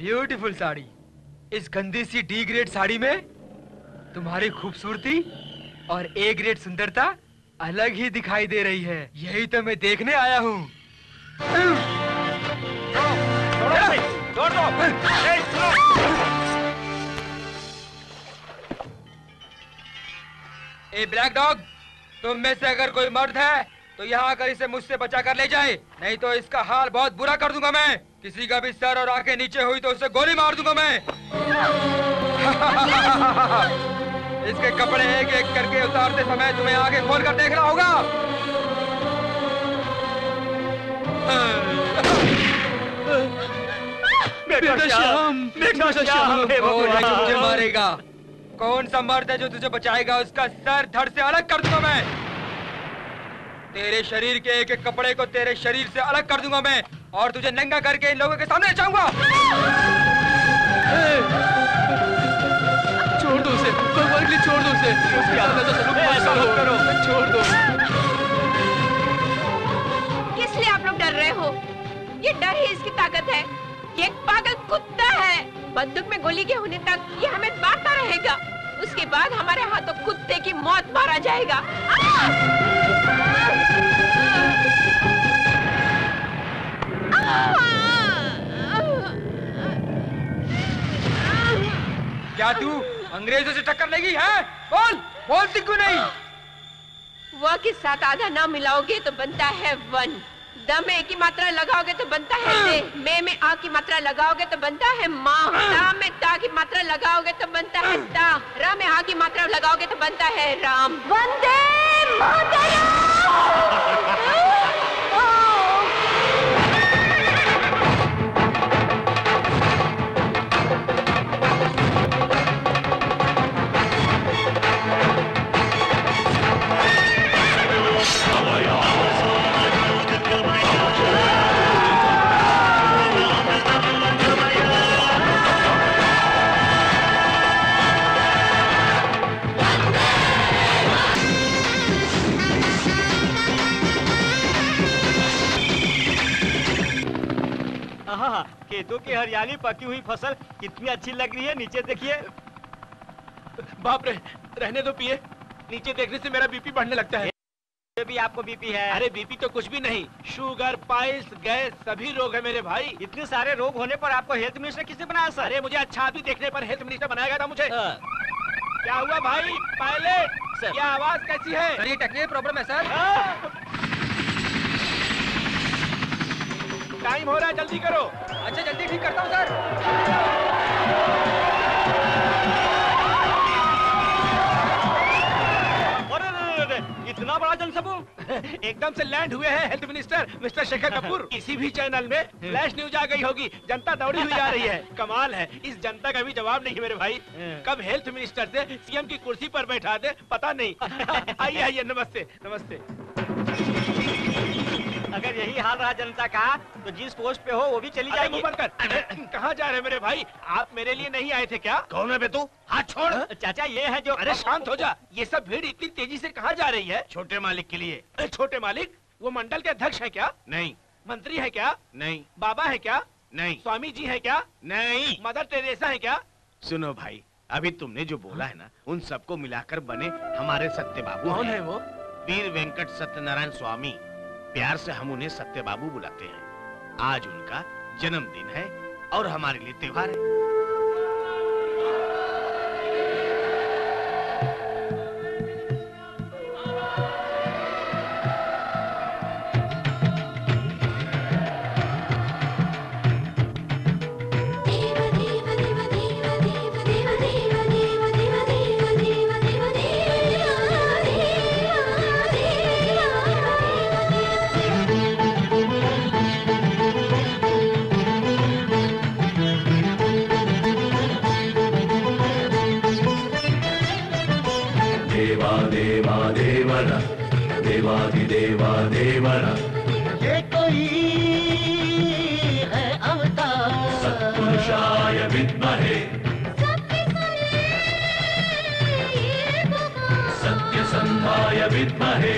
Beautiful sari. इस गंदी C D grade sari में तुम्हारी खूबसूरती और ए ग्रेड सुंदरता अलग ही दिखाई दे रही है। यही तो मैं देखने आया हूँ। ए ब्लैक डॉग तुम में से अगर कोई मर्द है तो यहाँ आकर इसे मुझसे बचा कर ले जाए। नहीं तो इसका हाल बहुत बुरा कर दूँगा मैं। किसी का भी सर और आँखें नीचे हुई तो उसे गोली मार दूँगा मैं। इसके कपड़े एक एक करके उतारते समय तुम्हें आगे खोल कर देखना होगा। बेटा श्याम बेटा श्याम कौन जो भगवान। मुझे मारेगा? कौन सा मर्द है जो तुझे बचाएगा? उसका सर धड़ से अलग कर दूँगा मैं। तेरे शरीर के एक एक कपड़े को तेरे शरीर से अलग कर दूँगा मैं और तुझे नंगा करके इन लोगों के सामने जाऊँगा। छोड़ दो उसे भगवान के लिए छोड़ दो उसे। उसकी आदत तो मत करो। छोड़ दो। किस लिए आप लोग डर रहे हो? ये डर ही इसकी ताकत है। ये एक पागल कुत्ता है। बंदूक में गोली के होने तक ये हमें मारता रहेगा। उसके बाद हमारे हाथों कुत्ते की मौत मारा जाएगा। क्या तू अंग्रेज़ों से टक्कर लेगी है? बोल बोलती क्यों नहीं। व के साथ आधा ना मिलाओगे तो बनता है वन। द में एक की मात्रा लगाओगे तो बनता है दे मे में आ की मात्रा लगाओगे तो बनता है माँ। ता में ता की मात्रा लगाओगे तो बनता है ता। राम में आ की मात्रा लगाओगे तो बनता है राम। वंदे आहा, खेतों की हरियाली पकी हुई फ़सल कितनी अच्छी लग रही है नीचे देखिए। बाप रे रहने दो पिए। नीचे देखने से मेरा बीपी बढ़ने लगता है। ये भी आपको बीपी है। अरे बीपी तो कुछ भी नहीं। शुगर पाइल्स गैस सभी रोग है मेरे भाई। इतने सारे रोग होने पर आपको हेल्थ मिनिस्टर किसने बनाया सर अरे मुझे अच्छा आदमी देखने पर हेल्थ मिनिस्टर बनाया गया था मुझे। हाँ। क्या हुआ भाई? Pilot sir. क्या आवाज़ कैसी है? सर ये टेक्निकल प्रॉब्लम है सर टाइम हो रहा है जल्दी करो। अच्छा जल्दी ठीक करता हूँ सर। इतना बड़ा जनसमूह? एकदम से लैंड हुए हैं health minister mister Shekhar Kapoor किसी भी चैनल में फ्लैश न्यूज़ आ गई होगी जनता दौड़ी हुई जा रही है। कमाल है इस जनता का भी जवाब नहीं मेरे भाई। कब हेल्थ मिनिस्टर से सीएम की कुर्सी पर बैठा दे पता नहीं। आइए आइए नमस्ते नमस्ते। अगर यही हाल रहा जनता का तो जिस पोस्ट पे हो वो भी चली जाएगी। कहाँ जा रहे हैं मेरे भाई? आप मेरे लिए नहीं आए थे क्या? कौन है बेतू हाथ छोड़। चाचा ये है जो अरे शांत हो जा। ये सब भीड़ इतनी तेज़ी से कहाँ जा रही है? छोटे मालिक के लिए। छोटे मालिक? वो मंडल के अध्यक्ष है क्या? नहीं। मंत्री है क्या? नहीं। बाबा है क्या? नहीं। स्वामी जी है क्या? नहीं। मदर टेरेसा है क्या? सुनो भाई अभी तुमने जो बोला है ना उन सबको मिलाकर बने हमारे सत्य बाबू कौन है वो? वीर वेंकट सत्यनारायण स्वामी। प्यार से हम उन्हें सत्य बाबू बुलाते हैं। आज उनका जन्मदिन है और हमारे लिए त्योहार है। देवा देवरा देवादि देवा देवरा ये कोई है अवतार। सत्पुरुषाय विद्महे। सत्यसंधाय विद्महे।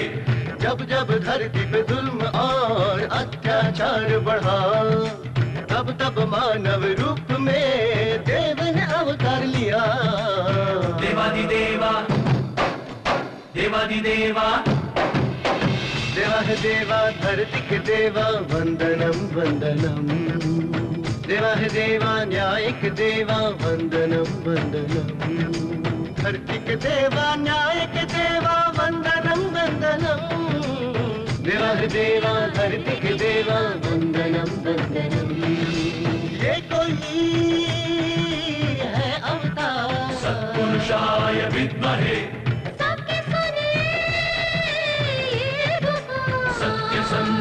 जब जब धरती पे जुल्म और अत्याचार बढ़ा तब तब मानव रूप में देव ने अवतार लिया। देवादि देवा देवादिदेवा देवा। है देवा धरती के देवा वंदनम वंदनम। देवा है देवा न्यायिक देवा वंदनम वंदनम। धरती के देवा न्यायिक देवा वंदनम वंदनम। देवा है देवा धरती के देवा वंदनम वंदनम। ये कोई है अवतार। सत्पुरुषाय विद्महे।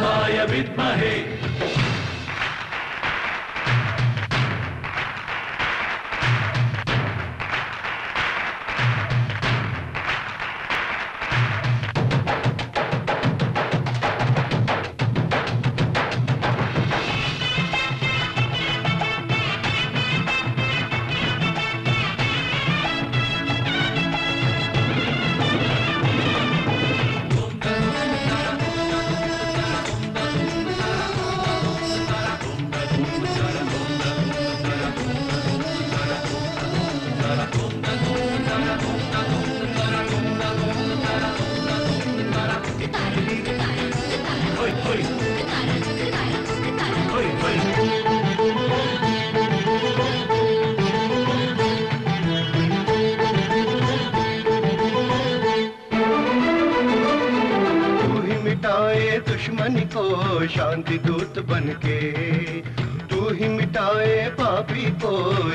सत्यसन्धाय विद्महे। शांति दूत बन के तू ही मिटाए पापी को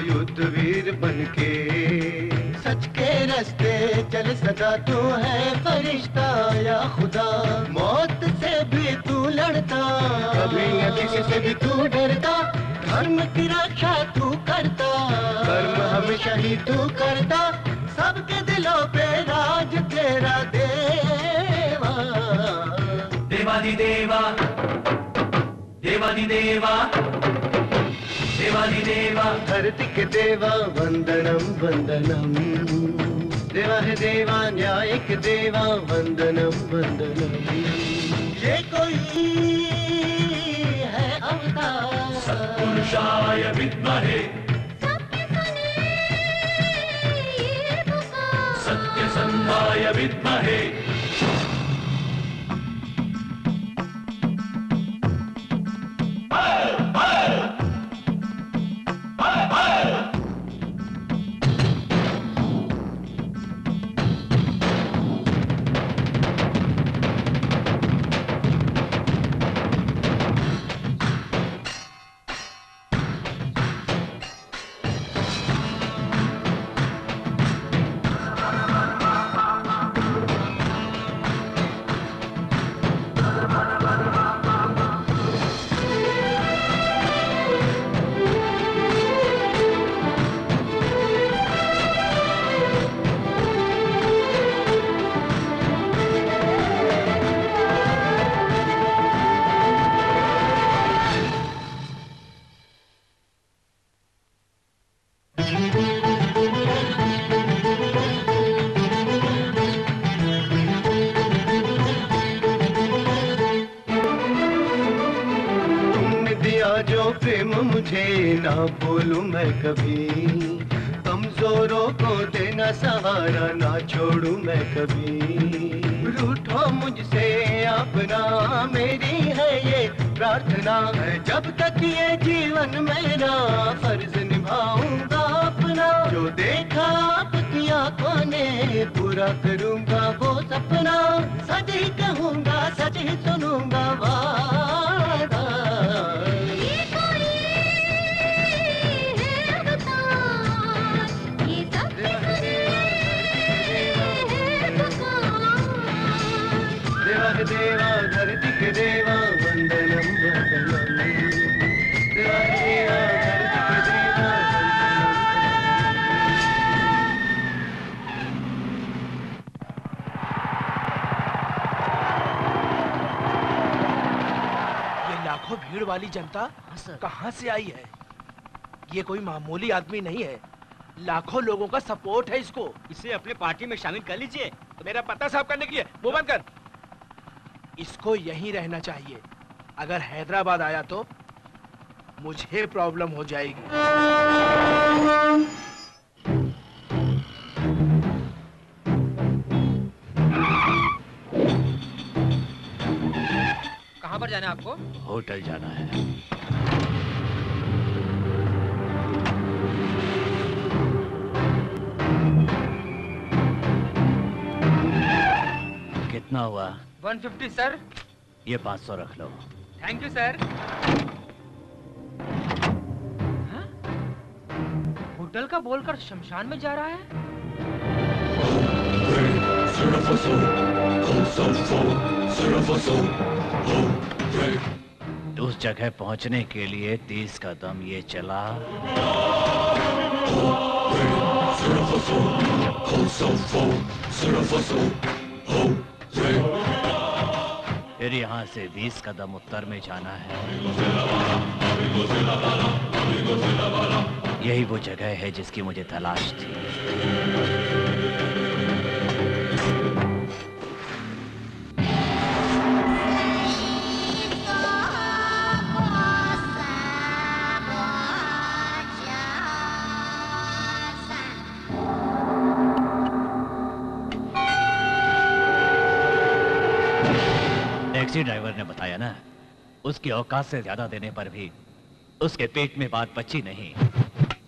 युद्ध वीर बन के सच के रास्ते चल सदा तू है फरिश्ता या खुदा। मौत से भी तू लड़ता। कभी न किसी से भी तू डरता। धर्म की रक्षा तू करता। कर्म हमेशा ही तू करता। सबके दिलों पे राज तेरा देवा। देवादिदेवा देवादिदेवा देवादिदेवा धरती के देवा वंदनम वंदनम। देवा है देवा न्यायिक देवा वंदनम वंदनम। ये कोई है अवतार। सत्पुरुषाय विद्महे। सत्यसन्धाय विद्महे। मैं कभी कमजोरों को देना सहारा ना छोड़ूं मैं कभी। रूठो मुझसे अपना मेरी है ये प्रार्थना। है जब तक ये जीवन मेरा फ़र्ज़ निभाऊँगा अपना। जो देखा आपकी आँखों ने, पूरा करूँगा वो सपना। सच ही कहूँगा, सच ही सुनूँगा वादा वाली जनता कहाँ से आई है? ये कोई मामूली आदमी नहीं है। लाखों लोगों का सपोर्ट है इसको। इसे अपने पार्टी में शामिल कर लीजिए। तो मेरा पता साफ़ करने के लिए वो बंद कर। इसको यहीं रहना चाहिए। अगर हैदराबाद आया तो मुझे प्रॉब्लम हो जाएगी। जाना है आपको? होटल जाना है। कितना हुआ? 150 सर। ये 500 रख लो। Thank you sir. हाँ? होटल का बोलकर शमशान में जा रहा है? उस जगह पहुँचने के लिए तीस कदम ये चला। फिर यहाँ से बीस कदम उत्तर में जाना है। यही वो जगह है जिसकी मुझे तलाश थी। टैक्सी ड्राइवर ने बताया ना उसकी औकात से ज़्यादा देने पर भी उसके पेट में बात बची नहीं।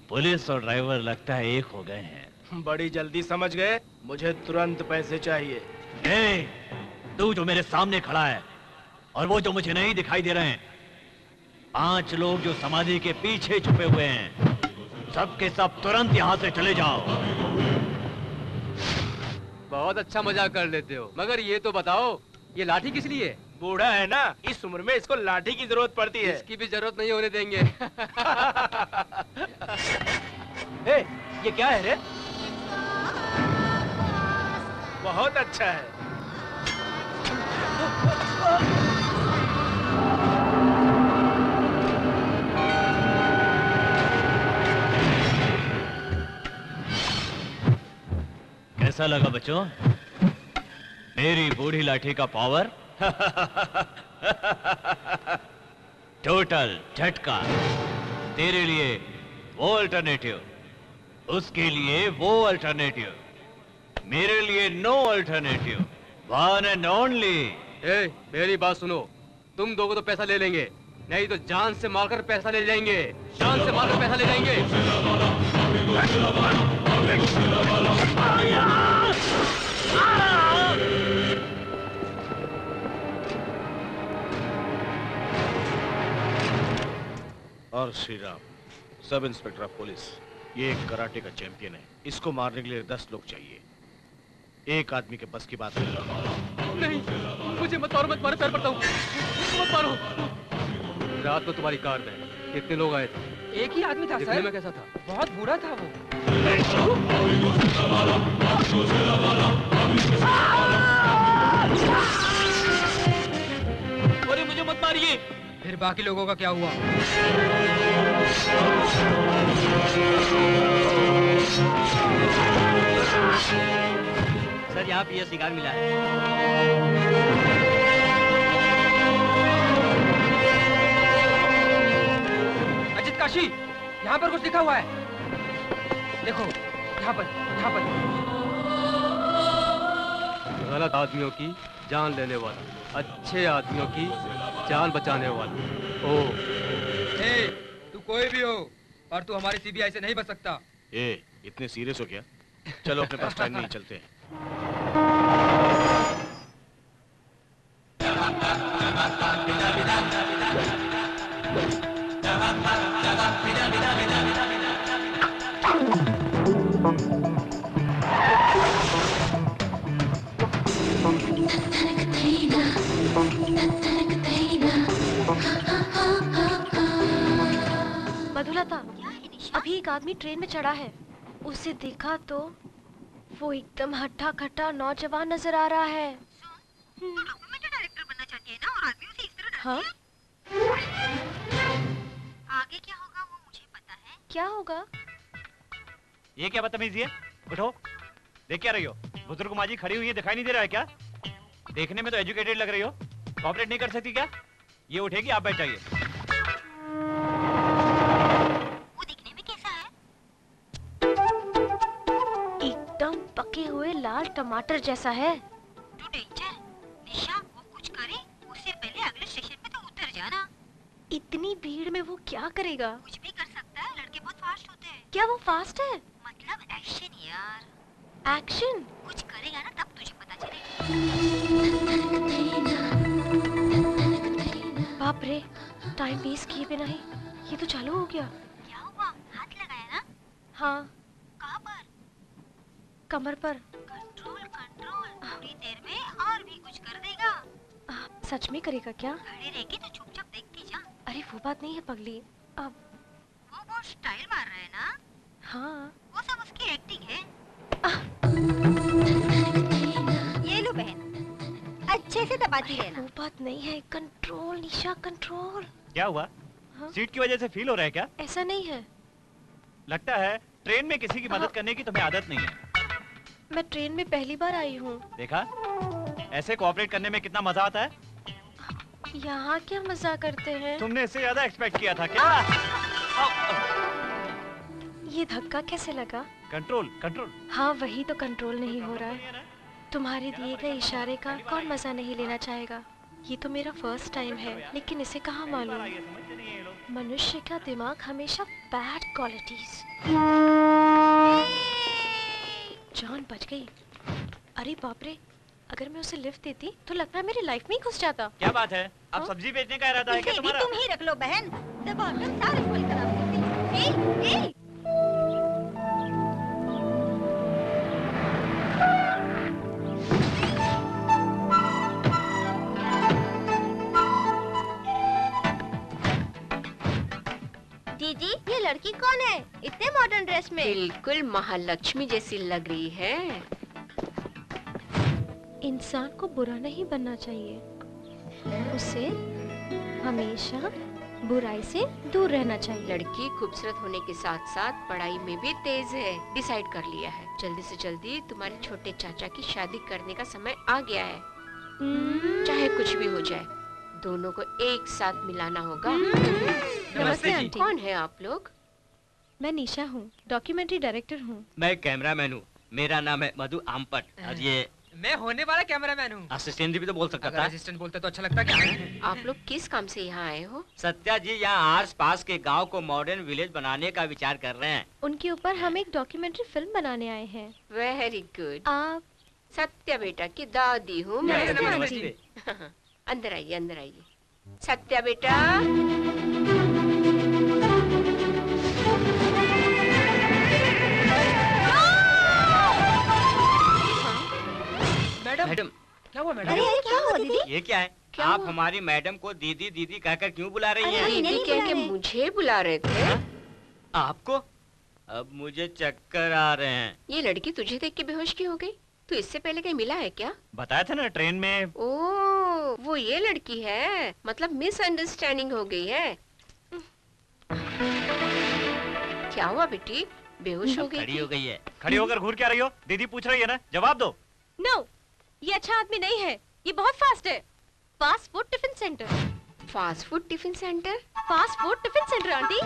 पुलिस और ड्राइवर लगता है एक हो गए हैं। बड़ी जल्दी समझ गए मुझे तुरंत पैसे चाहिए। ए, तू जो मेरे सामने खड़ा है और वो जो मुझे नहीं दिखाई दे रहे हैं पाँच लोग जो समाधि के पीछे छुपे हुए हैं सबके सब तुरंत यहाँ से चले जाओ। बहुत अच्छा मज़ाक कर लेते हो मगर ये तो बताओ ये लाठी किस लिए बूढ़ा है ना इस उम्र में इसको लाठी की ज़रूरत पड़ती है। इसकी भी ज़रूरत नहीं होने देंगे। ए, ये क्या है रे? बहुत अच्छा है। कैसा लगा बच्चों? मेरी बूढ़ी लाठी का पावर टोटल झटका। तेरे लिए वो अल्टरनेटिव उसके लिए वो अल्टरनेटिव मेरे लिए no alternative one and only ए, मेरी बात सुनो। तुम दो तो पैसा ले लेंगे। नहीं तो जान से मारकर पैसा ले जाएँगे। जान से मारकर पैसा ले जाएँगे। और Shri Ram sub inspector of police ये एक कराटे का चैंपियन है। इसको मारने के लिए दस लोग चाहिए। एक आदमी के बस की बात नहीं नहीं मुझे मत मारो मत मारो पैर पड़ता हूँ। मत मारो। रात को तुम्हारी कार में कितने लोग आए थे? एक ही आदमी था सर में कैसा था? बहुत बुरा था वो। अरे मुझे मत मारिए। फिर बाकी लोगों का क्या हुआ? सर यहाँ पे ये सिगार मिला है। अजित काशी यहाँ पर कुछ लिखा हुआ है। देखो यहाँ पर यहाँ पर। गलत आदमियों की जान लेने वाला अच्छे आदमियों की जान बचाने वाला ओ ए, तू कोई भी हो पर तू हमारी सीबीआई से नहीं बच सकता ए इतने सीरियस हो क्या चलो अपने पास टाइम नहीं चलते हैं मधुलता अभी एक आदमी ट्रेन में चढ़ा है। उसे देखा तो वो एकदम हट्टा खट्टा नौजवान नज़र आ रहा है। डायरेक्टर बनना चाहती है हाँ? आगे क्या होगा वो मुझे पता है। क्या होगा? ये क्या बदतमीजी है? उठो। देख क्या रही हो? बुज़ुर्ग माँ जी खड़ी हुई है दिखाई नहीं दे रहा है क्या? देखने में तो एजुकेटेड लग रही हो। कॉपरेट नहीं कर सकती क्या? ये उठेगी आप बैठ जाइए। पके हुए लाल टमाटर जैसा है। टू डेंजर निशा वो कुछ करे उससे पहले अगले स्टेशन पे तो उतर जाना इतनी भीड़ में वो क्या करेगा? कुछ भी कर सकता है लड़के बहुत फास्ट होते हैं। क्या वो फास्ट है? मतलब एक्शन यार। एक्शन कुछ करेगा ना तब तुझे पता चलेगा बाप रे टाइम वेस्ट किए बिना ही। ये तो चालू हो गया। क्या हुआ? हाथ लगाया ना? हाँ। कहाँ पर? कमर पर। Control control. थोड़ी देर में और भी कुछ कर देगा। आ, सच में करेगा क्या? खड़ी रहेगी तो चुपचाप देखती जा। अरे वो बात नहीं है पगली। अब वो बहुत स्टाइल मार रहा है ना? हाँ। वो सब उसकी एक्टिंग है। ये लो बहन। अच्छे से दबाती रहना। वो बात नहीं है। Control Nisha control. क्या हुआ? हाँ? सीट की वजह से फील हो रहा है क्या? ऐसा नहीं है। लगता है ट्रेन में किसी की हाँ। मदद करने की तुम्हें आदत नहीं है। मैं ट्रेन में पहली बार आई हूँ। देखा? ऐसे कोऑपरेट करने में कितना मज़ा आता है? यहाँ क्या मज़ा करते हैं? तुमने इससे ज़्यादा एक्सपेक्ट किया था क्या? ये धक्का कैसे लगा? कंट्रोल कंट्रोल हाँ वही तो कंट्रोल नहीं हो रहा। है तुम्हारे दिए गए इशारे का कौन मज़ा नहीं लेना चाहेगा? ये तो मेरा फ़र्स्ट टाइम है लेकिन इसे कहाँ मालूम? मनुष्य का दिमाग हमेशा बैड क्वालिटीज जान बच गई। अरे बाप रे अगर मैं उसे लिफ्ट देती तो लगता है मेरी लाइफ में ही घुस जाता। क्या बात है? अब हाँ? सब्ज़ी बेचने का इरादा है क्या तुम्हारा? तुम ही रख लो बहन। दबाकर सारे फल खराब कर दी ए, ए, दीदी ये लड़की कौन है? इतने मॉडर्न ड्रेस में। बिल्कुल महालक्ष्मी जैसी लग रही है। इंसान को बुरा नहीं बनना चाहिए। उसे हमेशा बुराई से दूर रहना चाहिए। लड़की खूबसूरत होने के साथ साथ पढ़ाई में भी तेज है। डिसाइड कर लिया है। जल्दी से जल्दी तुम्हारे छोटे चाचा की शादी करने का समय आ गया है। चाहे कुछ भी हो जाए। दोनों को एक साथ मिलाना होगा। नमस्ते आंटी कौन है आप लोग? मैं निशा हूँ डॉक्यूमेंट्री डायरेक्टर हूँ। मैं कैमरामैन हूँ। मेरा नाम है मधु आमपट। और ये मैं होने वाला कैमरामैन हूँ। असिस्टेंट भी तो बोल सकता था। असिस्टेंट बोलते तो अच्छा लगता क्या? आप लोग किस काम से यहाँ आए हो? सत्या जी यहाँ आस पास के गाँव को मॉडर्न विलेज बनाने का विचार कर रहे हैं। उनके ऊपर हम एक डॉक्यूमेंट्री फ़िल्म बनाने आए हैं। वेरी गुड आप सत्या बेटा की दादी हूँ। अंदर आइए अंदर आइए। सत्या बेटा। Madam madam. क्या हुआ मैडम? अरे अरे क्या हुआ दीदी? ये क्या है? क्या आप हुआ? हमारी मैडम को दीदी दीदी कहकर क्यों बुला रही हैं? अरे, दीदी नहीं कह के मुझे बुला रहे थे। हा? आपको? अब मुझे चक्कर आ रहे हैं। ये लड़की तुझे देख के बेहोश क्यों हो गई? तू इससे पहले कहीं मिला है क्या? बताया था ना ट्रेन में। ओ वो ये लड़की है मतलब मिसअंडरस्टैंडिंग हो गई है। क्या हुआ बेटी? बेहोश हो गई खड़ी हो गई है। खड़ी होकर घूर क्या रही हो? दीदी पूछ रही है ना? जवाब दो। नो ये अच्छा आदमी नहीं है। ये बहुत फास्ट है। Fast food tiffin centre fast food tiffin centre fast food tiffin centre aunty.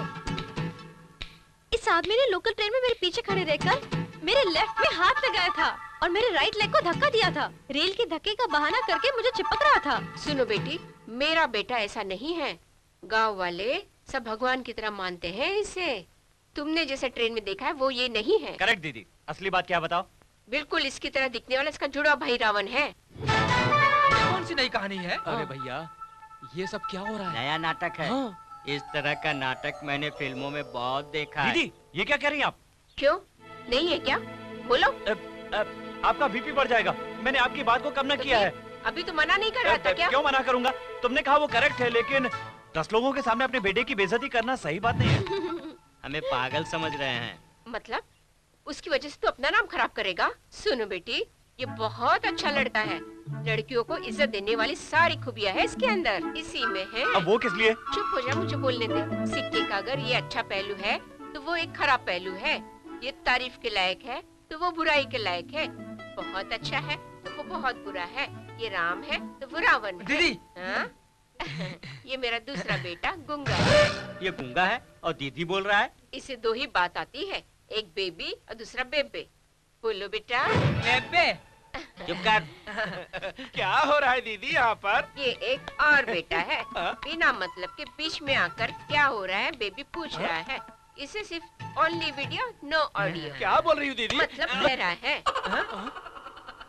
इस आदमी ने लोकल ट्रेन में मेरे पीछे खड़े रहकर मेरे लेफ़्ट में हाथ लगाया था। और मेरे राइट लेग को धक्का दिया था। रेल के धक्के का बहाना करके मुझे चिपक रहा था। सुनो बेटी मेरा बेटा ऐसा नहीं है। गाँव वाले सब भगवान की तरह मानते हैं इसे। तुमने जैसे ट्रेन में देखा है वो ये नहीं है। करेक्ट दीदी। असली बात क्या बताओ? बिल्कुल इसकी तरह दिखने वाला इसका जुड़ा भाई रावण है। कौन सी नई कहानी है? अरे भैया ये सब क्या हो रहा है? नया नाटक है। इस तरह का नाटक मैंने फ़िल्मों में बहुत देखा है। दीदी ये क्या कह रही हैं आप? क्यों? नहीं है क्या? बोलो। अ, अ, आपका बीपी बढ़ जाएगा। मैंने आपकी बात को कम न तो किया है। अभी तो मना नहीं कर रहा था क्या? क्यों मना करूँगा? तुमने कहा वो करेक्ट है लेकिन दस लोगों के सामने अपने बेटे की बेजती करना सही बात नहीं है। हमें पागल समझ रहे हैं। मतलब? उसकी वजह से तो अपना नाम खराब करेगा? सुनो बेटी ये बहुत अच्छा लड़का है। लड़कियों को इज़्ज़त देने वाली सारी खूबियाँ है इसके अंदर। इसी में है। अब वो किस लिए? चुप हो जा मुझे बोलने दे। सिक्के का अगर ये अच्छा पहलू है तो वो एक खराब पहलू है। ये तारीफ़ के लायक है तो वो बुराई के लायक है। बहुत अच्छा है तो वो बहुत बुरा है। ये राम है तो वो रावण है। दीदी! हाँ? ये मेरा दूसरा बेटा गुंगा। है ये गुंगा है और दीदी बोल रहा है। इसे दो ही बात आती है एक बेबी और दूसरा बेबे। बोलो बेटा। बेबे! चुप कर। क्या हो रहा है दीदी यहाँ पर? ये एक और बेटा है। बिना मतलब के बीच में आकर क्या हो रहा है बेबी पूछ रहा है। इसे सिर्फ़ ओनली वीडियो नो ऑडियो क्या बोल रही हो दीदी? मतलब कह रहा है?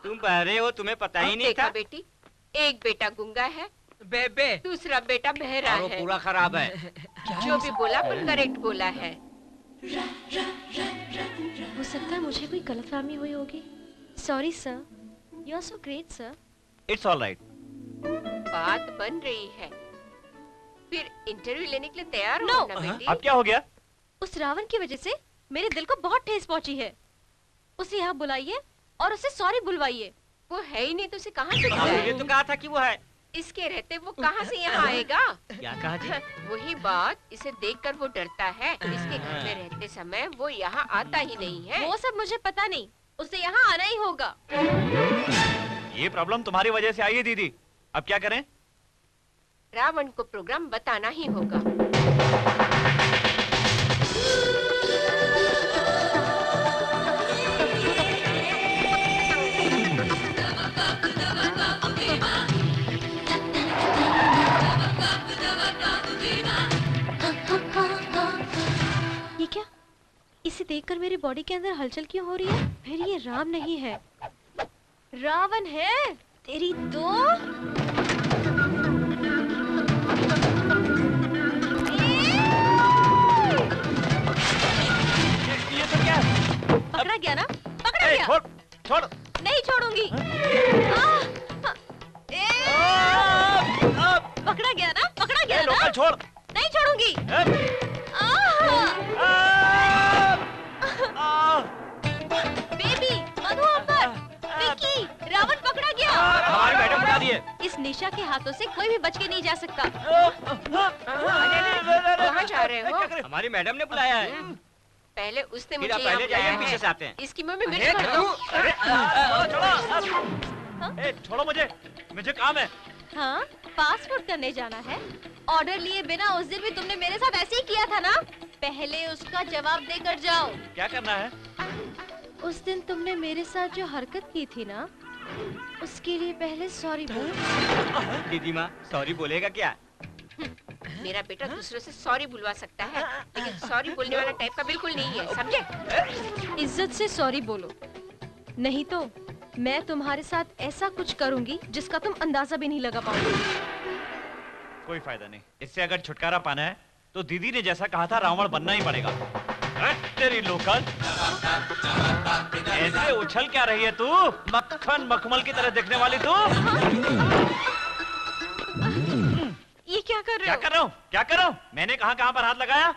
तुम बहरे हो तुम्हें पता ही नहीं देखा था। बेटी एक बेटा गुंगा है बेबे। दूसरा बेटा बहरा है। पूरा खराब है। जो भी बोला पर करेक्ट बोला है। हो सकता है मुझे कोई गलतफहमी हुई होगी। Sorry sir you are so great sir it's all right बात बन रही है। फिर इंटरव्यू लेने के लिए तैयार हो No. ना बेटी? अब क्या हो गया? उस रावण की वजह से मेरे दिल को बहुत ठेस पहुँची है। उसे यहाँ बुलाइए और उसे सॉरी बुलवाइए। वो है ही नहीं तो उसे कहाँ से हाँ, बुलाए? तो कहा था कि वो है। इसके रहते वो कहाँ से यहाँ आएगा? क्या कहा जी? वही बात इसे देखकर वो डरता है। इसके घर में रहते समय वो यहाँ आता ही नहीं है। वो सब मुझे पता नहीं। उसे यहाँ आना ही होगा। ये प्रॉब्लम तुम्हारी वजह से आई है दीदी। अब क्या करें? रावण को प्रोग्राम बताना ही होगा। इसे देखकर मेरी बॉडी के अंदर हलचल क्यों हो रही है? फिर ये राम नहीं है। रावण है? तेरी दो? ये तो क्या पकड़ा गया ना? पकड़ा गया। छोड़ छोड़। नहीं छोड़ूँगी। पकड़ा गया ना? पकड़ा गया ना? छोड़। नहीं छोड़ूँगी! आ, बेबी मधु अंबर विकी रावण पकड़ा गया। हमारी मैडम बता दिए। इस निशा के हाथों से कोई भी बच के नहीं जा सकता। कहाँ जा रहे हो? हमारी मैडम ने बुलाया है। पहले उसने मुझे पहले जाइए बुलाया पीछे से आते हैं। इसकी मुँह में मिर्च भर दो अरे, छोड़ो, छोड़ो ए, छोड़ो मुझे। मुझे काम है। हाँ पासपोर्ट करने जाना है। ऑर्डर लिए बिना उस दिन भी तुमने मेरे साथ ऐसे ही किया था ना? पहले उसका जवाब देकर जाओ। क्या करना है? उस दिन तुमने मेरे साथ जो हरकत की थी ना उसके लिए पहले सॉरी बोल। दीदी माँ सॉरी बोलेगा क्या? मेरा बेटा दूसरों से सॉरी बुलवा सकता है लेकिन सॉरी बोलने वाला टाइप का बिल्कुल नहीं है समझे? इज़्ज़त से सॉरी बोलो। नहीं तो मैं तुम्हारे साथ ऐसा कुछ करूँगी जिसका तुम अंदाज़ा भी नहीं लगा पाओगे। कोई फ़ायदा नहीं। इससे अगर छुटकारा पाना है तो दीदी ने जैसा कहा था रावण बनना ही पड़ेगा। तेरी लोकल? ऐसे उछल क्या रही है तू? मक्खन मखमल की तरह देखने वाली तू? ये क्या कर रहे क्या कर रहा हूँ? क्या कर रहा हूँ? मैंने कहा कहाँ पर हाथ लगाया?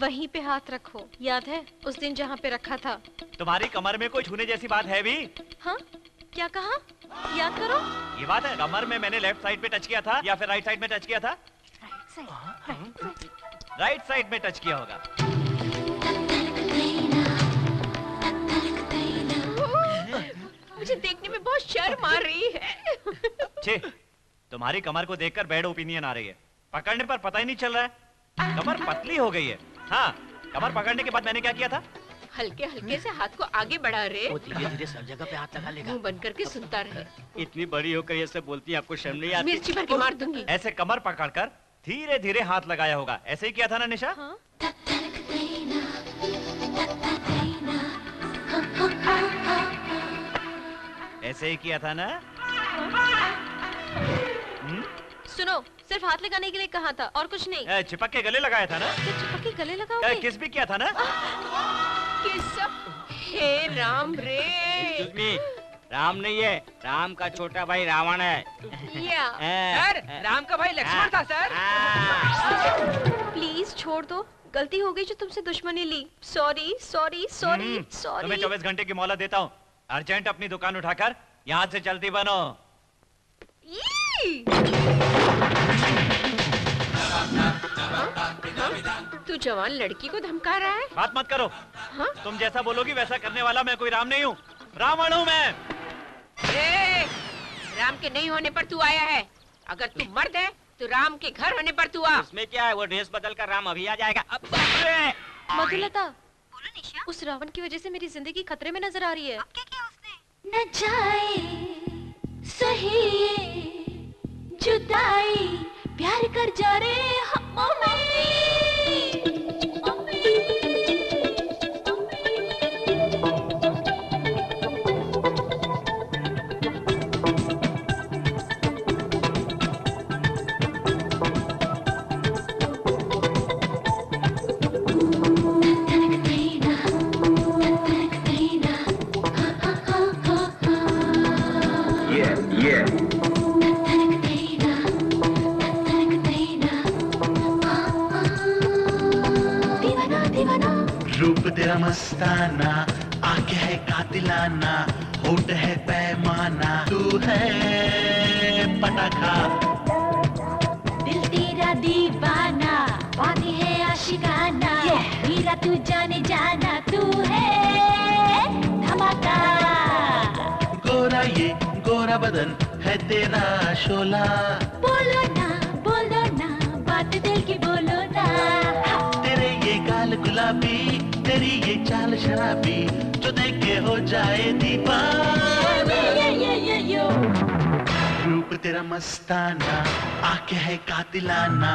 वहीं पे हाथ रखो। याद है? उस दिन जहाँ पे रखा था। तुम्हारी कमर में कोई छूने जैसी बात है भी? हाँ? क्या कहा? याद करो। ये बात है कमर में मैंने लेफ़्ट साइड पे टच किया था या फिर राइट साइड में टच किया था? राइट साइड में टच किया होगा। मुझे देखने में बहुत शर्म आ रही है। छे तुम्हारी कमर को देखकर बैड ओपिनियन आ रही है। पकड़ने पर पता ही नहीं चल रहा है। कमर पतली हो गई है। हाँ कमर पकड़ने के बाद मैंने क्या किया था? हल्के हल्के से हाथ को आगे बढ़ा रहे वो धीरे धीरे सब जगह पे हाथ लगा लेगा। मुँह बंद करके सुनता रहे। इतनी बड़ी होकर ये सब बोलती है आपको शर्म नहीं आती? मिर्ची भर के मार दूँगी। ऐसे कमर पकड़ कर धीरे धीरे हाथ लगाया होगा। ऐसे ही किया था ना निशा? हाँ। ऐसे ही किया था ना? हम्म? सुनो सिर्फ़ हाथ लगाने के लिए कहा था और कुछ नहीं। चिपक के गले लगाया था ना? चिपक के गले लगाओगे? किस भी किया था ना? हे राम रे। राम नहीं है राम का छोटा भाई रावण है। सर राम का भाई लक्ष्मण था सर। प्लीज़ छोड़ दो। गलती हो गई जो तुमसे दुश्मनी ली। सॉरी सॉरी सॉरी सॉरी तुम्हें चौबीस घंटे की मोहलत देता हूँ। अर्जेंट अपनी दुकान उठाकर यहाँ से चलती बनो। जवान लड़की को धमका रहा है? बात मत करो। हाँ? तुम जैसा बोलोगी वैसा करने वाला मैं कोई राम नहीं हूँ। रावण हूँ मैं। ए, राम के नहीं होने पर तू आया है। अगर तू मर्द है तो राम के घर होने पर तू आ। उसमें क्या है? वो ड्रेस बदल कर राम अभी आ जाएगा। अब मधुलता बोलो निशा। उस रावण की वजह से मेरी ज़िंदगी खतरे में नज़र आ रही है। क्या किया उसने? न जाए सही जुदाई प्यार कर जा रहे हम Yeah, मस्ताना आँखें है कातिलाना होठ है पैमाना तू है पटाखा। दिल तेरा दीवाना बातें है आशिकाना मेरा तू जाने जाना तू है धमाका। गोरा ये गोरा बदन है तेरा शोला। बोलो ना बोलो ना बात दिल की बोलो ना। तेरे ये गाल गुलाबी तेरी ये चाल शराबी जो देख के हो जाए यो रूप तेरा मस्ताना आके है कातिलाना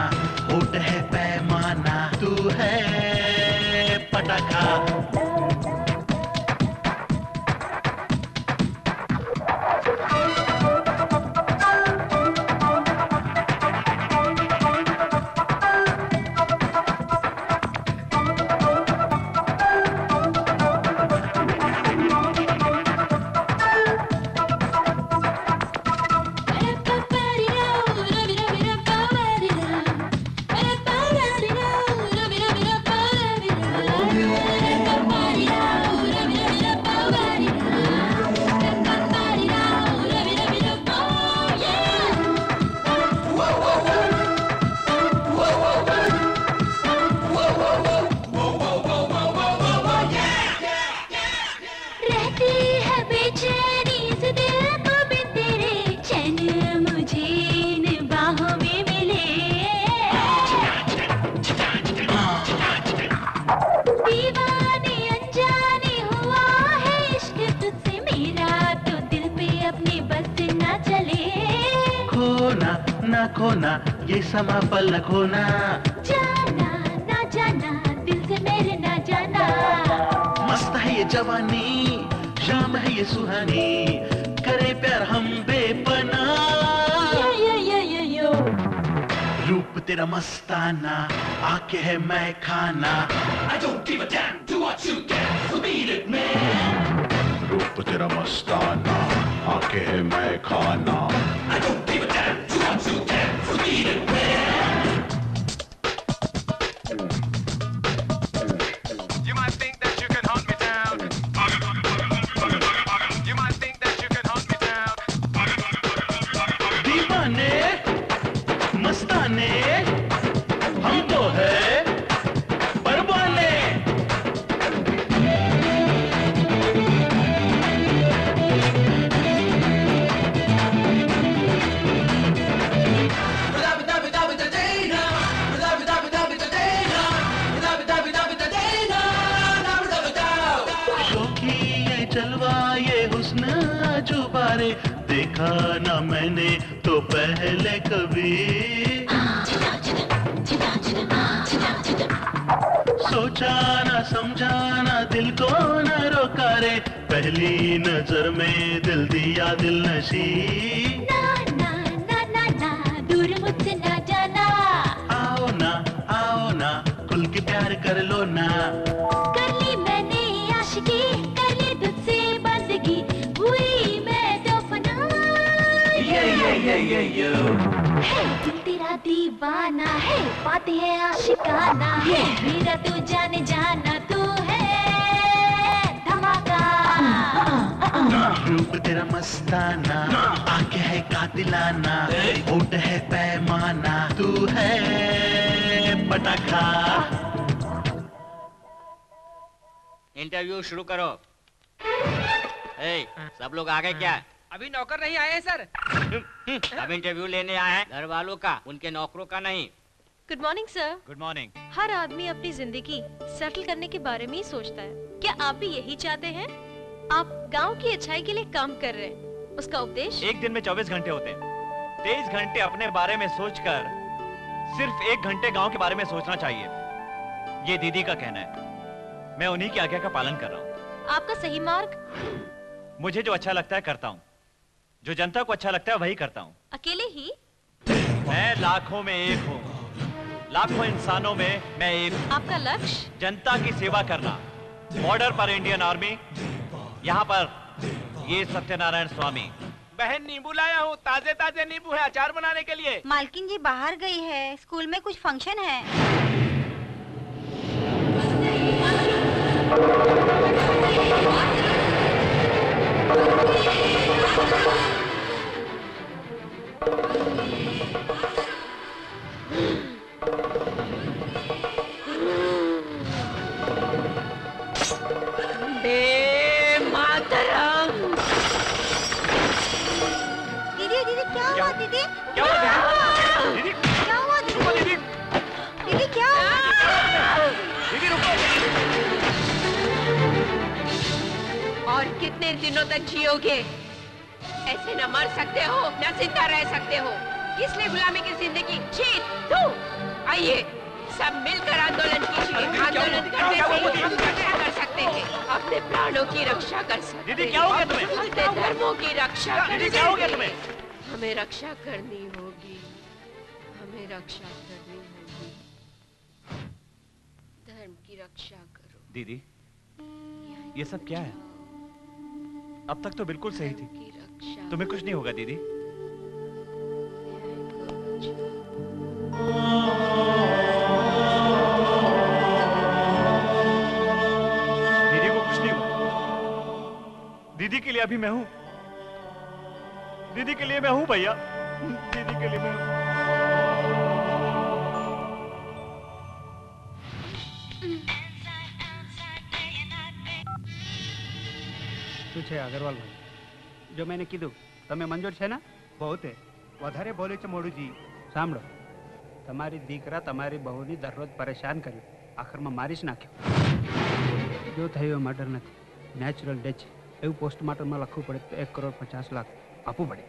होट है पैमाना, तू है पटाखा। ये समा पल खोना जाना ना जाना दिल से मेरे ना जाना मस्त है ये जवानी शाम है ये सुहानी करे प्यार हम बेपना यो यो यो यो यो रूप तेरा मस्ताना आके है मैं खाना I don't give a damn. Do what you can. So beat it, man. रूप तेरा मस्ताना आँखें है मैं खाना I don't give a damn. Do what you can. So beat it, आशिकाना तू जाने जाना तू है। धमाका। रूप तेरा मस्ताना। आँखें है कातिलाना। है पैमाना। तू है पटाखा। इंटरव्यू शुरू करो। ए, सब लोग आ गए क्या? अभी नौकर नहीं आए हैं सर। अब इंटरव्यू लेने आए हैं। घर वालों का उनके नौकरों का नहीं। Good morning sir good morning हर आदमी अपनी ज़िंदगी सेटल करने के बारे में ही सोचता है। क्या आप भी यही चाहते हैं? आप गाँव की अच्छाई के लिए काम कर रहे हैं। उसका उपदेश एक दिन में चौबीस घंटे होते हैं। तेईस घंटे अपने बारे में सोचकर सिर्फ़ एक घंटे गाँव के बारे में सोचना चाहिए। ये दीदी का कहना है। मैं उन्हीं की आज्ञा का पालन कर रहा हूँ। आपका सही मार्ग? मुझे जो अच्छा लगता है करता हूँ। जो जनता को अच्छा लगता है वही करता हूँ। अकेले ही? मैं लाखों में एक हूँ। लाखों इंसानों में मैं एक आपका लक्ष्य? जनता की सेवा करना। बॉर्डर पर इंडियन आर्मी यहाँ पर ये सत्यनारायण स्वामी। बहन नींबू लाया हूँ ताजे ताजे नींबू है अचार बनाने के लिए। मालकिन जी बाहर गई है स्कूल में कुछ फ़ंक्शन है। कितने दिनों तक जियोगे? ऐसे न मर सकते हो न ज़िंदा रह सकते हो। किस लिए गुलामी की ज़िंदगी? छी तू। आइए सब मिलकर आंदोलन कीजिए। आंदोलन करने से हम रक्षा कर सकते हैं? अपने प्राणों की रक्षा कर सकते दीदी, क्या हो गया तुम्हें? अपने धर्मों की रक्षा कर दीदी, क्या हो गया तुम्हें? हमें रक्षा करनी होगी। हमें रक्षा करनी होगी। धर्म की रक्षा करो। दीदी ये सब क्या है? अब तक तो बिल्कुल सही थी। तुम्हें कुछ नहीं होगा, दीदी। दीदी को कुछ नहीं हुआ दीदी के लिए अभी मैं हूँ। दीदी के लिए मैं हूँ, भैया। दीदी के लिए मैं हूँ। છે અગરવાલભાઈ જો મેં કીધું તમે મંજૂર છે ને? બહુતે. વધારે બોલ્યું છે મોડુજી. સાંભળો. તમારી દીકરા તમારી બહુની દરરોજ પરેશાન કર્યું. આખરમાં મારી જ નાખ્યો. જો થયું મર્ડર નથી. નેચરલ ડેથ એવું પોસ્ટમોર્ટમમાં લખવું પડે તો એક કરોડ પચાસ લાખ આપવું પડે.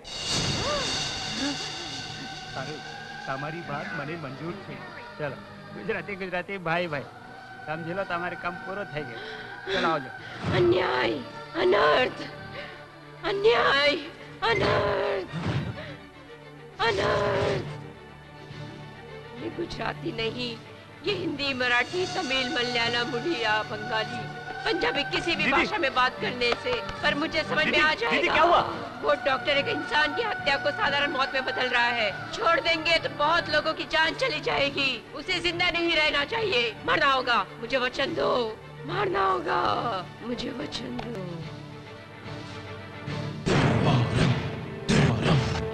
સારું તમારી વાત મને મંજૂર છે. ચલો. ગુજરાતી ગુજરાતી ભાઈ ભાઈ. સમજી લો તમારે કામ પૂરો થઈ ગયો. ચલો અન્યાય! अनर्थ अन्याय अनर्थ अनर्थ ये गुजराती नहीं ये हिंदी मराठी तमिल मलयालम उड़िया बंगाली। पंजाबी किसी भी भाषा में बात करने से पर मुझे समझ में आ जाएगा। क्या हुआ? वो डॉक्टर एक इंसान की हत्या को साधारण मौत में बदल रहा है। छोड़ देंगे तो बहुत लोगों की जान चली जाएगी। उसे ज़िंदा नहीं रहना चाहिए। मरना होगा। मुझे वचन दो। मारना होगा। मुझे वचन दो।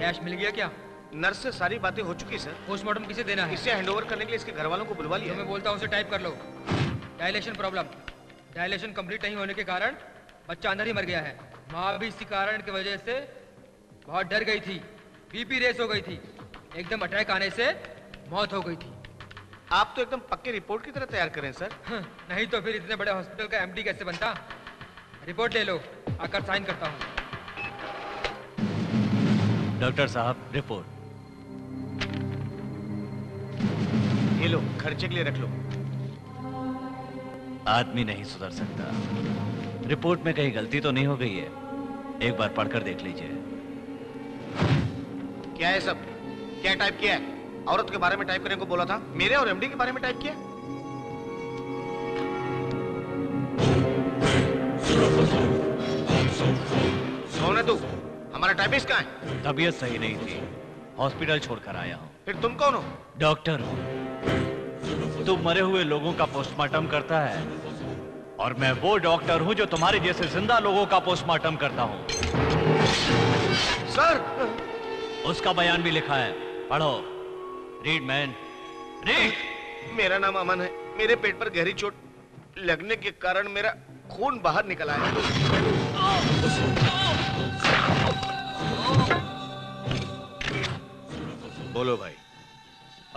कैश मिल गया क्या? नर्स से सारी बातें हो चुकी सर। पोस्टमार्टम किसे देना है? इसे हैंडओवर करने के लिए इसके घर वालों को बुलवा लिया मैं बोलता हूँ उसे टाइप कर लो। डायलेशन प्रॉब्लम डायलेशन कंप्लीट नहीं होने के कारण बच्चा अंदर ही मर गया है। माँ भी इसी कारण की वजह से बहुत डर गई थी। बीपी रेस हो गई थी। एकदम अटैक आने से मौत हो गई थी। आप तो एकदम पक्के रिपोर्ट की तरह तैयार करें सर। नहीं तो फिर इतने बड़े हॉस्पिटल का एमडी कैसे बनता? रिपोर्ट ले लो। आकर साइन करता हूँ। डॉक्टर साहब, रिपोर्ट। ये लो, खर्चे के लिए रख लो। आदमी नहीं सुधर सकता। रिपोर्ट में कहीं गलती तो नहीं हो गई है? एक बार पढ़कर देख लीजिए। क्या है सब? क्या टाइप किया है? औरत के बारे में टाइप करने को बोला था? मेरे और एमडी के बारे में टाइप किया? है तू हमारा टाइपिस्ट कहाँ है? तबीयत सही नहीं थी। हॉस्पिटल छोड़कर आया हूँ। फिर तुम कौन हो? डॉक्टर हूँ। तू मरे हुए लोगों का पोस्टमार्टम करता है। और मैं वो डॉक्टर हूँ जो तुम्हारे जैसे ज़िंदा लोगों का पोस्टमार्टम करता हूँ। सर! उसका बयान भी लिखा है। पढ़ो। रीड मैन रीड मेरा नाम अमन है। मेरे पेट पर गहरी चोट लगने के कारण मेरा खून बाहर निकला है बोलो भाई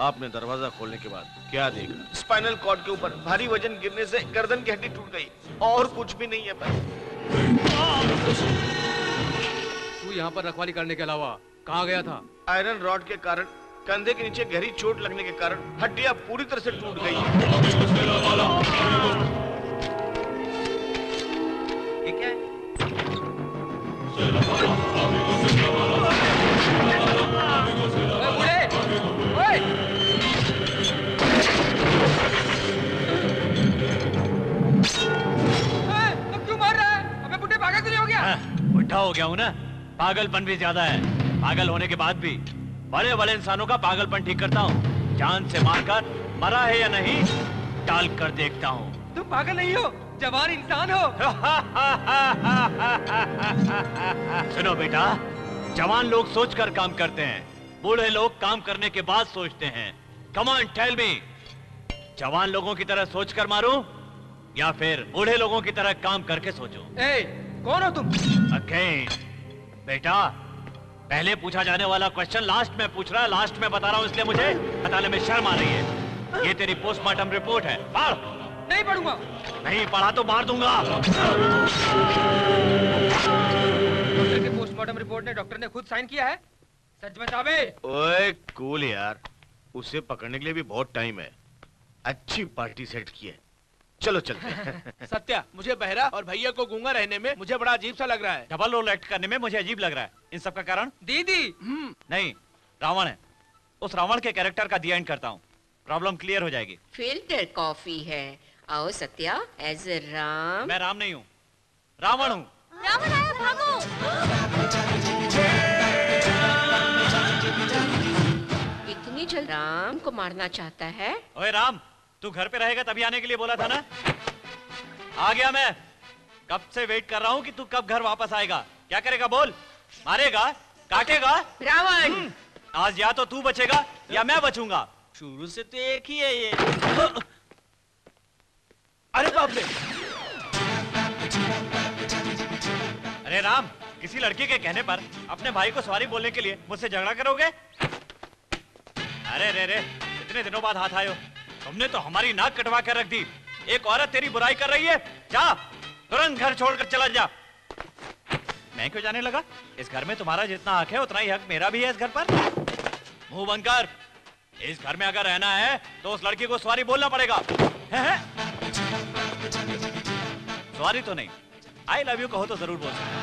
आपने दरवाज़ा खोलने के बाद क्या देखा? स्पाइनल कॉर्ड के ऊपर भारी वज़न गिरने से गर्दन की हड्डी टूट गई और कुछ भी नहीं है भाई तू यहाँ पर रखवाली करने के अलावा कहाँ गया था? आयरन रॉड के कारण कंधे के नीचे गहरी चोट लगने के कारण हड्डियाँ पूरी तरह से टूट गई। ये क्या है? बुढ़ा हो गया हूँ ना? पागलपन भी ज़्यादा है। पागल होने के बाद भी बड़े बड़े इंसानों का पागलपन ठीक करता हूँ। जान से मारकर मरा है या नहीं टाल कर देखता हूँ। तुम पागल नहीं हो जवान इंसान हो। सुनो बेटा जवान लोग सोचकर काम करते हैं। बूढ़े लोग काम करने के बाद सोचते हैं। कमान टेल मी जवान लोगों की तरह सोचकर मारूं या फिर बूढ़े लोगों की तरह काम करके सोचूं? ए, कौन हो तुम? अगेन। बेटा पहले पूछा जाने वाला क्वेश्चन लास्ट में पूछ रहा है लास्ट में बता रहा हूँ इसलिए मुझे बताने में शर्म आ रही है। ये तेरी पोस्टमार्टम रिपोर्ट है। पढ़ नहीं पढ़ूँगा। नहीं पढ़ा तो मार दूँगा। डॉक्टर के पोस्टमार्टम रिपोर्ट ने डॉक्टर ने खुद साइन किया है। सच बता बे ओए कूल यार। उसे पकड़ने के लिए भी बहुत टाइम है। अच्छी पार्टी सेट की है। चलो चलते हैं सत्या मुझे बहरा और भैया को गूँगा रहने में मुझे बड़ा अजीब सा लग रहा है। डबल रोल एक्ट करने में मुझे अजीब लग रहा है। इन सब का कारण? दीदी। नहीं रावण है। उस रावण के कैरेक्टर का दी एंड करता हूँ। प्रॉब्लम क्लियर हो जाएगी। फ़िल्टर कॉफ़ी है। आओ सत्या एज ए राम। मैं राम नहीं हूँ। रावण हूँ। रावण आया भागो। इतनी जल्द राम को मारना चाहता है? ओए राम तू घर पे रहेगा तभी आने के लिए बोला था ना? आ गया मैं। कब से वेट कर रहा हूँ कि तू कब घर वापस आएगा? क्या करेगा बोल? मारेगा? काटेगा? रावण। आज या तो तू बचेगा या मैं बचूँगा। शुरू से तो एक ही है ये। अरे बाप रे। अरे राम किसी लड़की के कहने पर अपने भाई को सॉरी बोलने के लिए मुझसे झगड़ा करोगे? अरे रे रे इतने दिनों बाद हाथ आयो। तुमने तो हमारी नाक कटवा कर रख दी। एक औरत तेरी बुराई कर रही है जा तुरंत घर छोड़कर चला जा। मैं क्यों जाने लगा? इस घर में तुम्हारा जितना हक है उतना ही हक मेरा भी है इस घर पर। मुँह बंद कर। इस घर में अगर रहना है तो उस लड़की को सॉरी बोलना पड़ेगा। है, है? सॉरी तो नहीं। आई लव यू कहो तो ज़रूर बोल सकते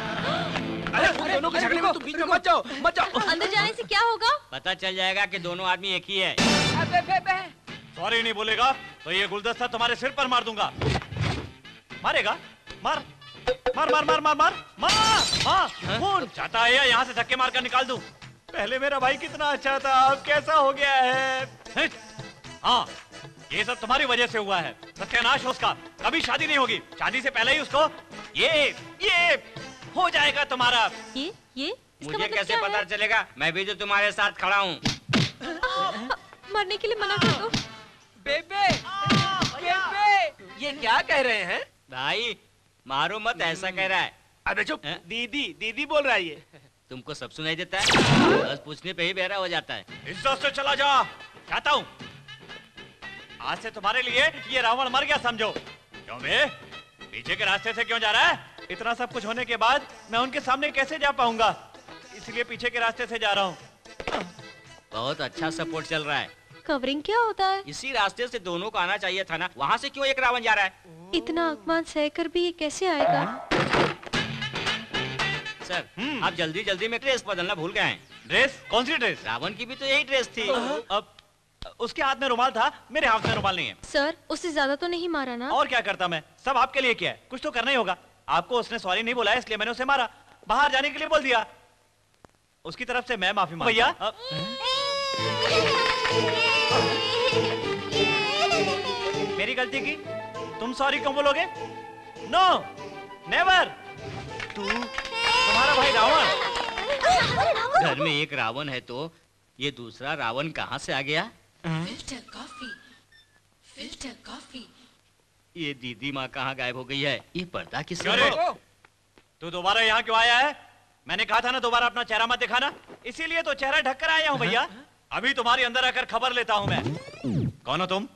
अरे दोनों के झगड़े में तुम बीच में मत जाओ मत जाओ। अंदर जाने से क्या होगा? पता चल जाएगा कि दोनों आदमी एक ही है। सॉरी नहीं बोलेगा। तो ये गुलदस्ता तुम्हारे सिर पर मार दूँगा। मारेगा? मार। मार मार मार मार मार। मार! मार! खून! चाहता है यहाँ से धक्के मार कर निकाल दूँ? पहले मेरा भाई कितना अच्छा था अब कैसा हो गया है? हाँ? ये सब तुम्हारी वजह से हुआ है। सत्यानाश हो उसका। कभी शादी नहीं होगी। शादी से पहले ही उसको ये ये हो जाएगा तुम्हारा। ये ये? मुझे मतलब कैसे पता चलेगा? मैं भी तो तुम्हारे साथ खड़ा हूँ। मरने के लिए मना कर दो। बेबे बेबे। ये क्या कह रहे हैं? भाई मारो मत ऐसा कह रहा है। अरे चुप। दीदी दीदी बोल रहा है ये। तुमको सब सुनाई देता है? बस पूछने पे ही बहरा हो जाता है। इज़्ज़त से चला जा। कहता हूँ। आज से तुम्हारे लिए ये रावण मर गया समझो। क्यों बे? पीछे के रास्ते से क्यों जा रहा है? इतना सब कुछ होने के बाद मैं उनके सामने कैसे जा पाऊँगा? इसलिए पीछे के रास्ते से जा रहा हूँ। बहुत अच्छा सपोर्ट चल रहा है। कवरिंग क्या होता है? इसी रास्ते से दोनों को आना चाहिए था ना। वहाँ से क्यों एक रावण जा रहा है? इतना अपमान सहकर भी ये कैसे आएगा? सर आप जल्दी जल्दी में ड्रेस बदलना भूल गए हैं। ड्रेस? कौन सी ड्रेस? रावण की भी तो यही ड्रेस थी। अब उसके हाथ में रुमाल था मेरे हाथ में रुमाल नहीं है। सर उससे ज़्यादा तो नहीं मारा ना? और क्या करता मैं? सब आपके लिए किया है। कुछ तो करना ही होगा। आपको उसने सॉरी नहीं बोला इसलिए मैंने उसे मारा। बाहर जाने के लिए बोल दिया। उसकी तरफ़ से मैं माफ़ी माँगता भैया? गलती की? तुम सॉरी क्यों बोलोगे? नो नेवर तू तुम्हारा भाई रावण। घर में एक रावण है तो ये दूसरा रावण कहाँ से आ गया? फ़िल्टर कॉफ़ी फ़िल्टर कॉफ़ी ये दीदी माँ कहाँ गायब हो गई है? ये पर्दा किस? तू दोबारा यहाँ क्यों आया है? मैंने कहा था ना दोबारा अपना चेहरा मत दिखाना। इसीलिए तो चेहरा ढककर आया हूँ भैया। अभी तुम्हारी अंदर आकर खबर लेता हूँ मैं। कौन हो तुम?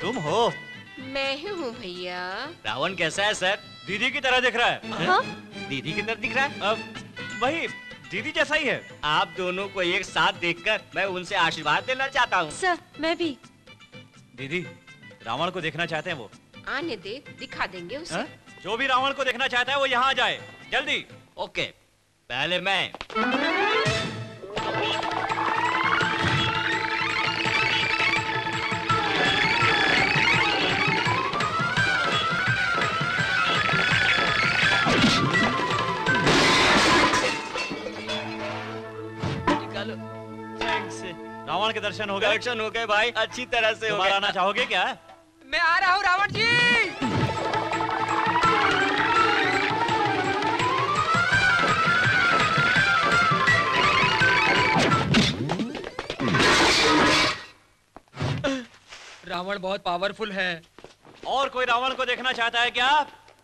तुम हो। मैं ही हूँ भैया। रावण कैसा है सर? दीदी की तरह दिख रहा है। हाँ? दीदी की तरह दिख रहा है? अब वही दीदी जैसा ही है। आप दोनों को एक साथ देखकर मैं उनसे आशीर्वाद देना चाहता हूँ। सर मैं भी। दीदी रावण को देखना चाहते हैं वो। आने दे दिखा देंगे उसे। हाँ? जो भी रावण को देखना चाहता है वो यहाँ आ जाए। जल्दी। ओके पहले मैं। रावण के दर्शन हो गए। दर्शन हो गए भाई अच्छी तरह से हो आना चाहोगे क्या? मैं आ रहा हूँ रावण जी। रावण बहुत पावरफुल है। और कोई रावण को देखना चाहता है क्या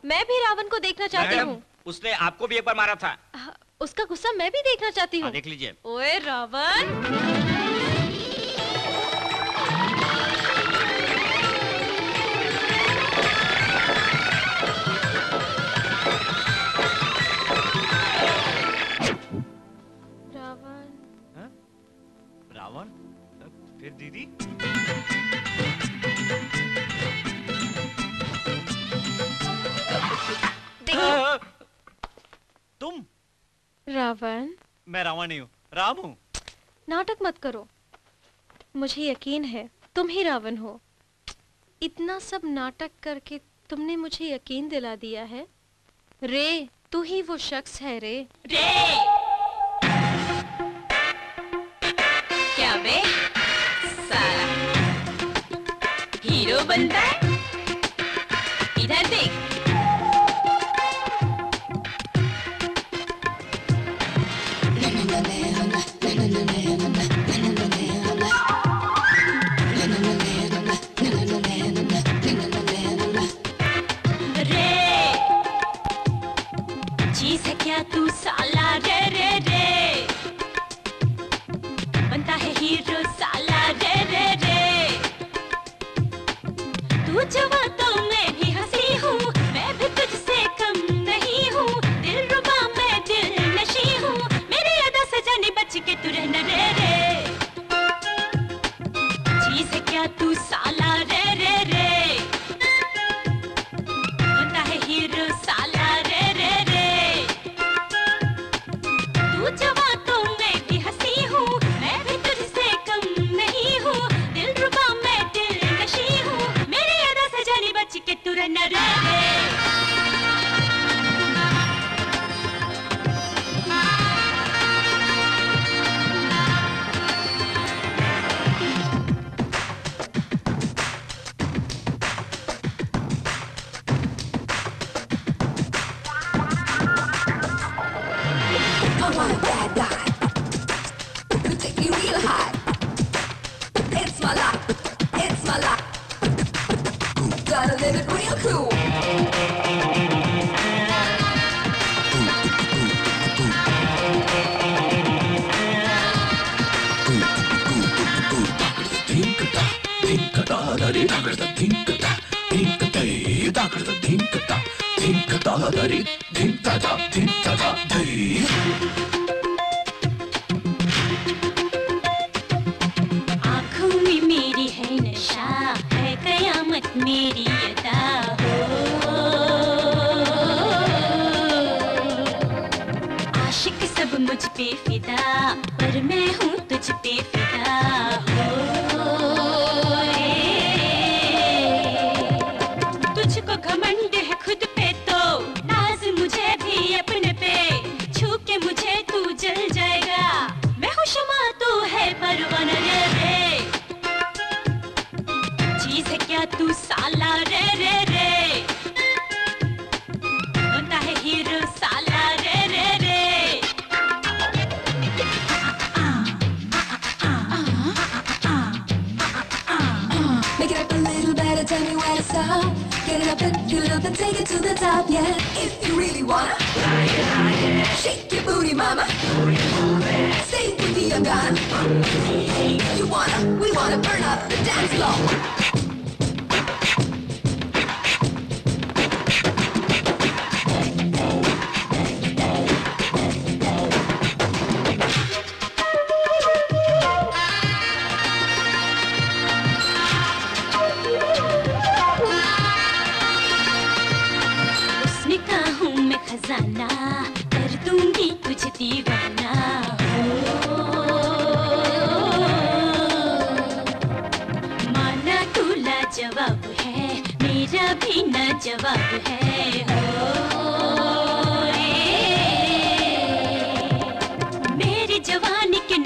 मैं भी रावण को देखना चाहती हूँ। उसने आपको भी एक बार मारा था। उसका गुस्सा मैं भी देखना चाहती हूँ हाँ, देख लीजिए। ओए रावण! फिर दीदी तुम? रावण। मैं रावण नहीं हूँ। राम हूँ। नाटक मत करो। मुझे यकीन है तुम ही रावण हो। इतना सब नाटक करके तुमने मुझे यकीन दिला दिया है। रे तू ही वो शख्स है रे। रे! बनता है।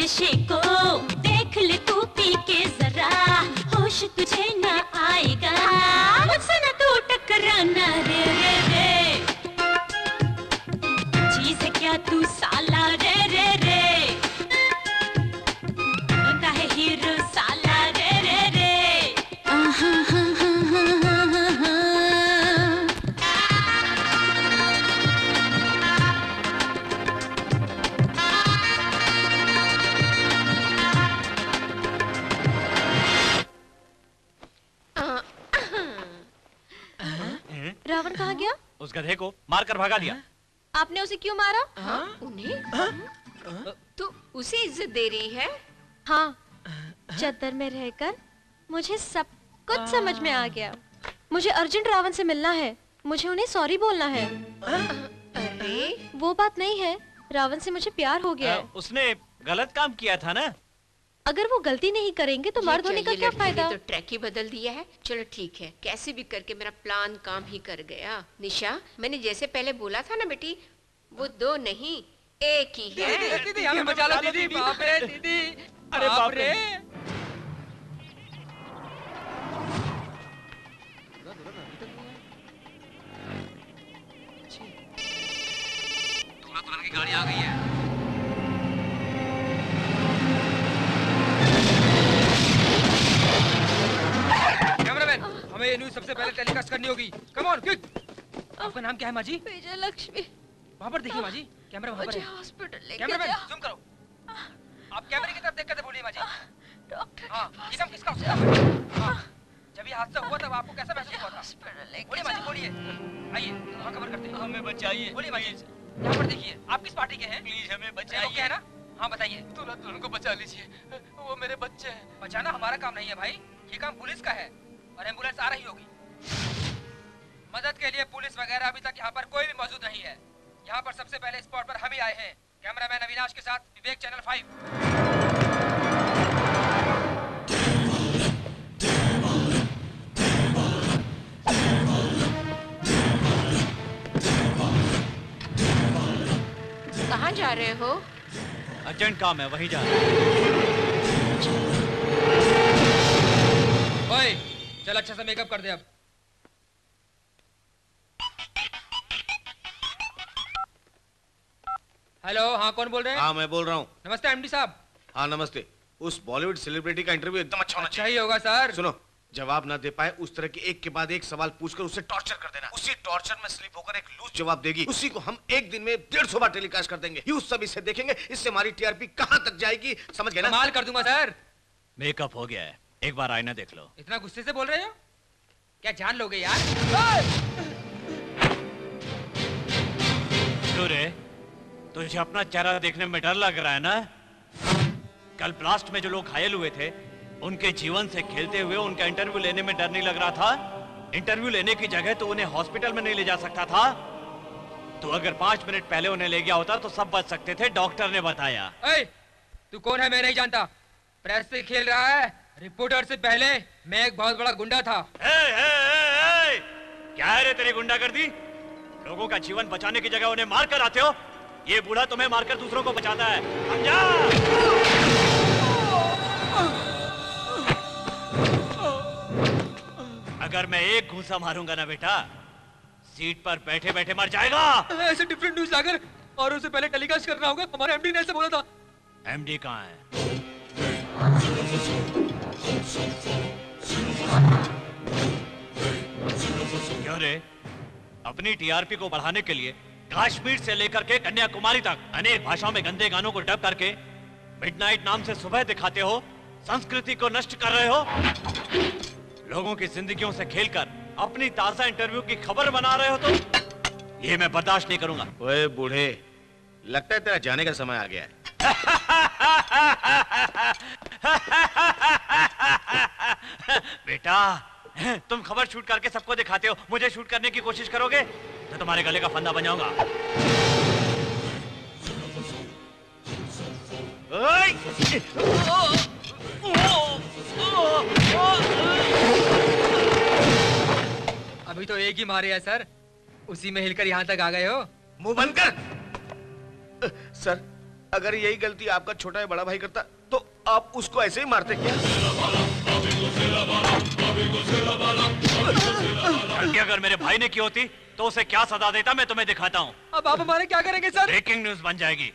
नशे को देख ले तू पी के जरा। होश तुझे भगा दिया। आपने उसे क्यों मारा? उन्हें? तू उसे इज़्ज़त दे रही है? हाँ। चद्दर में रहकर मुझे सब कुछ समझ में आ गया। मुझे अर्जेंट रावण से मिलना है। मुझे उन्हें सॉरी बोलना है। अरे वो बात नहीं है। रावण से मुझे प्यार हो गया है। उसने गलत काम किया था ना? अगर वो गलती नहीं करेंगे तो मर्द होने का क्या फ़ायदा? तो ट्रैक ही बदल दिया है। चलो ठीक है कैसे भी करके मेरा प्लान काम ही कर गया। निशा मैंने जैसे पहले बोला था ना बेटी वो दो नहीं एक ही है। दीदी, दीदी, हमें बचा लो दीदी बाप रे दीदी अरे बाप रे। दूल्हा दुल्हन की गाड़ी आ गई है। हमें ये न्यूज़ सबसे पहले टेलीकास्ट करनी होगी। कम ऑन क्विक आपका नाम क्या है माजी विजय लक्ष्मी वहाँ पर देखिए माजी कैमरा वहाँ पर है। हॉस्पिटल लेके कैमरामैन जूम करो। आप कैमरे की तरफ़ देख कर बोलिए माजी डॉक्टर हाँ ये नाम किसका उसका हाँ जब ये हादसा हुआ तब आपको कैसा महसूस हुआ था? बोलिए माजी बोलिए। आइए वहाँ कवर करते हैं। हमें बचाइए बोलिए माजी यहाँ पर देखिए आप किस पार्टी के हैं? प्लीज़ हमें बचाइए। है ना? हाँ बताइए। दूल्हा दुल्हन को बचा लीजिए। वो मेरे बच्चे हैं। बचाना हमारा काम नहीं है भाई। ये काम पुलिस का है। और एंबुलेंस आ रही होगी। मदद के लिए पुलिस वगैरह अभी तक यहाँ पर कोई भी मौजूद नहीं है। यहाँ पर सबसे पहले स्पॉट पर हम ही आए हैं। कैमरामैन अविनाश के साथ विवेक चैनल फाइव। कहाँ जा रहे हो? अर्जेंट काम है वहीं जा ओए चल अच्छा सा मेकअप कर दे अब। हेलो हाँ कौन बोल रहे हैं? हाँ मैं बोल रहा हूँ। नमस्ते एमडी साहब। हाँ नमस्ते। उस बॉलीवुड सेलिब्रिटी का इंटरव्यू एकदम अच्छा होना अच्छा ही होगा सर। सुनो जवाब ना दे पाए उस तरह के एक के बाद एक सवाल पूछकर उसे टॉर्चर कर देना। उसी टॉर्चर में स्लिप होकर एक लूज जवाब देगी। उसी को हम एक दिन में डेढ़ सौ बार टेलीकास्ट कर देंगे। यूज़ सब इसे देखेंगे इससे हमारी टीआरपी कहाँ तक जाएगी? समझ गए ना? कमाल कर दूँगा सर। मेकअप हो गया है। एक बार आईना देख लो। इतना गुस्से से बोल रहे हो? क्या जान लोगे यार? रे? तुझे अपना चेहरा देखने में डर लग रहा है ना? कल ब्लास्ट में जो लोग घायल हुए थे उनके जीवन से खेलते हुए उनका इंटरव्यू लेने में डर नहीं लग रहा था? इंटरव्यू लेने की जगह तो उन्हें हॉस्पिटल में नहीं ले जा सकता था? तो अगर पाँच मिनट पहले उन्हें ले गया होता तो सब बच सकते थे डॉक्टर ने बताया। तू कौन है मैं नहीं जानता? प्रेस से खेल रहा है। रिपोर्टर से पहले मैं एक बहुत बड़ा गुंडा था। ए, ए, ए, ए, क्या है रे तेरी गुंडागर्दी? लोगों का जीवन बचाने की जगह उन्हें मार कर आते हो? ये बूढ़ा तुम्हें मारकर दूसरों को बचाता है। समझा? अगर मैं एक घूसा मारूँगा ना बेटा सीट पर बैठे बैठे मर जाएगा। ऐसे डिफरेंट न्यूज़ लाकर और उसे पहले टेलीकास्ट करना होगा हमारे एमडी ने ऐसे बोला था। एमडी कहाँ है? क्यों रे अपनी टीआरपी को बढ़ाने के लिए कश्मीर से लेकर के कन्याकुमारी तक अनेक भाषाओं में गंदे गानों को डब करके मिडनाइट नाम से सुबह दिखाते हो संस्कृति को नष्ट कर रहे हो। लोगों की जिंदगियों से खेलकर अपनी ताज़ा इंटरव्यू की खबर बना रहे हो तो ये मैं बर्दाश्त नहीं करूँगा। ओए बूढ़े लगता है तेरा जाने का समय आ गया है। बेटा। तुम खबर शूट करके सबको दिखाते हो। मुझे शूट करने की कोशिश करोगे? तो तुम्हारे गले का फंदा बन जाऊँगा अभी तो तो एक ही मारे है सर। उसी में हिलकर यहाँ तक आ गए हो। मुँह बंद कर। सर अगर यही गलती आपका छोटा या बड़ा भाई करता तो आप उसको ऐसे ही मारते क्या? गलती अगर मेरे भाई ने की होती तो उसे क्या सजा देता मैं तुम्हें दिखाता हूँ। अब आप हमारे क्या करेंगे सर? ब्रेकिंग न्यूज़ बन जाएगी।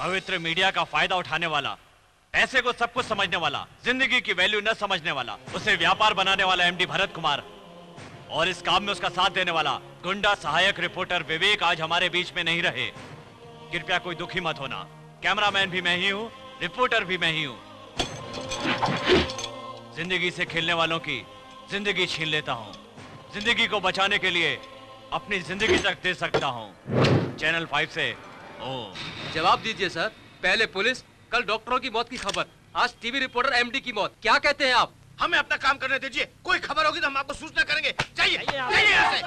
पवित्र मीडिया का फ़ायदा उठाने वाला पैसे को सब कुछ समझने वाला ज़िंदगी की वैल्यू न समझने वाला उसे व्यापार बनाने वाला एमडी भरत कुमार। और इस काम में उसका साथ देने वाला गुंडा सहायक रिपोर्टर विवेक आज हमारे बीच में नहीं रहे। कृपया कोई दुखी मत होना। कैमरामैन भी मैं ही हूँ, रिपोर्टर भी मैं ही हूँ। ज़िंदगी से खेलने वालों की ज़िंदगी छीन लेता हूँ। ज़िंदगी को बचाने के लिए अपनी ज़िंदगी तक दे सकता हूँ। चैनल फाइव से ओम जवाब दीजिए, सर। पहले पुलिस, कल डॉक्टरों की मौत की खबर। आज टीवी रिपोर्टर एमडी की मौत। क्या कहते हैं आप? हमें अपना काम करने दीजिए। कोई खबर होगी तो हम आपको सूचना करेंगे। यहाँ से।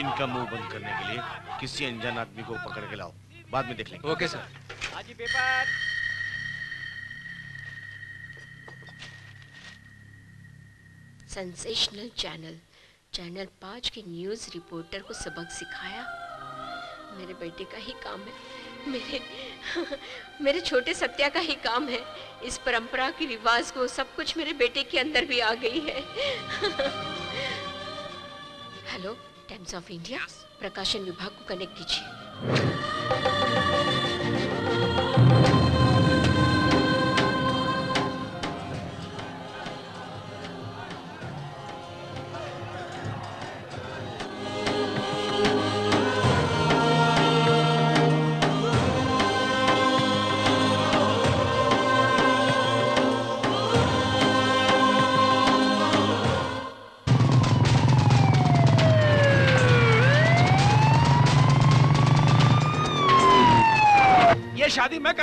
इनका मुँह बंद करने के लिए किसी अनजान आदमी को पकड़ के लाओ। बाद में देख लेंगे। Okay sir. आज ही पेपर। सेंसेशनल चैनल चैनल पाँच के न्यूज़ रिपोर्टर को सबक सिखाया। मेरे बेटे का ही काम है। मेरे मेरे छोटे सत्या का ही काम है। इस परंपरा की रिवाज को सब कुछ मेरे बेटे के अंदर भी आ गई है। हेलो टाइम्स ऑफ़ इंडिया प्रकाशन विभाग को कनेक्ट कीजिए।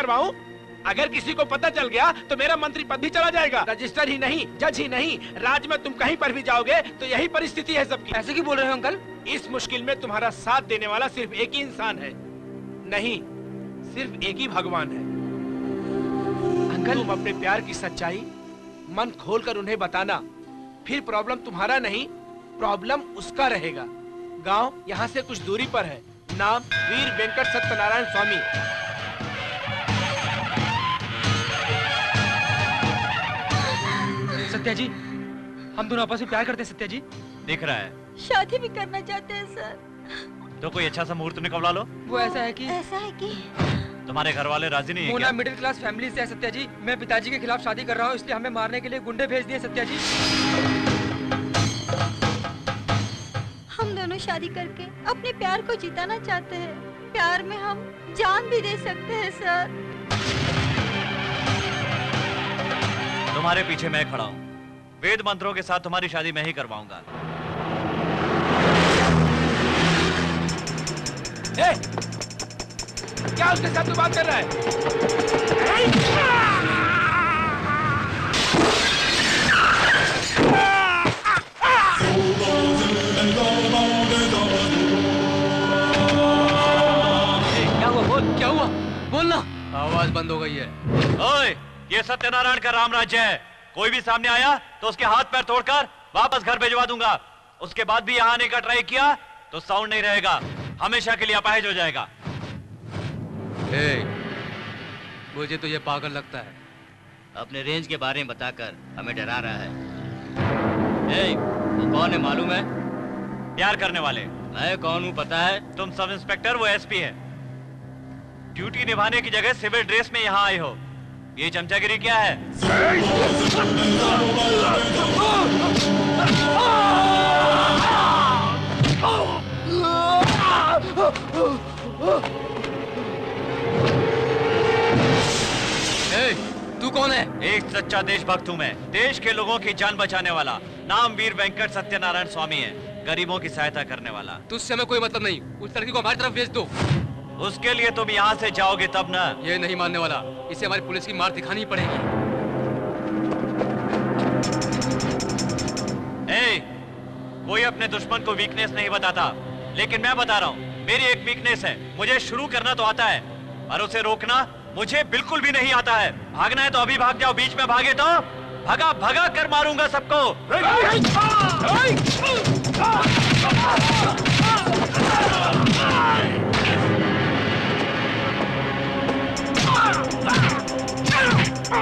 करवाऊं? अगर किसी को पता चल गया तो मेरा मंत्री पद भी चला जाएगा। रजिस्टर ही नहीं जज ही नहीं। राज में तुम कहीं पर भी जाओगे तो यही परिस्थिति है सबकी। ऐसे क्यों बोल रहे हो अंकल? इस मुश्किल में तुम्हारा साथ देने वाला सिर्फ़ एक ही इंसान है। नहीं सिर्फ़ एक ही भगवान है। अंकल। तुम अपने प्यार की सच्चाई मन खोलकर उन्हें बताना। फिर प्रॉब्लम तुम्हारा नहीं प्रॉब्लम उसका रहेगा। गाँव यहाँ से कुछ दूरी पर है। नाम वीर वेंकट सत्यनारायण स्वामी। सत्या जी हम दोनों आपस में प्यार करते हैं सत्या जी। दिख रहा है। शादी भी करना चाहते हैं सर। तो कोई अच्छा सा मुहूर्त निकलवा लो। वो ऐसा है कि ऐसा है कि तुम्हारे घर वाले राज़ी नहीं है मोना क्या? मिडिल क्लास फैमिली से है सत्या जी। मैं पिताजी के खिलाफ शादी कर रहा हूँ इसलिए हमें मारने के लिए गुंडे भेज दिए सत्या जी। हम दोनों शादी करके अपने प्यार को जिताना चाहते हैं। प्यार में हम जान भी दे सकते हैं सर। तुम्हारे पीछे मैं खड़ा हूँ। वेद मंत्रों के साथ तुम्हारी शादी मैं ही करवाऊँगा। ए, क्या उसके साथ तू बात कर रहा है? क्या हुआ? क्या हुआ? बोलना आवाज़ बंद हो गई है। ओए ये सत्यनारायण का राम राज्य है। कोई भी सामने आया तो उसके हाथ पैर तोड़कर वापस घर भिजवा दूँगा। उसके बाद भी यहाँ आने का ट्राई किया तो साउंड नहीं रहेगा। हमेशा के लिए अपाहिज हो जाएगा। ए, मुझे तो ये पागल लगता है। अपने रेंज के बारे में बताकर हमें डरा रहा है। ए, वो कौन है मालूम है? प्यार करने वाले। मैं कौन हूँ पता है? तुम सब इंस्पेक्टर वो एसपी है। ड्यूटी निभाने की जगह सिविल ड्रेस में यहाँ आए हो। ये चमचागिरी क्या है? तू कौन है? एक सच्चा देशभक्त हूँ मैं। देश के लोगों की जान बचाने वाला। नाम वीर वेंकट सत्यनारायण स्वामी है। गरीबों की सहायता करने वाला। तुझसे हमें कोई मतलब नहीं। उस लड़की को हमारी तरफ़ भेज दो। उसके लिए तुम यहाँ से जाओगे तब ना ये नहीं मानने वाला इसे हमारी पुलिस की मार दिखानी पड़ेगी ए, कोई अपने दुश्मन को वीकनेस नहीं बताता लेकिन मैं बता रहा हूँ मेरी एक वीकनेस है मुझे शुरू करना तो आता है पर उसे रोकना मुझे बिल्कुल भी नहीं आता है भागना है तो अभी भाग जाओ बीच में भागे तो भगा भगा कर मारूँगा सबको ए,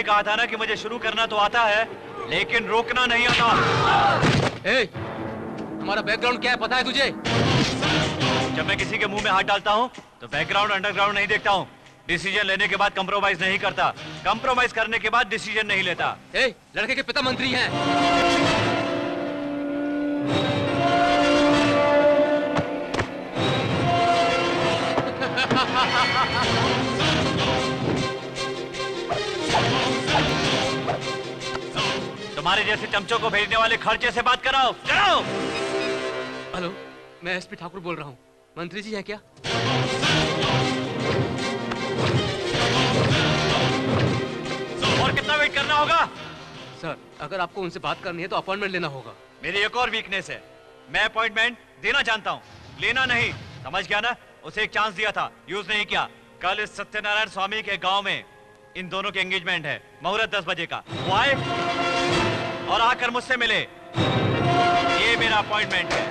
मैंने कहा था ना कि मुझे शुरू करना तो आता है लेकिन रोकना नहीं आता। ए, हमारा बैकग्राउंड क्या है? पता है तुझे? जब मैं किसी के मुँह में हाथ डालता हूँ तो बैकग्राउंड अंडरग्राउंड नहीं देखता हूँ। डिसीज़न लेने के बाद कंप्रोमाइज नहीं करता। कंप्रोमाइज करने के बाद डिसीज़न नहीं लेता। ए, लड़के के पिता मंत्री हैं। तुम्हारे जैसे चमचों को भेजने वाले खर्चे से बात कराओ। कराओ हेलो मैं एसपी ठाकुर बोल रहा हूँ। मंत्री जी हैं क्या? और कितना वेट करना होगा? सर अगर आपको उनसे बात करनी है तो अपॉइंटमेंट लेना होगा। मेरी एक और वीकनेस है। मैं अपॉइंटमेंट देना जानता हूँ। लेना नहीं। समझ गया ना? उसे एक चांस दिया था। यूज़ नहीं किया। कल इस सत्यनारायण स्वामी के गाँव में इन दोनों की एंगेजमेंट है। मुहूर्त दस बजे का। वो आए और आकर मुझसे मिले। ये मेरा अपॉइंटमेंट है।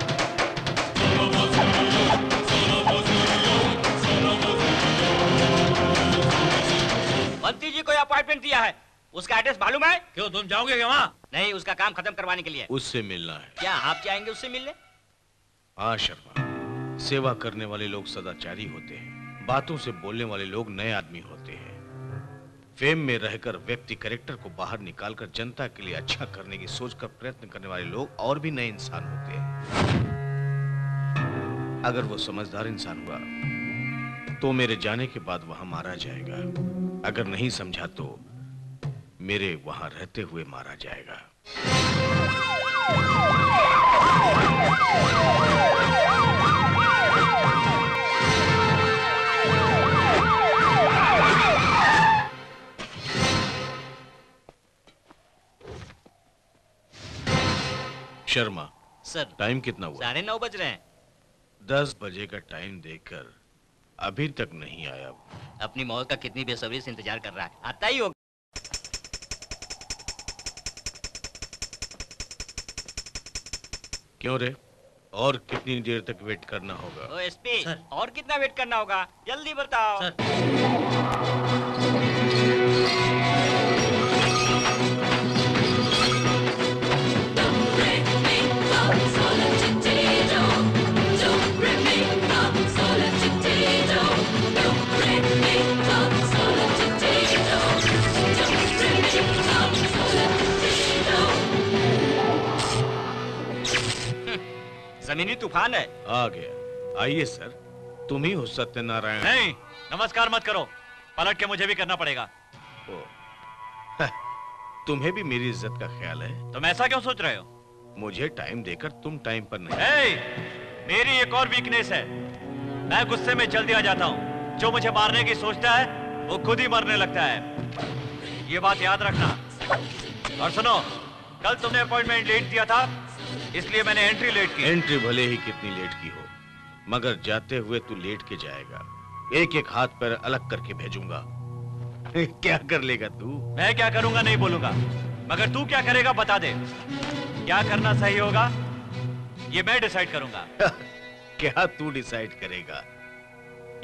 मंत्री जी को अपॉइंटमेंट दिया है? उसका एड्रेस मालूम है? क्यों तुम जाओगे क्या वहाँ? नहीं उसका काम खत्म करवाने के लिए। उससे मिलना है। क्या आप जाएँगे उससे मिलने? हाँ शर्मा सेवा करने वाले लोग सदाचारी होते हैं। बातों से बोलने वाले लोग नए आदमी होते हैं। फेम में रहकर व्यक्ति करेक्टर को बाहर निकालकर जनता के लिए अच्छा करने की सोचकर प्रयत्न करने वाले लोग और भी नए इंसान होते हैं। अगर वो समझदार इंसान हुआ तो मेरे जाने के बाद वहाँ मारा जाएगा। अगर नहीं समझा तो मेरे वहाँ रहते हुए मारा जाएगा। शर्मा। सर टाइम कितना हुआ? साढ़े नौ बज रहे हैं। दस बजे का टाइम देकर अभी तक नहीं आया। अपनी मौत का कितनी बेसब्री से इंतज़ार कर रहा है। आता ही होगा। क्यों रे? और कितनी देर तक वेट करना होगा? ओ एसपी और कितना वेट करना होगा? जल्दी बताओ। जमीनी तूफ़ान है। आ गया। आइए सर। तुम ही हो सत्यनारायण। नहीं नमस्कार मत करो। पलट के मुझे भी करना पड़ेगा। ओ, तुम्हें भी मेरी इज़्ज़त का ख्याल है? तुम ऐसा क्यों सोच रहे हो? मुझे टाइम देकर तुम टाइम पर नहीं। ए, मेरी एक और वीकनेस है। मैं गुस्से में जल्दी आ जाता हूँ। जो मुझे मारने की सोचता है वो खुद ही मरने लगता है। ये बात याद रखना। और सुनो कल तुमने अपॉइंटमेंट लेट दिया था। इसलिए मैंने एंट्री लेट की। एंट्री भले ही कितनी लेट की हो मगर जाते हुए तू लेट के जाएगा। एक एक हाथ पैर अलग करके भेजूँगा। क्या कर लेगा तू? मैं क्या करूँगा नहीं बोलूँगा। मगर तू क्या करेगा बता दे। क्या करना सही होगा ये मैं डिसाइड करूँगा। क्या तू डिसाइड करेगा?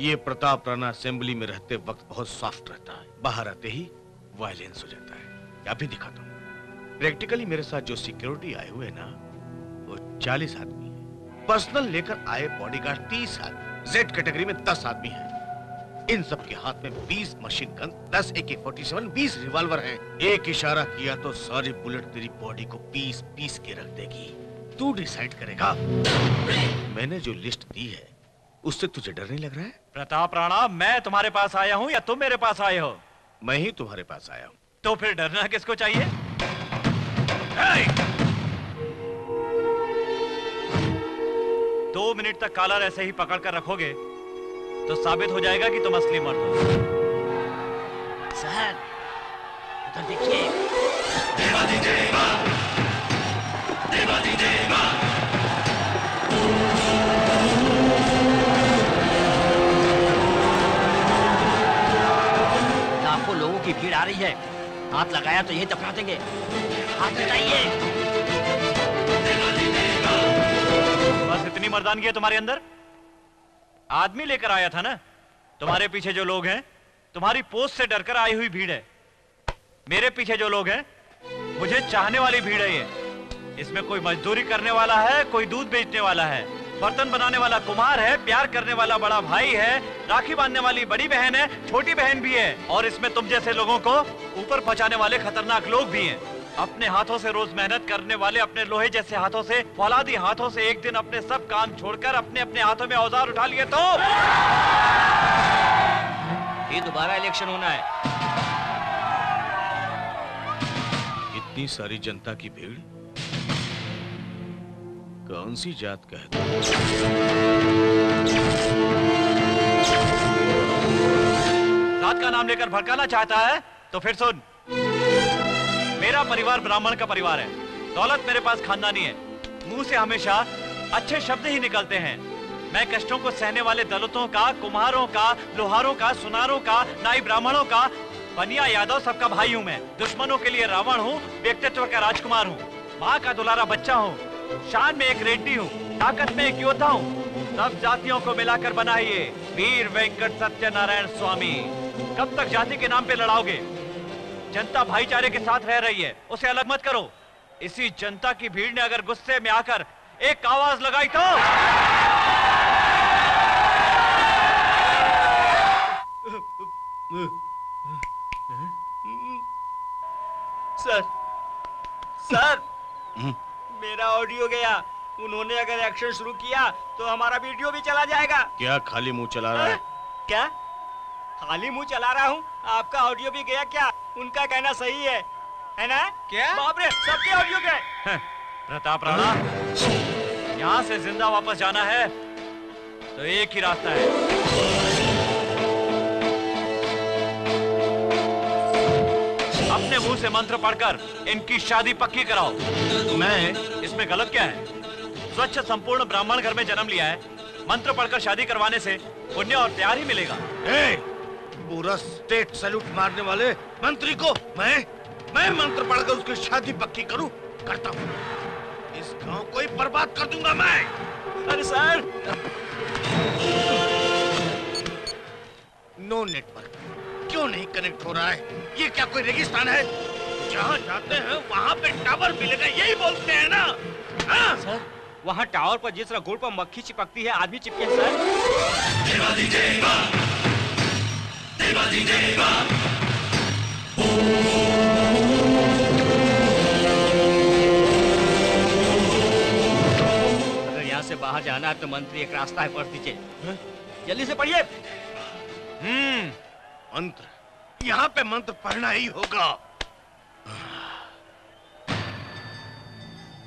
ये प्रताप राणा असेंबली में रहते वक्त बहुत सॉफ्ट रहता है। बाहर आते ही वायलेंस हो जाता है। अभी दिखाता हूँ। प्रैक्टिकली मेरे साथ जो सिक्योरिटी आए हुए ना चालीस आदमी है। पर्सनल लेकर आए बॉडीगार्ड तीस आदमी जेड कैटेगरी में दस आदमी हैं। इन सब के हाथ में 20 मशीन गन 10 एके 47 20 रिवॉल्वर हैं। एक इशारा किया तो सारी बुलेट तेरी बॉडी को पीस पीस के रख देगी। तू डिसाइड करेगा। मैंने जो लिस्ट दी है उससे तुझे डर नहीं लग रहा है? प्रताप राणा मैं तुम्हारे पास आया हूँ या तुम मेरे पास आए हो? मैं ही तुम्हारे पास आया हूँ। तो फिर डरना किसको चाहिए? दो मिनट तक कालर ऐसे ही पकड़ कर रखोगे तो साबित हो जाएगा कि तुम असली मर्द हो। सर उधर देखिए। लाखों लोगों की भीड़ आ रही है। हाथ लगाया तो ये दफना देंगे हाथ हटाइए बस इतनी मर्दानगी है तुम्हारे अंदर? आदमी लेकर आया था ना? तुम्हारे पीछे जो लोग हैं, तुम्हारी पोस्ट से डरकर आई हुई भीड़ है। मेरे पीछे जो लोग हैं, मुझे चाहने वाली भीड़ है ये। इसमें कोई मजदूरी करने वाला है, कोई दूध बेचने वाला है। बर्तन बनाने वाला कुमार है, प्यार करने वाला बड़ा भाई है, राखी बांधने वाली बड़ी बहन है, छोटी बहन भी है। और इसमें तुम जैसे लोगों को ऊपर पहुँचाने वाले खतरनाक लोग भी हैं। अपने हाथों से रोज मेहनत करने वाले अपने लोहे जैसे हाथों से फौलादी हाथों से एक दिन अपने सब काम छोड़कर अपने अपने हाथों में औज़ार उठा लिए तो? ये दोबारा इलेक्शन होना है। इतनी सारी जनता की भीड़? कौन सी जात का है? जात का नाम लेकर भड़काना चाहता है? तो फिर सुन। मेरा परिवार ब्राह्मण का परिवार है। दौलत मेरे पास खानदानी है। मुँह से हमेशा अच्छे शब्द ही निकलते हैं। मैं कष्टों को सहने वाले दलितों का, कुम्हारों का, लोहारों का, सुनारों का, नाई ब्राह्मणों का, बनिया यादव सबका भाई हूँ मैं। दुश्मनों के लिए रावण हूँ, व्यक्तित्व का राजकुमार हूँ। माँ का दुलारा बच्चा हूँ। शान में एक रेड्डी हूँ, ताकत में एक योद्धा हूँ। सब जातियों को मिलाकर बनाइए। वीर वेंकट सत्यनारायण स्वामी। कब तक जाति के नाम पे लड़ाओगे? जनता भाईचारे के साथ रह रही है उसे अलग मत करो। इसी जनता की भीड़ ने अगर गुस्से में आकर एक आवाज़ लगाई तो? सर सर मेरा ऑडियो गया। उन्होंने अगर एक्शन शुरू किया तो हमारा वीडियो भी चला जाएगा। क्या खाली मुँह चला रहा है? क्या? खाली मुँह चला रहा हूँ? आपका ऑडियो भी गया क्या? उनका कहना सही है। है ना? क्या? बाप रे सबके ऑडियो गए प्रताप राणा यहाँ से ज़िंदा वापस जाना है तो एक ही रास्ता है। अपने मुँह से मंत्र पढ़कर इनकी शादी पक्की कराओ। मैं इसमें गलत क्या है? स्वच्छ संपूर्ण ब्राह्मण घर में जन्म लिया है। मंत्र पढ़कर शादी करवाने से पुण्य और प्यार ही मिलेगा। ए, पूरा स्टेट सैल्यूट मारने वाले मंत्री को मैं मैं मंत्र पढ़कर उसकी शादी पक्की करूँ करता हूँ। इस गाँव को ही बर्बाद कर दूँगा मैं। अरे सर! नो नेटवर्क क्यों नहीं कनेक्ट हो रहा है? ये क्या कोई रेगिस्तान है? जहाँ जाते हैं वहाँ पे टावर मिलेगा यही बोलते हैं ना। हाँ? सर वहाँ टावर पर जिस तरह गुड़ पर मक्खी चिपकती है आदमी चिपके सर। अगर यहाँ से बाहर जाना है तो मंत्री एक रास्ता है पढ़ दीजिए। जल्दी से पढ़िए। हम्म मंत्र। यहाँ पे मंत्र पढ़ना ही होगा।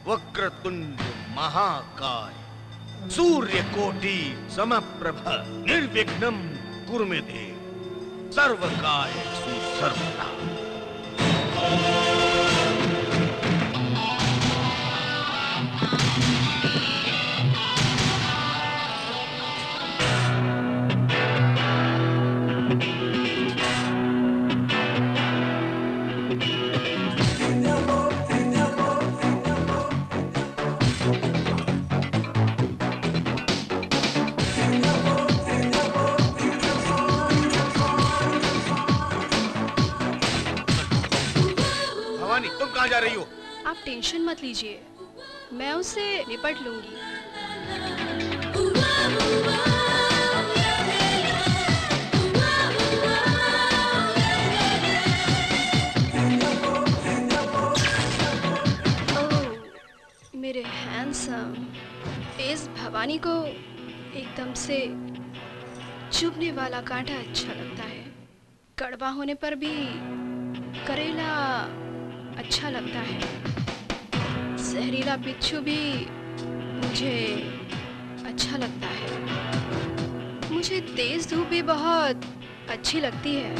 वक्रतुंड महाकाय सूर्य कोटि समप्रभ निर्विघ्नम कुरु मे देव सर्व का सुसर्वदा भवानी कहाँ जा रही हो? आप टेंशन मत लीजिए। मैं उसे निपट लूँगी। ओह, मेरे हैंडसम इस भवानी को एकदम से चुभने वाला कांटा अच्छा लगता है। कड़वा होने पर भी करेला अच्छा लगता है। जहरीला बिच्छू भी मुझे अच्छा लगता है। मुझे तेज धूप भी बहुत अच्छी लगती है।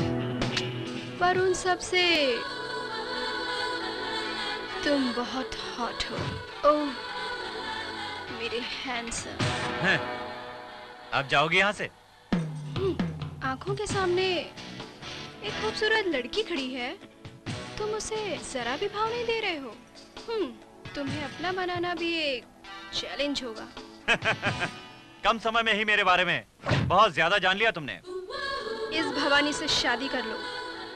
पर उन सबसे तुम बहुत हॉट हो। ओह मेरे हैंडसम हैं? अब जाओगी यहाँ से? आँखों के सामने एक खूबसूरत लड़की खड़ी है। तुम उसे जरा भी भाव नहीं दे रहे हो? हम्म तुम्हें अपना बनाना भी एक चैलेंज होगा। कम समय में ही मेरे बारे में बहुत ज़्यादा जान लिया तुमने। इस भवानी से शादी कर लो।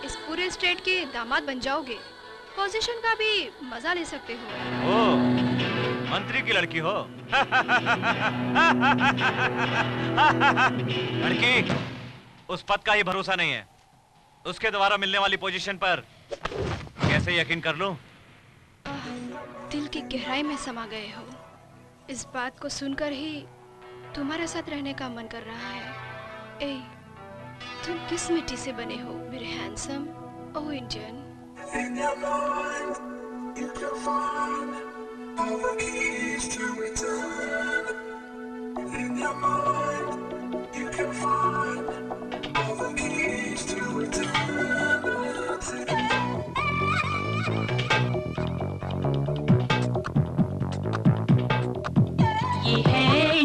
इस पूरे स्टेट के दामाद बन जाओगे। पोजीशन का भी मज़ा ले सकते हो। ओ मंत्री की लड़की हो। लड़की उस पद का ही भरोसा नहीं है। उसके द्वारा मिलने वाली पोजीशन पर कैसे यकीन कर लूँ? दिल की गहराई में समा गए हो। इस बात को सुनकर ही तुम्हारे साथ रहने का मन कर रहा है। ए तुम किस मिट्टी से बने हो मेरे handsome oh Indian In your mind, you can find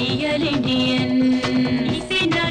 The real Indian. इसे न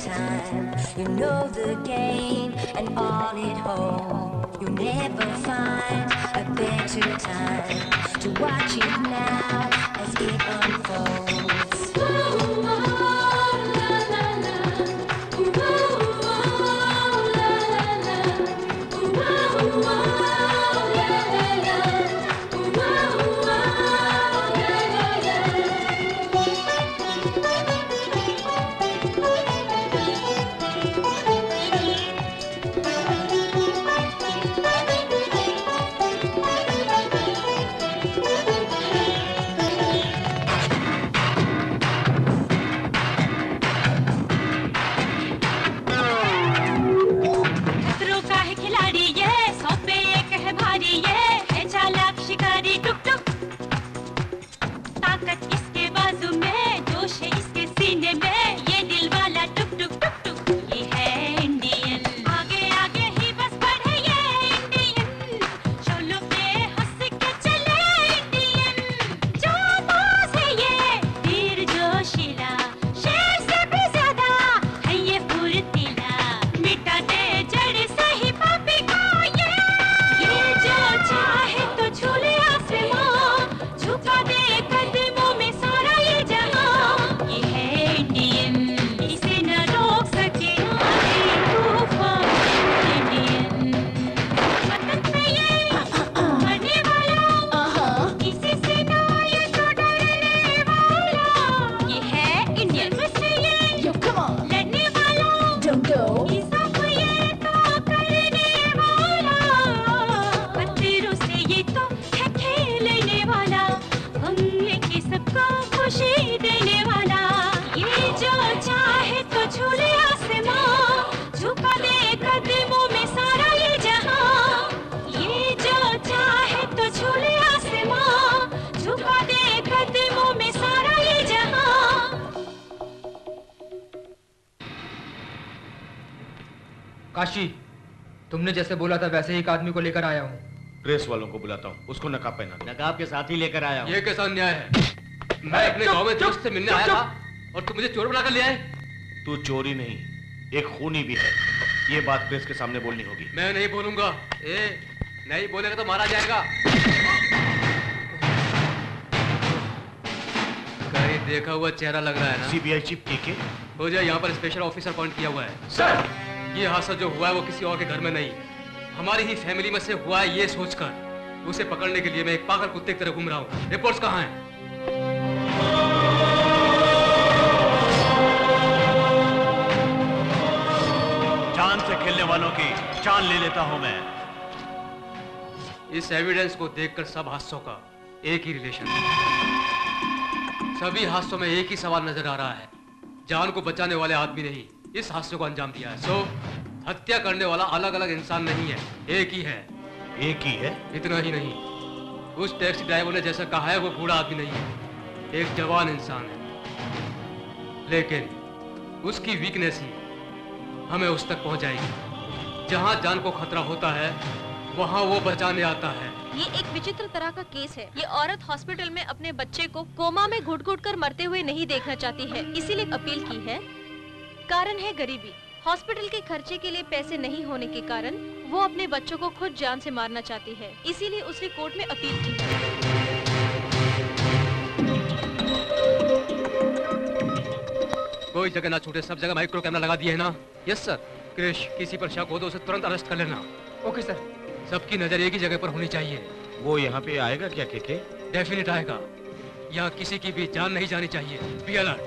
time. काशी तुमने जैसे बोला था वैसे ही एक आदमी को लेकर आया हूँ। प्रेस वालों को बुलाता हूँ उसको नकाब पहना नकाब के साथ ही लेकर आया हूँ। ये कैसा अन्याय है? मैं अपने गाँव में दोस्त से मिलने आया था और तुम मुझे चोर बनाकर ले आए। तू चोरी नहीं एक खूनी भी है। ये बात प्रेस के सामने बोलनी होगी। मैं नहीं बोलूँगा। ए नहीं बोलेगा तो मारा जाएगा। कहीं देखा हुआ चेहरा लग रहा है ना? सीबीआई चीफ के हो जाए यहाँ पर स्पेशल ऑफिसर अपॉइंट किया हुआ है। सर! ये हादसा जो हुआ है वो किसी और के घर में नहीं। हमारी ही फैमिली में से हुआ है ये सोचकर। उसे पकड़ने के लिए मैं एक पागल कुत्ते की तरह घूम रहा हूँ। रिपोर्ट्स कहाँ हैं? जान से खेलने वालों की जान ले लेता हूँ मैं। इस एविडेंस को देखकर सब हादसों का एक ही रिलेशन सभी हादसों में एक ही सवाल नज़र आ रहा है। जान को बचाने वाले आदमी ने ही इस हादसे को अंजाम दिया है। सो हत्या करने वाला अलग अलग इंसान नहीं है एक ही है। एक ही है? इतना ही नहीं। उस टैक्सी ड्राइवर ने जैसा कहा है वो बूढ़ा आदमी नहीं है। एक जवान इंसान है। लेकिन उसकी वीकनेस ही हमें उस तक पहुँच जाएगी जहाँ जान को खतरा होता है वहाँ वो बचाने आता है। ये एक विचित्र तरह का केस है। ये औरत हॉस्पिटल में अपने बच्चे को कोमा में घुट घुट कर मरते हुए नहीं देखना चाहती है। इसीलिए अपील की है कारण है गरीबी। हॉस्पिटल के खर्चे के लिए पैसे नहीं होने के कारण वो अपने बच्चों को खुद जान से मारना चाहती है। इसीलिए उसने कोर्ट में अपील की कोई जगह ना छूटे सब जगह माइक्रो कैमरा लगा दिए है ना? यस सर क्रिश किसी पर शक हो तो उसे तुरंत अरेस्ट कर लेना। ओके सर सबकी नज़र एक ही जगह पर होनी चाहिए। वो यहाँ पे आएगा क्या केके डेफिनेट आएगा। यहाँ किसी की भी जान नहीं जानी चाहिए। बी अलर्ट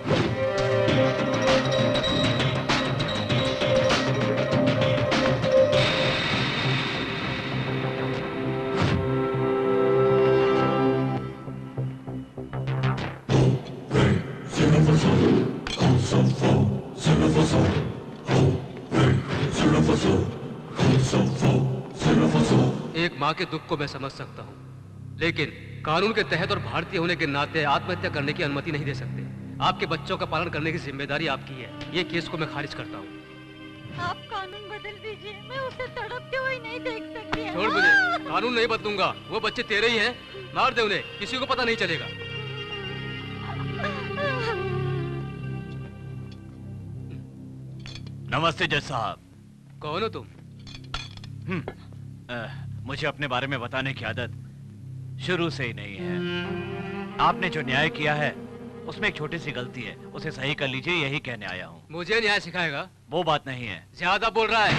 माँ के दुख को मैं समझ सकता हूँ। लेकिन कानून के तहत और भारतीय होने के नाते आत्महत्या करने की अनुमति नहीं दे सकते। आपके बच्चों का पालन करने की ज़िम्मेदारी आपकी है। ये केस को मैं खारिज करता हूँ। आप कानून बदल दीजिए। मैं उसे तड़पते हुए नहीं देख सकती। छोड़ मुझे। कानून नहीं बदलूँगा। वो बच्चे तेरे ही हैं। मार दे उन्हें। किसी को पता नहीं चलेगा। नमस्ते जज साहब। कौन हो तुम? हम्म, मुझे अपने बारे में बताने की आदत शुरू से ही नहीं है। आपने जो न्याय किया है उसमें एक छोटी सी गलती है। उसे सही कर लीजिए यही कहने आया हूँ। मुझे न्याय सिखाएगा? वो बात नहीं है। ज़्यादा बोल रहा है।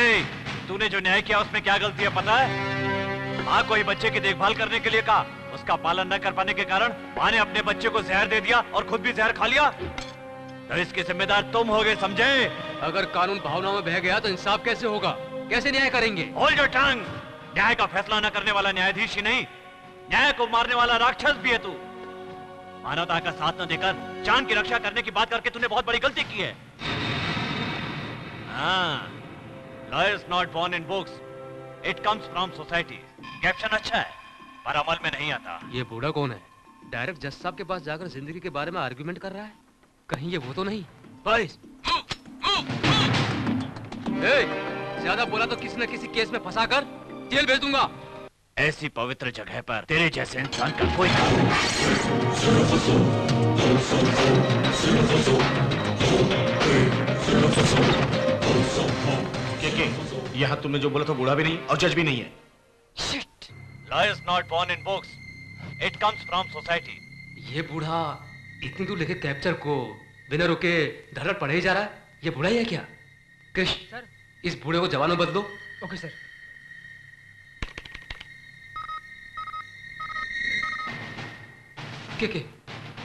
ए, तूने जो न्याय किया उसमें क्या गलती है पता है? माँ को ही बच्चे की देखभाल करने के लिए कहा। उसका पालन न कर पाने के कारण माँ ने अपने बच्चे को जहर दे दिया और खुद भी जहर खा लिया। तो इसके जिम्मेदार तुम हो समझे? अगर कानून भावना में बह गया तो इंसाफ कैसे होगा? कैसे न्याय करेंगे? होल्ड योर टंग न्याय का फैसला न करने वाला न्यायाधीश ही नहीं। न्याय को मारने वाला राक्षस भी है तू। मानवता का साथ न देकर जान की रक्षा करने की बात करके तूने बहुत बड़ी गलती की है। हाँ not born in books it comes from society caption अच्छा है पर अमल में नहीं आता। ये बूढ़ा कौन है? डायरेक्ट जज साहब के पास जाकर ज़िंदगी के बारे में आर्ग्यूमेंट कर रहा है। कहीं ये वो तो नहीं। बॉयज़ ए, ज़्यादा बोला तो किसी न किसी केस में फंसा कर जेल भेज दूँगा। ऐसी पवित्र जगह पर तेरे जैसे इंसान का कोई काम के के यहाँ तुमने जो बोला था बूढ़ा भी नहीं और जज भी नहीं है। Law is not born in books it comes from society ये बूढ़ा इतनी दूर लेके कैप्चर को बिना रुके धड़क पढ़े ही जा रहा है? ये बूढ़ा ही है क्या? कृष्ण। सर इस बूढ़े को जवान बदलो। Okay sir. के के?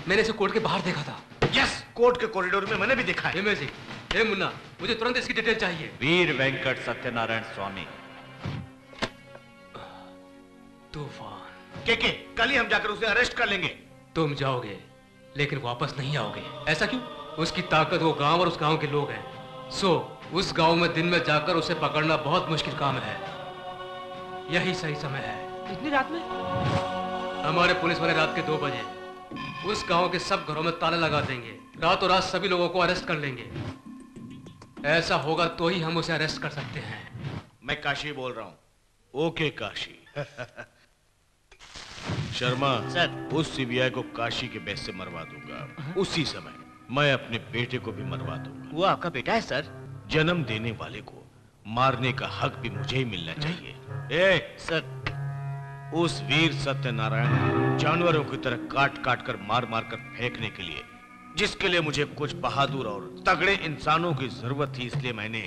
मैंने इसे कोर्ट के बाहर देखा था। यस कोर्ट के कॉरिडोर में मैंने भी देखा है। ए मुन्ना मुझे तुरंत इसकी डिटेल चाहिए। वीर वेंकट सत्यनारायण स्वामी। तूफ़ान। के के? कल ही हम जाकर उसे अरेस्ट कर लेंगे। तुम जाओगे लेकिन वापस नहीं आओगे। ऐसा क्यों? उसकी ताकत वो गाँव और उस गाँव के लोग हैं। सो उस गाँव में दिन में जाकर उसे पकड़ना बहुत मुश्किल काम है। यही सही समय है। इतनी रात में? हमारे पुलिस वाले रात के दो बजे। उस गाँव के सब घरों में ताले लगा देंगे। रातों रात सभी लोगों को अरेस्ट कर लेंगे। ऐसा होगा तो ही हम उसे अरेस्ट कर सकते हैं। मैं काशी बोल रहा हूँ। ओके काशी। शर्मा सर। उस सीबीआई को काशी के बेस से मरवा दूँगा। उसी समय मैं अपने बेटे को भी मरवा दूँगा। वो आपका बेटा है सर? जन्म देने वाले को मारने का हक भी मुझे ही मिलना चाहिए। ए सर। उस वीर सत्यनारायण जानवरों की तरह काट काट कर मार मार कर फेंकने के लिए जिसके लिए मुझे कुछ बहादुर और तगड़े इंसानों की ज़रूरत थी इसलिए मैंने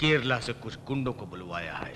केरला से कुछ गुंडों को बुलवाया है।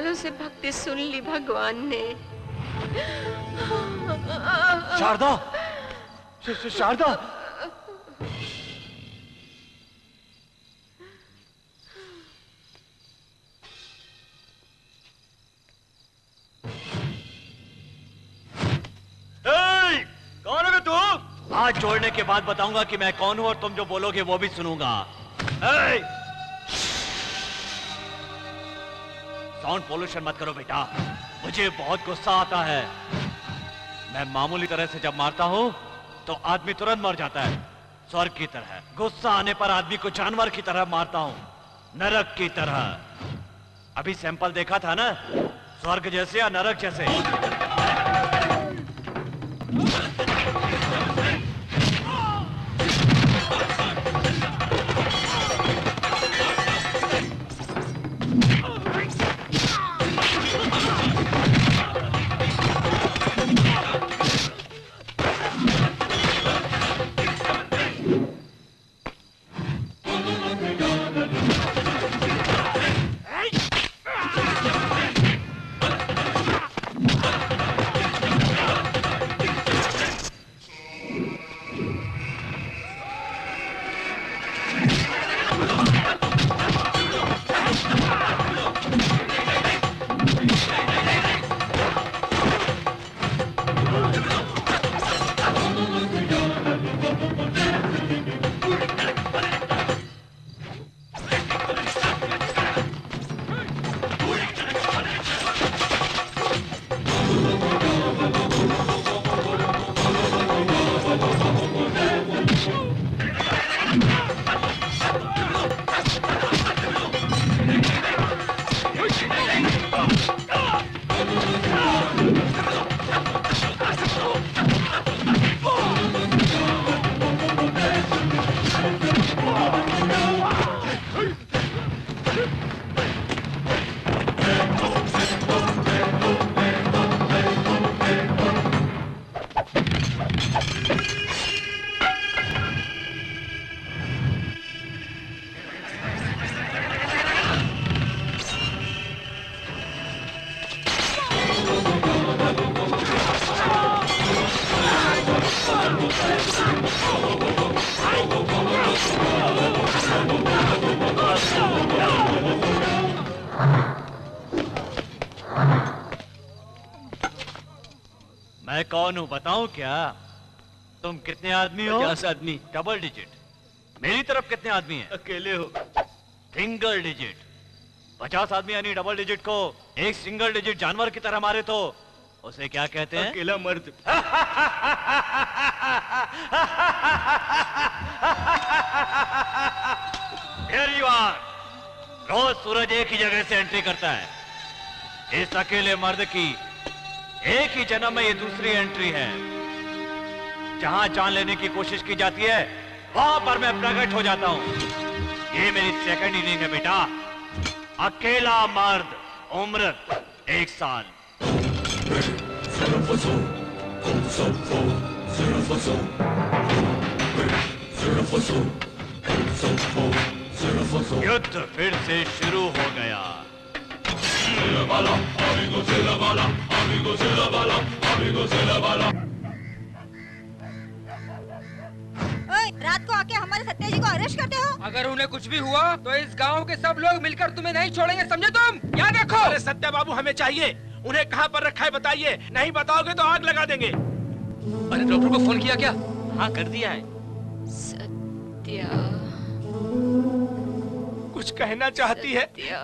सालों से भक्ति सुन ली भगवान ने। शारदा! शारदा! ए, कौन है तू? हाथ जोड़ने के बाद बताऊँगा कि मैं कौन हूँ और तुम जो बोलोगे वो भी सुनूँगा। साउंड पोल्यूशन मत करो बेटा। मुझे बहुत गुस्सा आता है। मैं मामूली तरह से जब मारता हूँ तो आदमी तुरंत मर जाता है। स्वर्ग की तरह। गुस्सा आने पर आदमी को जानवर की तरह मारता हूँ। नरक की तरह। अभी सैंपल देखा था ना? स्वर्ग जैसे या नरक जैसे? मैं कौन हूँ बताऊँ क्या? तुम कितने आदमी हो? पचास आदमी। डबल डिजिट मेरी तरफ़ कितने आदमी हैं? अकेले हो। सिंगल डिजिट पचास आदमी यानी डबल डिजिट को एक सिंगल डिजिट जानवर की तरह मारे तो उसे क्या कहते हैं? अकेला मर्द। Here you are. रोज सूरज एक ही जगह से एंट्री करता है। इस अकेले मर्द की एक ही जन्म में ये दूसरी एंट्री है। जहाँ जान लेने की कोशिश की जाती है, वहाँ पर मैं प्रकट हो जाता हूँ। ये मेरी सेकंड इनिंग है बेटा। अकेला मर्द, उम्र एक साल। युद्ध फिर से शुरू हो गया। ओए, रात को आके हमारे सत्या जी को अरेस्ट करते हो? अगर उन्हें कुछ भी हुआ तो इस गाँव के सब लोग मिलकर तुम्हें नहीं छोड़ेंगे समझे तुम? याद रखो अरे सत्या बाबू हमें चाहिए। उन्हें कहाँ पर रखा है बताइए। नहीं बताओगे तो आग लगा देंगे। अरे डॉक्टर को फ़ोन किया क्या? हाँ कर दिया है। सत्या। कुछ कहना चाहती है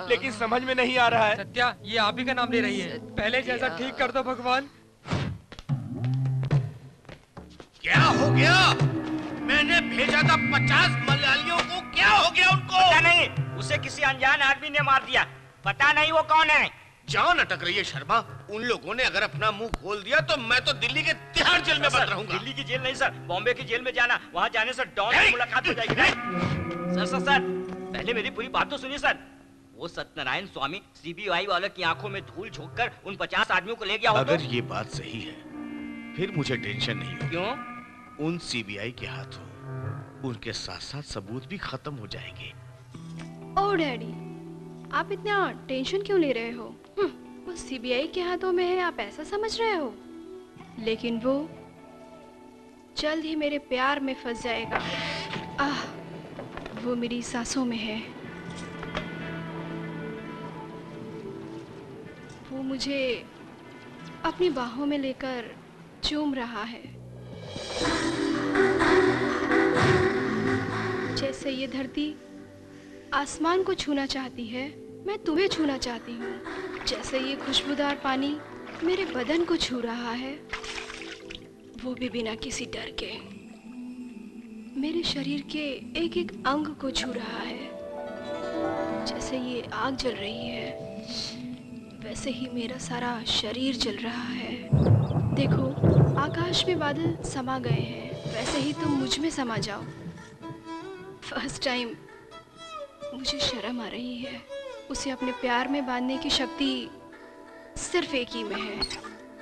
लेकिन समझ में नहीं आ रहा है। सत्या ये आप ही का नाम ले रही है। पहले जैसा ठीक कर दो भगवान। क्या हो गया? मैंने भेजा था पचास मलयालियों को। क्या हो गया उनको? पता नहीं। उसे किसी अनजान आदमी ने मार दिया। पता नहीं वो कौन है। जान अटक रही है शर्मा। उन लोगों ने अगर अपना मुँह खोल दिया तो मैं तो दिल्ली के तिहाड़ जेल में बंद रहूँगा। दिल्ली की जेल नहीं सर। बॉम्बे की जेल में जाना। वहाँ जाने से डॉन से मुलाकात हो जाएगी। Sir sir sir. पहले मेरी पूरी बात तो सुनिए सर। वो सत्यनारायण स्वामी सीबीआई वालों की आँखों में धूल झोंक कर उन पचास आदमियों को ले गया अगर तो? ये बात सही है फिर मुझे टेंशन नहीं होगी। क्यों? उन सीबीआई के हाथों उनके साथ साथ सबूत भी खत्म हो जाएँगे। ओ डैडी आप इतना टेंशन क्यों ले रहे हो? हम्म, वो सीबीआई के हाथों में है आप ऐसा समझ रहे हो? लेकिन वो जल्द ही मेरे प्यार में फंस जाएगा। आह वो मेरी सांसों में है। वो मुझे अपनी बाहों में लेकर चूम रहा है। जैसे ये धरती आसमान को छूना चाहती है, मैं तुम्हें छूना चाहती हूँ। जैसे ये खुशबूदार पानी मेरे बदन को छू रहा है, वो भी बिना किसी डर के। मेरे शरीर के एक एक अंग को छू रहा है। जैसे ये आग जल रही है, वैसे ही मेरा सारा शरीर जल रहा है। देखो, आकाश में बादल समा गए हैं, वैसे ही तुम मुझमें समा जाओ। फ़र्स्ट टाइम मुझे शर्म आ रही है। उसे अपने प्यार में बांधने की शक्ति सिर्फ़ एक ही में है,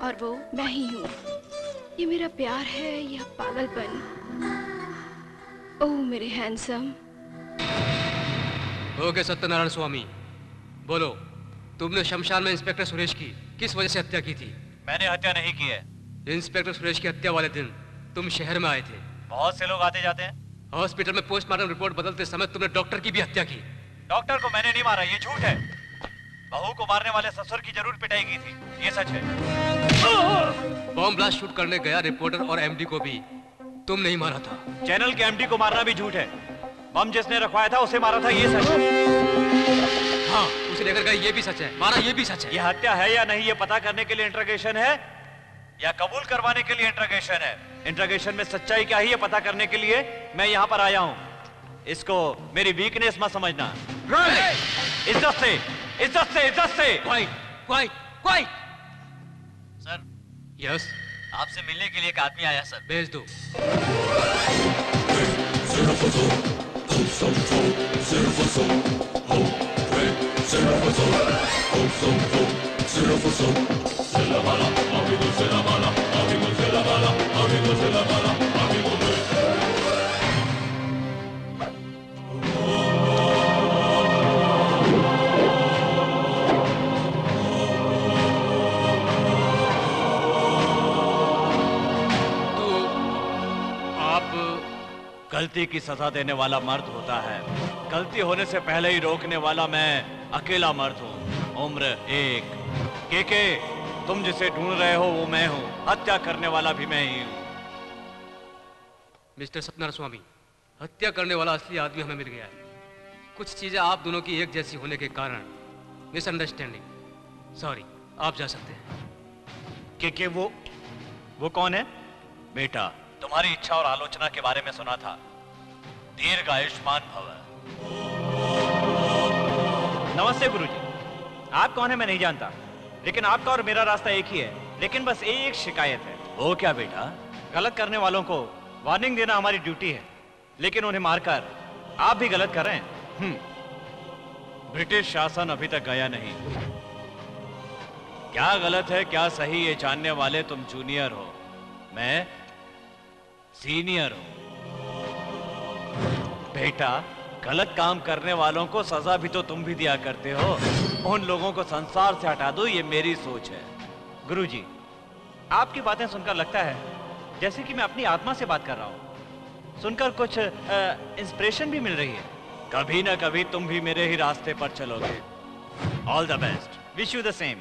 और वो मैं ही हूँ। ये मेरा प्यार है या पागलपन। ओह मेरे हैंडसम ओके सत्यनारायण स्वामी। बोलो तुमने शमशान में इंस्पेक्टर सुरेश की किस वजह से हत्या की थी? मैंने हत्या नहीं की है। इंस्पेक्टर सुरेश की हत्या वाले दिन तुम शहर में आए थे। बहुत से लोग आते जाते हैं। हॉस्पिटल में पोस्टमार्टम रिपोर्ट बदलते समय तुमने डॉक्टर की भी हत्या की। डॉक्टर को मैंने नहीं मारा ये झूठ है। बहू को मारने वाले ससुर की ज़रूर पिटाई की थी ये सच है। बॉम्ब ब्लास्ट शूट करने गया रिपोर्टर और एमडी को भी। तुम नहीं मारा था। चैनल के एमडी को मारना भी झूठ है। बम जिसने रखवाया था उसे मारा था ये सच है। हाँ उसे लेकर गए ये भी सच है। मारा ये भी सच है। ये हत्या है या नहीं ये पता करने के लिए इंट्रोगेशन है या कबूल करवाने के लिए इंट्रोगेशन है। इंट्रोगेशन में सच्चाई क्या है ये पता करने के लिए मैं यहाँ पर आया हूँ। इसको मेरी वीकनेस मत समझना। इज़्ज़त से इज़्ज़त से इज़्ज़त से। Quiet quiet quiet sir yes आपसे मिलने के लिए एक आदमी आया सर। भेज दो। आप गलती की सजा देने वाला मर्द होता है। गलती होने से पहले ही रोकने वाला मैं अकेला मर्द हूँ। उम्र एक। के के तुम जिसे ढूंढ रहे हो वो मैं हूँ। हत्या करने वाला भी मैं ही हूँ। मिस्टर सत्यनारायण स्वामी हत्या करने वाला असली आदमी हमें मिल गया है। कुछ चीज़ें आप दोनों की एक जैसी होने के कारण मिसअंडरस्टैंडिंग सॉरी आप जा सकते हैं। के के वो वो कौन है? बेटा तुम्हारी इच्छा और आलोचना के बारे में सुना था। दीर्घ आयुष्मान भव। नमस्ते गुरुजी। आप कौन है मैं नहीं जानता। लेकिन आपका और मेरा रास्ता एक ही है लेकिन बस एक शिकायत है। वो क्या बेटा? गलत करने वालों को वार्निंग देना हमारी ड्यूटी है लेकिन उन्हें मारकर आप भी गलत कर रहे हैं। हम्म। ब्रिटिश शासन अभी तक गया नहीं। क्या गलत है क्या सही ये जानने वाले तुम जूनियर हो। मैं सीनियर हूँ। बेटा, गलत काम करने वालों को सजा भी तो तुम भी दिया करते हो। उन लोगों को संसार से हटा दो, ये मेरी सोच है। गुरुजी, आपकी बातें सुनकर लगता है, जैसे कि मैं अपनी आत्मा से बात कर रहा हूँ। सुनकर कुछ इंस्पिरेशन भी मिल रही है। कभी ना कभी तुम भी मेरे ही रास्ते पर चलोगे। All the best wish you the same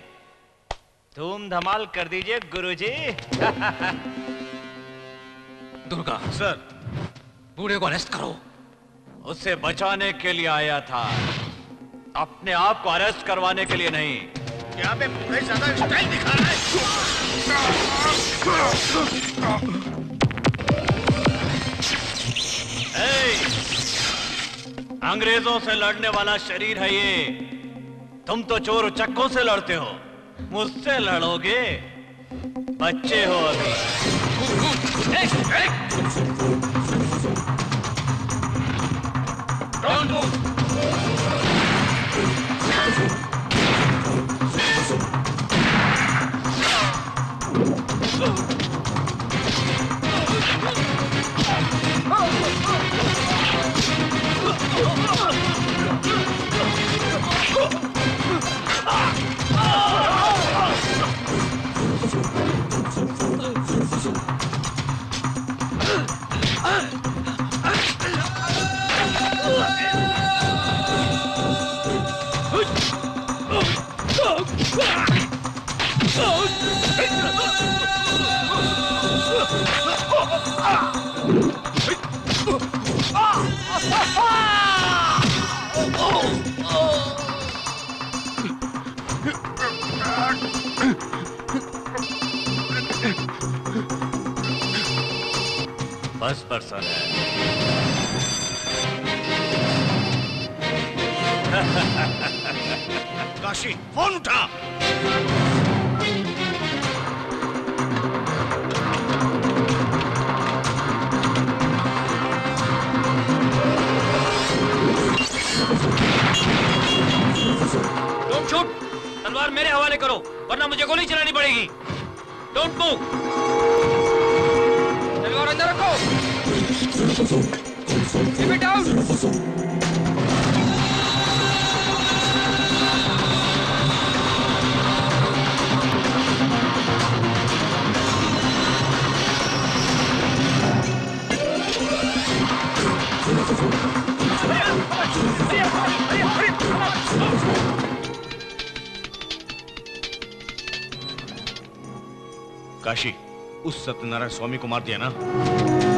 धूम धमाल कर दीजिए, गुरुजी। दुर्गा। सर। बूढ़े को अरेस्ट करो। उसे बचाने के लिए आया था। अपने आप को अरेस्ट करवाने के लिए नहीं। यहाँ पे मुझे ज़्यादा स्टाइल दिखा रहा ए, अंग्रेज़ों से लड़ने वाला शरीर है ये। तुम तो चोर उचक्कों से लड़ते हो। मुझसे लड़ोगे? बच्चे हो अभी। Don't move. बस पर्सन है काशी फ़ोन उठा। डोंट शूट तलवार मेरे हवाले करो वरना मुझे गोली चलानी पड़ेगी। डोंट मूव काशी उस सत्यनारायण स्वामी को मार दिया ना?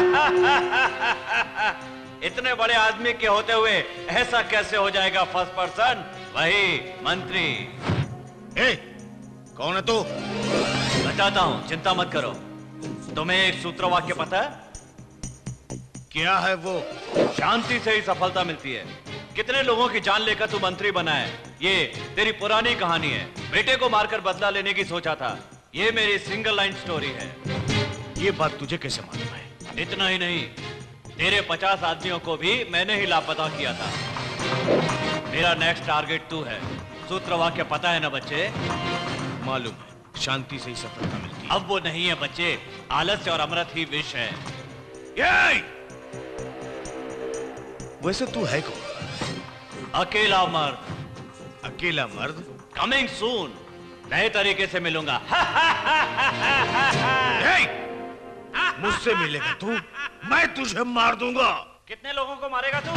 इतने बड़े आदमी के होते हुए ऐसा कैसे हो जाएगा फ़र्स्ट पर्सन? वही मंत्री। ए, कौन है तू? बताता हूँ चिंता मत करो। तुम्हें एक सूत्र वाक्य पता है? क्या है वो? शांति से ही सफलता मिलती है। कितने लोगों की जान लेकर तू मंत्री बना है? ये तेरी पुरानी कहानी है। बेटे को मारकर बदला लेने की सोचा था। ये मेरी सिंगल लाइन स्टोरी है। ये बात तुझे कैसे मालूम है इतना ही नहीं तेरे पचास आदमियों को भी मैंने ही लापता किया था। मेरा नेक्स्ट टारगेट तू है। सूत्र वाक्य पता है ना बच्चे? मालूम है शांति से ही सफलता मिलती अब वो नहीं है बच्चे आलस्य और अमृत ही विष है। है वैसे तू है कौन? अकेला मर्द। अकेला मर्द? कमिंग सून नए तरीके से मिलूँगा। मुझसे मिलेगा तू। मैं तुझे मार दूँगा। कितने लोगों को मारेगा तू?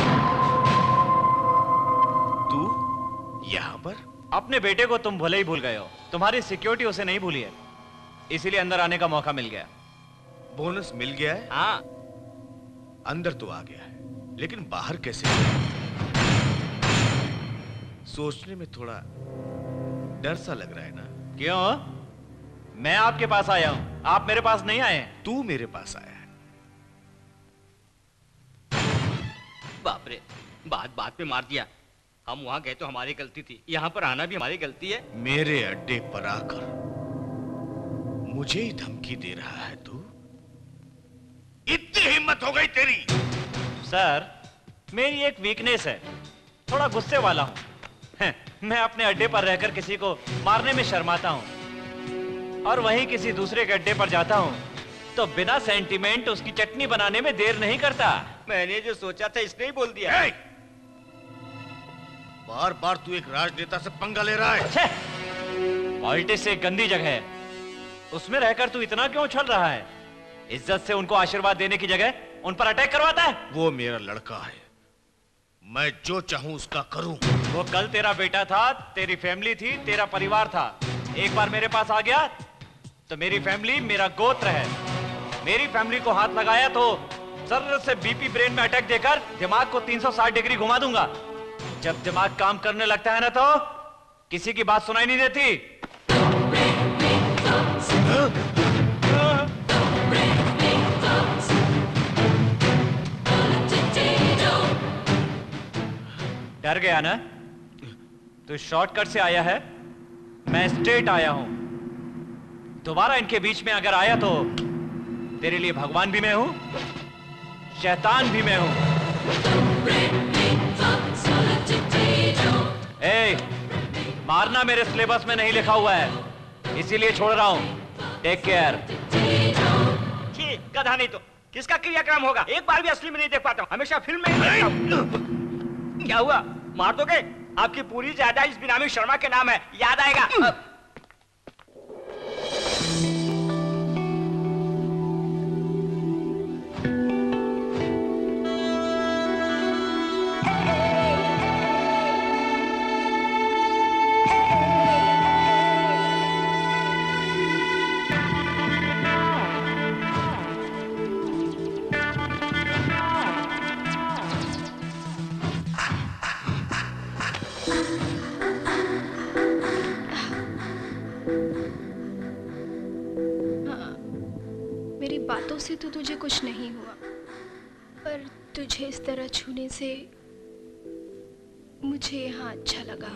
तू यहाँ पर? अपने बेटे को तुम भले ही भूल गए हो। तुम्हारी सिक्योरिटी उसे नहीं भूली है। इसीलिए अंदर आने का मौका मिल गया। बोनस मिल गया है? हाँ। अंदर तो आ गया है लेकिन बाहर कैसे? सोचने में थोड़ा डर सा लग रहा है ना? क्यों? मैं आपके पास आया हूँ। आप मेरे पास नहीं आए तू मेरे पास आया है। बाप रे बात बात पे मार दिया। हम वहाँ गए तो हमारी गलती थी। यहाँ पर आना भी हमारी गलती है। मेरे अड्डे पर आकर मुझे ही धमकी दे रहा है तू। इतनी हिम्मत हो गई तेरी। सर मेरी एक वीकनेस है। थोड़ा गुस्से वाला हूँ मैं अपने अड्डे पर रहकर किसी को मारने में शर्माता हूँ। और वहीं किसी दूसरे के अड्डे पर जाता हूँ तो बिना सेंटीमेंट उसकी चटनी बनाने में देर नहीं करता। मैंने जो सोचा था इसने ही बोल दिया। बार बार तू एक राजनेता से पंगा ले रहा है। पॉलिटिक्स एक गंदी जगह है। उसमें रहकर तू इतना क्यों उछल रहा है? इज़्ज़त से उनको आशीर्वाद देने की जगह उन पर अटैक करवाता है। वो मेरा लड़का है। मैं जो चाहूँ उसका करूँ। वो कल तेरा बेटा था तेरी फैमिली थी तेरा परिवार था। एक बार मेरे पास आ गया तो मेरी फैमिली मेरा गोत्र है। मेरी फैमिली को हाथ लगाया तो ज़रूरत से बीपी ब्रेन में अटैक देकर दिमाग को 360 डिग्री घुमा दूँगा। जब दिमाग काम करने लगता है ना तो किसी की बात सुनाई नहीं देती। डर गया ना? तो शॉर्टकट से आया है। मैं स्ट्रेट आया हूँ। दोबारा इनके बीच में अगर आया तो तेरे लिए भगवान भी मैं हूँ शैतान भी मैं हूँ। ए, मारना मेरे सिलेबस में नहीं लिखा हुआ है इसीलिए छोड़ रहा हूँ। टेक केयर गधा नहीं तो। किसका क्रियाक्रम होगा? एक बार भी असली में नहीं देख पाता हूँ। हमेशा फ़िल्म में ही। क्या हुआ? मार दोगे? आपकी पूरी जायदाद इस बिनामी शर्मा के नाम है। याद आएगा। नहीं हुआ। पर तुझे इस तरह छूने से मुझे यहाँ अच्छा लगा।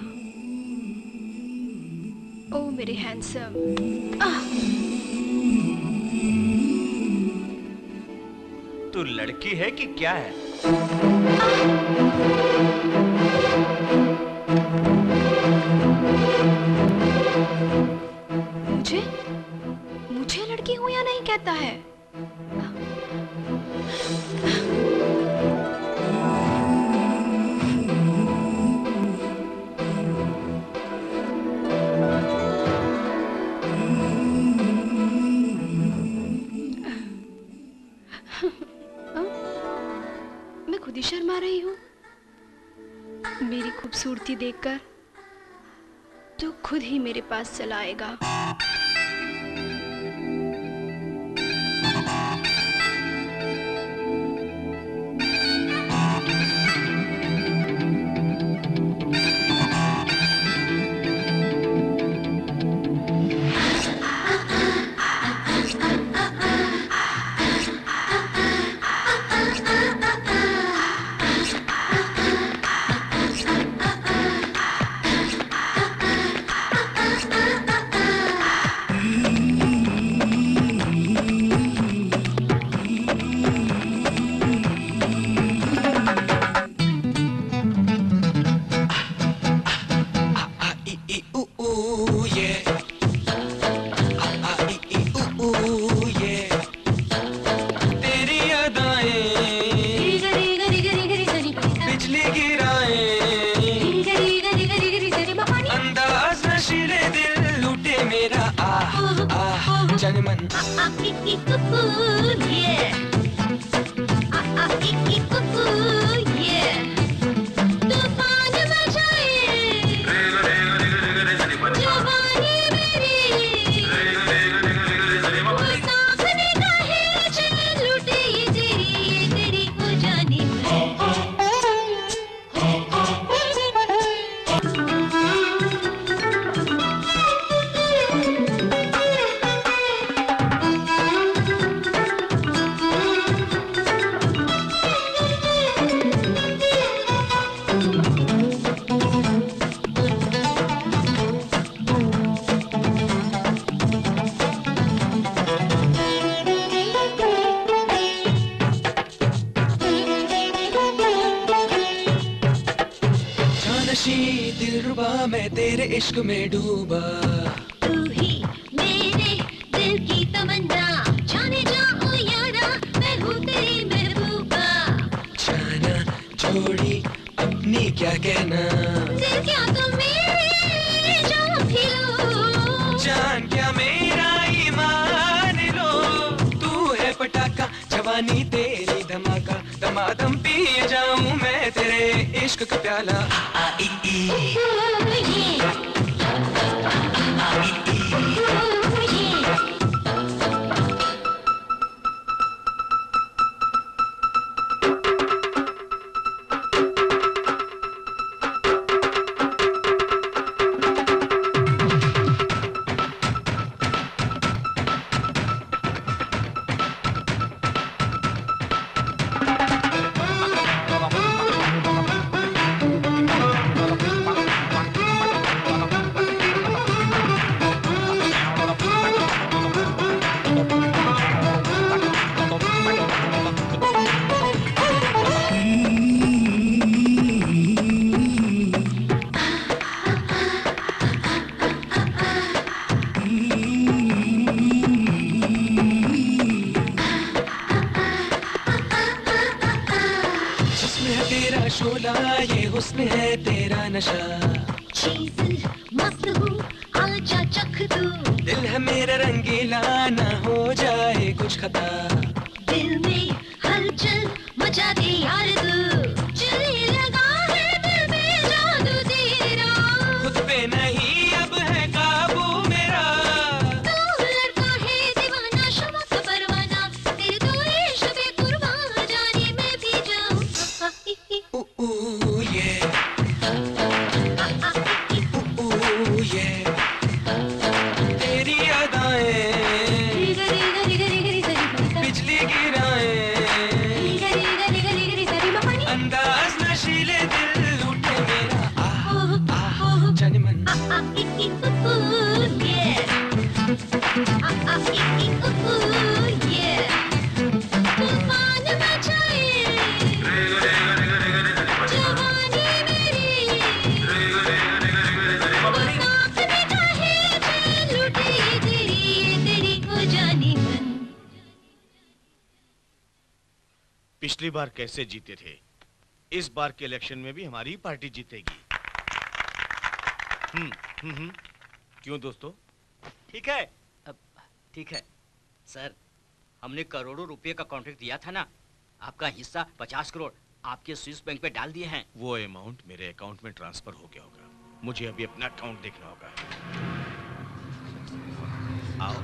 ओ मेरे हैंडसम तू लड़की है कि क्या है? मुझे? मुझे लड़की हूँ या नहीं कहता है? शर्मा रही हूँ। मेरी खूबसूरती देखकर तो खुद ही मेरे पास चला आएगा। मैं तेरे इश्क में डूबा। तू ही मेरे दिल की तमन्ना। जाने जाओ यारा मैं हूँ तेरी महबूबा। जाना छोड़ी अपनी क्या कहना। दिल क्या तुम मेरे जान लो। जान क्या मेरा ईमान लो। तू है पटाखा जवानी तेरी धमाका। दमादम पी जाऊँ मैं तेरे इश्क का प्याला। आ, आ, बार कैसे जीते थे? इस बार के इलेक्शन में भी हमारी पार्टी जीतेगी। हम्म हम्म हम्म। क्यों दोस्तों? ठीक है। अब ठीक है। सर हमने करोड़ों रुपए का कॉन्ट्रैक्ट दिया था ना। आपका हिस्सा पचास करोड़ आपके स्विस बैंक पे डाल दिए हैं। वो अमाउंट मेरे अकाउंट में ट्रांसफ़र हो गया होगा। मुझे अभी अपना अकाउंट देखना होगा। आओ।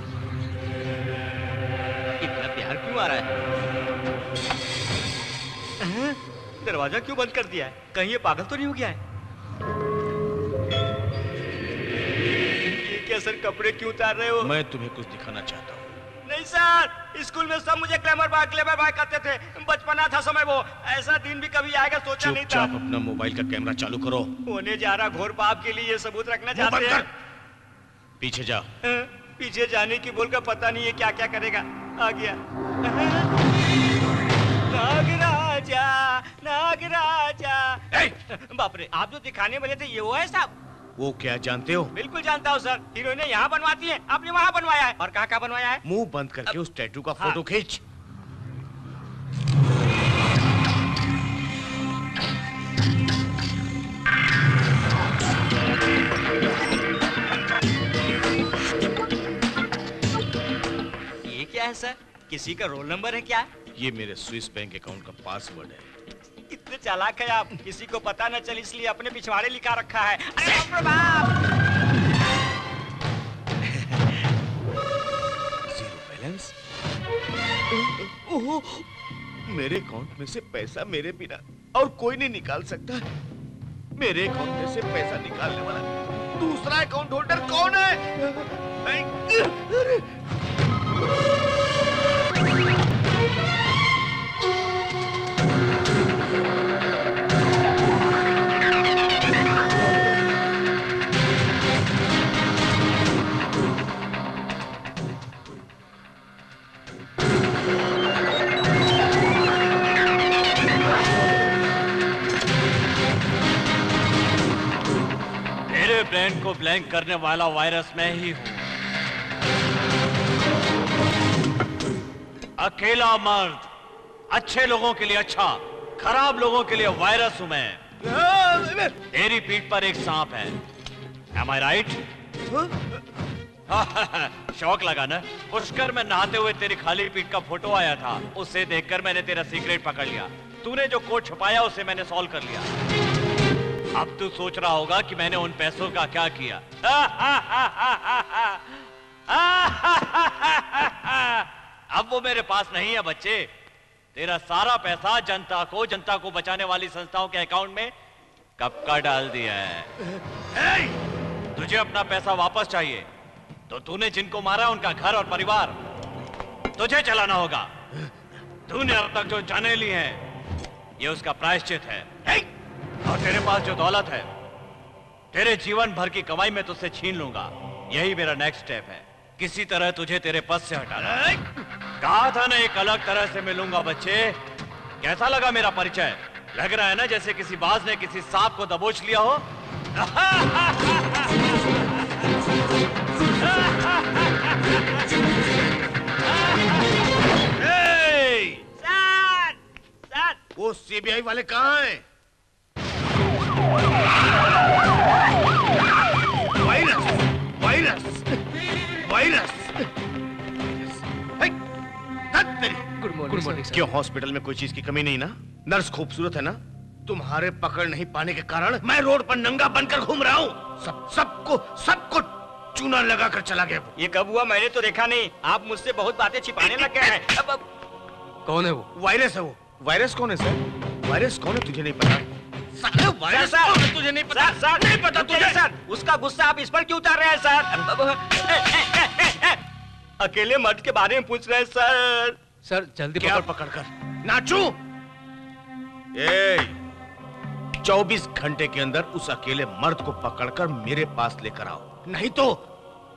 इतना प्यार क्यों आ रहा है? दरवाज़ा क्यों बंद कर दिया है? कहीं ये पागल तो नहीं हो गया है? ये क्या सर कपड़े क्यों उतार रहे हो? मैं तुम्हें कुछ दिखाना चाहता हूँ। नहीं सर स्कूल में सब मुझे ग्लैमर बॉय ग्लैमर बॉय कहते थे। बचपना था समय वो। ऐसा दिन भी कभी आएगा सोचा नहीं था। चुपचाप अपना मोबाइल का कैमरा चालू करो। होने जा रहा घोर पाप के लिए ये सबूत रखना चाहते हैं। पीछे जा हाँ, पीछे जाने की बोलकर पता नहीं है क्या क्या करेगा। आ गया। नागराजा बाप रे आप जो दिखाने वाले थे ये वो है साहब? वो क्या जानते हो? बिल्कुल जानता हूँ सर। हीरोइने यहाँ बनवाती है। आपने वहाँ बनवाया है। और कहाँ कहाँ बनवाया है? मुँह बंद करके उस टैटू का हाँ। फ़ोटो खींच। ये क्या है सर? किसी का रोल नंबर है क्या? ये मेरे स्विस बैंक अकाउंट का पासवर्ड है। इतने चालाक है आप? किसी को पता न चले इसलिए अपने पिछवाड़े लिखा रखा है। अरे बाप ज़ीरो बैलेंस ओहो मेरे अकाउंट में से पैसा मेरे बिना और कोई नहीं निकाल सकता। मेरे अकाउंट में से पैसा निकालने वाला दूसरा अकाउंट होल्डर कौन है? अरे। तेरे को ब्लैंक करने वाला वायरस मैं ही हूँ। अकेला मर्द, अच्छे लोगों के लिए अच्छा खराब लोगों के लिए वायरस हूँ मैं। तेरी पीठ पर एक सांप है। Am I right? शौक लगा ना? पुष्कर में नहाते हुए तेरी खाली पीठ का फ़ोटो आया था। उसे देखकर मैंने तेरा सीक्रेट पकड़ लिया। तूने जो कोड छुपाया, उसे मैंने सॉल्व कर लिया। अब तू सोच रहा होगा कि मैंने उन पैसों का क्या किया। अब वो मेरे पास नहीं है बच्चे। तेरा सारा पैसा जनता को जनता को बचाने वाली संस्थाओं के अकाउंट में कब का डाल दिया है? तुझे अपना पैसा वापस चाहिए। तो तूने जिनको मारा उनका घर और परिवार तुझे चलाना होगा। तूने अब तक जो जाने ली है ये उसका प्रायश्चित है। और तेरे पास जो दौलत है तेरे जीवन भर की कमाई में तुझसे छीन लूँगा। यही मेरा नेक्स्ट स्टेप है। किसी तरह तुझे तेरे पद से हटाना कहा था ना एक अलग तरह से मिलूँगा बच्चे। कैसा लगा मेरा परिचय? लग रहा है ना जैसे किसी बाज ने किसी सांप को दबोच लिया हो? वो सीबीआई वाले कहाँ हैं? वायरस वायरस वायरस क्यों हॉस्पिटल में कोई चीज़ की कमी नहीं ना? नर्स खूबसूरत है ना? तुम्हारे पकड़ नहीं पाने के कारण मैं रोड पर नंगा बनकर घूम रहा हूँ। सब सबको सबको चूना लगा कर चला गया ये कब हुआ? मैंने तो देखा नहीं। आप मुझसे बहुत बातें छिपाने लग गए हैं। अब, अब। कौन है वो? वायरस है वो। वायरस कौन है सर वायरस कौन है तुझे नहीं पता? सर, तुझे नहीं पता? सर, सर, नहीं पता तुझे? सर उसका गुस्सा आप इस पर क्यों उतार रहे हैं सर अकेले मर्द के बारे में पूछ रहे हैं सर सर जल्दी क्या पकड़। कर नाचू? ए 24 घंटे के अंदर उस अकेले मर्द को पकड़कर मेरे पास लेकर आओ। नहीं तो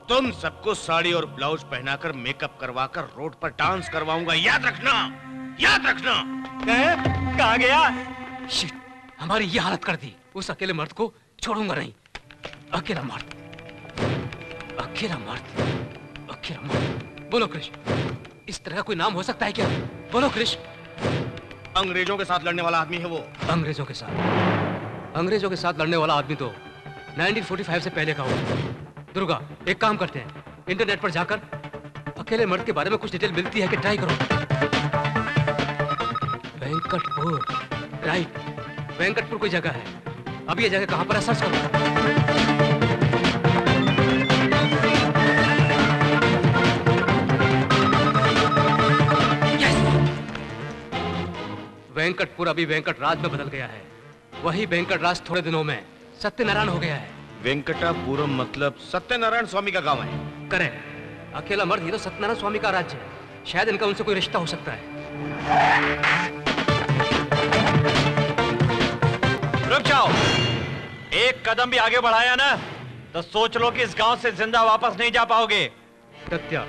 तुम सबको साड़ी और ब्लाउज पहनाकर मेकअप करवाकर रोड पर डांस करवाऊँगा। याद रखना याद रखना। कहा गया? शिट, हमारी ये हालत कर दी। उस अकेले मर्द को छोड़ूँगा नहीं। अकेला मर्द। अकेला मर्द। अकेला मर्द। बोलो कृष्ण इस तरह का कोई नाम हो सकता है क्या? बोलो कृष्ण। अंग्रेज़ों के साथ लड़ने वाला आदमी है वो। अंग्रेज़ों के साथ। अंग्रेज़ों के साथ लड़ने वाला आदमी तो 1945 से पहले का हो दुर्गा एक काम करते हैं। इंटरनेट पर जाकर अकेले मर्द के बारे में कुछ डिटेल मिलती है कि ट्राई करो। वेंकटपुर। राइट। वेंकटपुर कोई जगह है। अब ये जगह कहाँ पर है? सर्च करो। वेंकटपुर अभी वेंकट राज में बदल गया है। वही वेंकट राज थोड़े दिनों में सत्यनारायण हो गया है। वेंकटापुरम मतलब सत्यनारायण स्वामी का गाँव है। करें अकेला मर्द ही तो सत्यनारायण स्वामी का राज्य है। शायद इनका उनसे कोई रिश्ता हो सकता है। रुक जाओ। एक कदम भी आगे बढ़ाया ना तो सोच लो कि इस गाँव से ज़िंदा वापस नहीं जा पाओगे। सत्या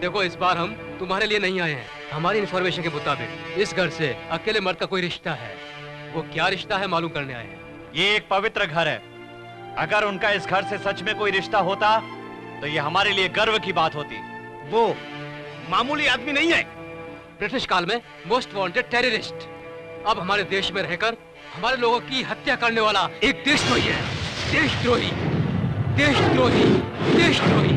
देखो इस बार हम तुम्हारे लिए नहीं आए हैं। हमारी इंफॉर्मेशन के मुताबिक इस घर से अकेले मर्द का कोई रिश्ता है। वो क्या रिश्ता है मालूम करने आए हैं। ये एक पवित्र घर है। अगर उनका इस घर से सच में कोई रिश्ता होता तो ये हमारे लिए गर्व की बात होती। वो मामूली आदमी नहीं है। ब्रिटिश काल में मोस्ट वांटेड टेररिस्ट अब हमारे देश में रहकर हमारे लोगों की हत्या करने वाला एक देशद्रोही है। देशद्रोही। देशद्रोही। देशद्रोही।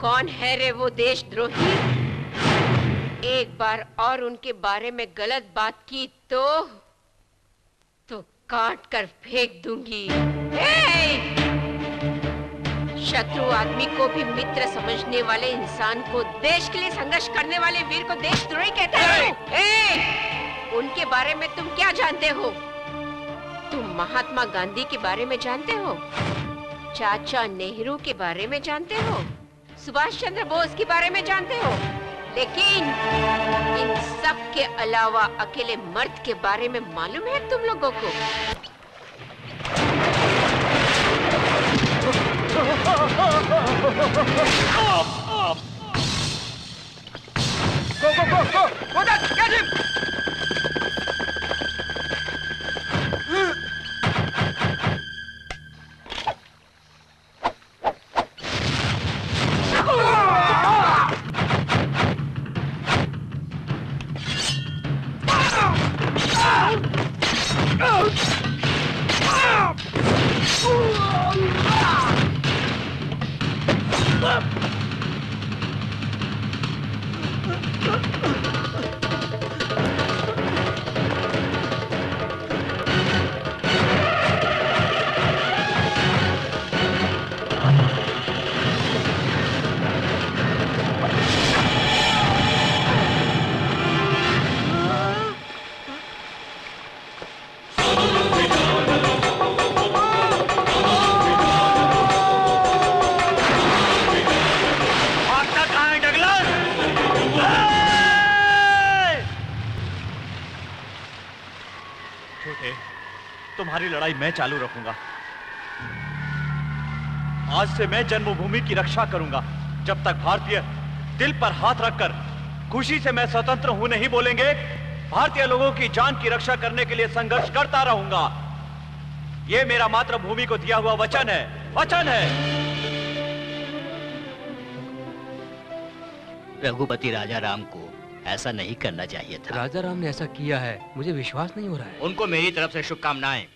कौन है रे वो देशद्रोही? एक बार और उनके बारे में गलत बात की तो तो काट कर फेंक दूँगी। ए! शत्रु आदमी को भी मित्र समझने वाले इंसान को देश के लिए संघर्ष करने वाले वीर को देशद्रोही कहते हो। ए! उनके बारे में तुम क्या जानते हो? तुम महात्मा गांधी के बारे में जानते हो? चाचा नेहरू के बारे में जानते हो? सुभाष चंद्र बोस के बारे में जानते हो? लेकिन इन सब के अलावा अकेले मर्द के बारे में मालूम है तुम लोगों को? Go, go, go, go! Go that! Get him! लड़ाई मैं चालू रखूँगा। आज से मैं जन्मभूमि की रक्षा करूँगा जब तक भारतीय दिल पर हाथ रखकर खुशी से मैं स्वतंत्र हूँ नहीं बोलेंगे भारतीय लोगों की जान की रक्षा करने के लिए संघर्ष करता रहूँगा। ये मेरा मातृभूमि को दिया हुआ वचन है वचन है। रघुपति राजा राम को ऐसा नहीं करना चाहिए था। राजा राम ने ऐसा किया है मुझे विश्वास नहीं हो रहा है। उनको मेरी तरफ़ से शुभकामनाएँ।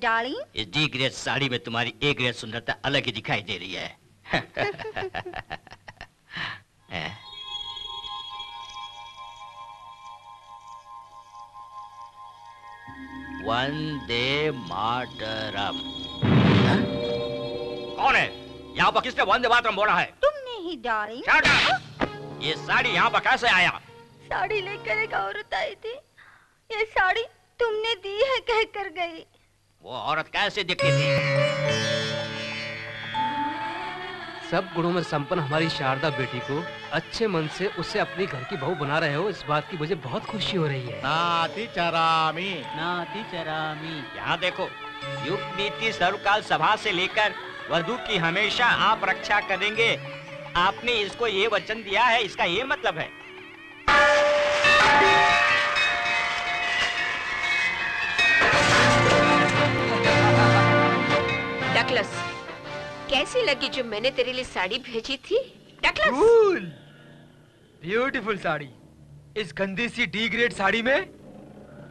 है डार्लिंग इस डी ग्रेड साड़ी में तुम्हारी ए ग्रेड सुंदरता अलग ही दिखाई दे रही है। हैं? वंदे मातरम। कौन है? यहाँ पर किसने वंदे मातरम बोला है? तुमने ही डार्लिंग Shut up! ये साड़ी यहाँ पर कैसे आया? साड़ी लेकर एक औरत आई थी। ये साड़ी तुमने दी है कह कर गई। वो औरत कैसे दिखती थी? सब गुणों में संपन्न हमारी शारदा बेटी को अच्छे मन से उसे अपनी घर की बहू बना रहे हो इस बात की मुझे बहुत खुशी हो रही है। नाती चरामी। नाती चरामी। यहाँ देखो युग नीति सर्वकाल सभा से लेकर वधु की हमेशा आप रक्षा करेंगे। आपने इसको ये वचन दिया है इसका ये मतलब है। डकलस कैसी लगी जो मैंने तेरे लिए साड़ी भेजी थी? डकलस कूल ब्यूटीफुल साड़ी। इस गंदी सी डी ग्रेड साड़ी में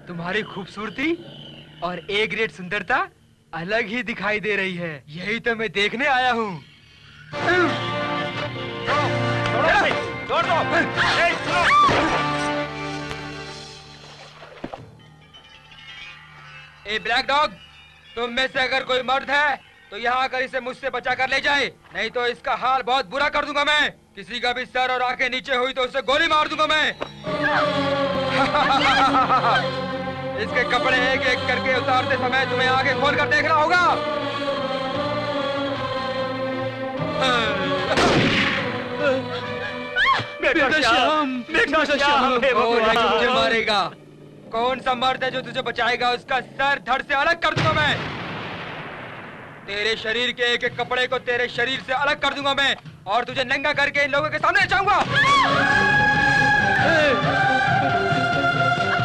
तुम्हारी खूबसूरती और ए ग्रेड सुंदरता अलग ही दिखाई दे रही है। यही तो मैं देखने आया हूँ। ए ब्लैक डॉग तुम में से अगर कोई मर्द है तो यहाँ आकर इसे मुझसे बचा कर ले जाए। नहीं तो इसका हाल बहुत बुरा कर दूँगा मैं। किसी का भी सर और आँखें नीचे हुई तो उसे गोली मार दूँगा मैं। इसके कपड़े एक एक करके उतारते समय तुम्हें आगे खोल कर देखना होगा। हे है जो भगवान। मुझे मारेगा? कौन सा मर्द है जो तुझे बचाएगा? उसका सर धड़ से अलग कर दूँगा मैं। तेरे शरीर के एक एक कपड़े को तेरे शरीर से अलग कर दूँगा मैं और तुझे नंगा करके इन लोगों के सामने जाऊँगा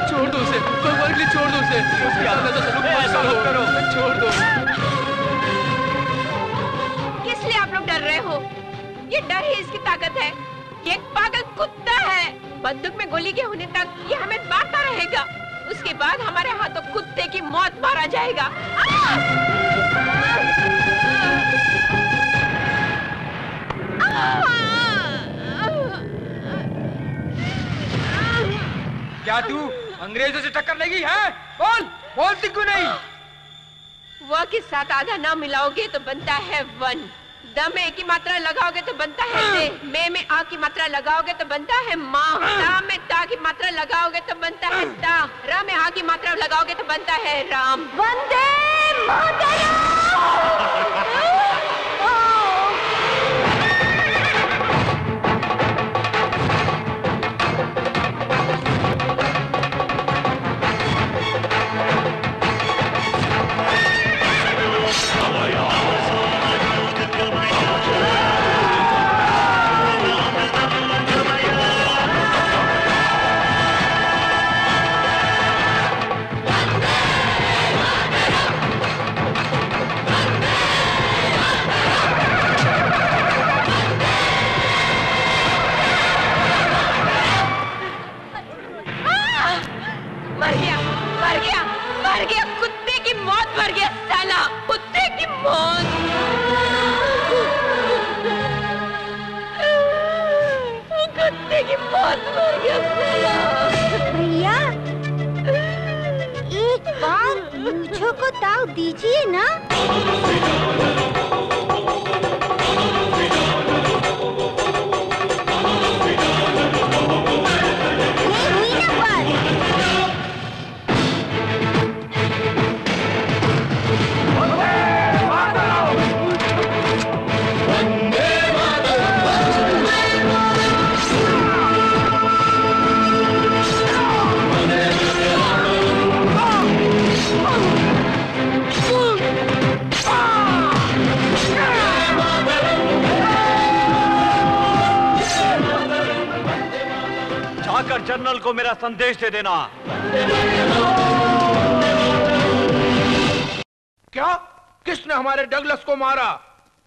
छोड़ दो उसे भगवान के लिए छोड़ दो उसे। उसकी ऐसा मत करो। छोड़ दो। किस लिए आप लोग डर रहे हो? ये डर ही इसकी ताकत है ये एक पागल कुत्ता है। बंदूक में गोली के होने तक ये हमें मारता रहेगा। उसके बाद हमारे हाथों कुत्ते की मौत मारा जाएगा। क्या तू अंग्रेज़ों से टक्कर लेगी है? बोल बोलती क्यों नहीं। व के साथ आधा ना मिलाओगे तो बनता है वन। द में की मात्रा लगाओगे तो बनता है दे मे में आ की मात्रा लगाओगे तो बनता है माँ। ता में ता की मात्रा लगाओगे तो बनता है ता। रा में आ की मात्रा लगाओगे तो बनता है राम। वंदे मर दीजिए ना। को मेरा संदेश दे देना। क्या? किसने हमारे डगलस को मारा?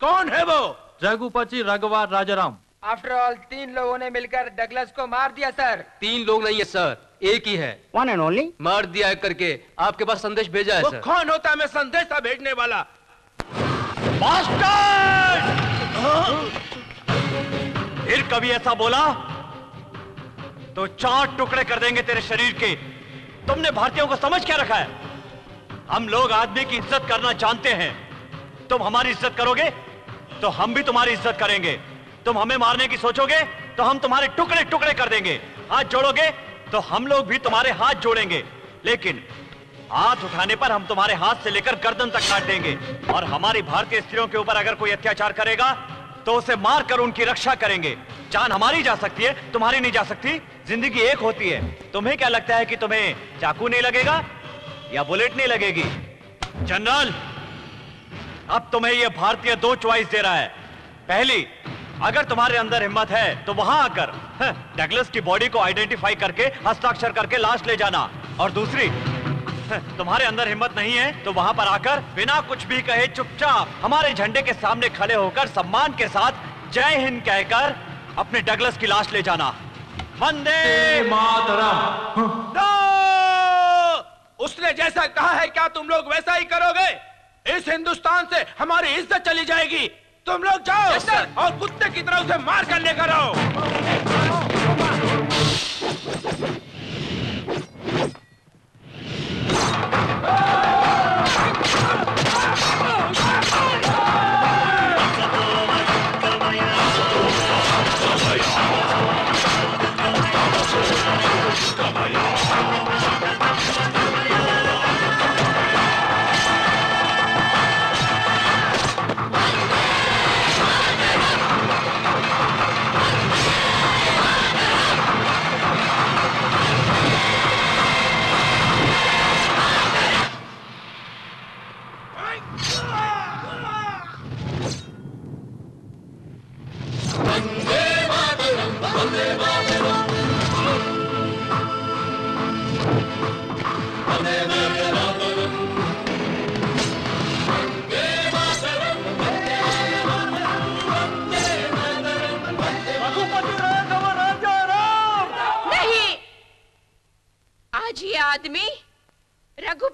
कौन है वो? रघुपति राघवा राजाराम। आफ्टर ऑल तीन लोगों ने मिलकर डगलस को मार दिया सर तीन लोग नहीं है सर एक ही है। वन एंड ओनली मार दिया है करके आपके पास संदेश भेजा है वो सर कौन होता है? मैं संदेश था भेजने वाला। मास्टर फिर कभी ऐसा बोला? तो चार टुकड़े कर देंगे तेरे शरीर के। तुमने भारतीयों को समझ क्या रखा है? हम लोग आदमी की इज़्ज़त करना जानते हैं। तुम हमारी इज़्ज़त करोगे? तो हम भी तुम्हारी इज़्ज़त करेंगे। तुम हमें मारने की सोचोगे? तो हम तुम्हारे टुकड़े टुकड़े कर देंगे। हाथ जोड़ोगे? तो हम लोग भी तुम्हारे हाथ जोड़ेंगे। लेकिन हाथ उठाने पर हम तुम्हारे हाथ से लेकर गर्दन तक काट देंगे। और हमारी भारतीय स्त्रियों के ऊपर अगर कोई अत्याचार करेगा तो उसे मार कर उनकी रक्षा करेंगे। जान हमारी जा सकती है, तुम्हारी नहीं जा सकती। ज़िंदगी एक होती है। तुम्हें क्या लगता है कि तुम्हें चाकू नहीं लगेगा या बुलेट नहीं लगेगी? जनरल, अब तुम्हें यह भारतीय दो च्वाइस दे रहा है। पहली, अगर तुम्हारे अंदर हिम्मत है तो वहाँ आकर डगलस की बॉडी को आइडेंटिफाई करके, हस्ताक्षर करके लाश ले जाना। और दूसरी तुम्हारे अंदर हिम्मत नहीं है तो वहाँ पर आकर बिना कुछ भी कहे चुपचाप हमारे झंडे के सामने खड़े होकर सम्मान के साथ जय हिंद कहकर अपने डगलस की लाश ले जाना। वंदे मातरम। नो! उसने जैसा कहा है क्या तुम लोग वैसा ही करोगे? इस हिंदुस्तान से हमारी इज़्ज़त चली जाएगी। तुम लोग जाओ और कुत्ते की तरह उसे मार कर लेकर आओ।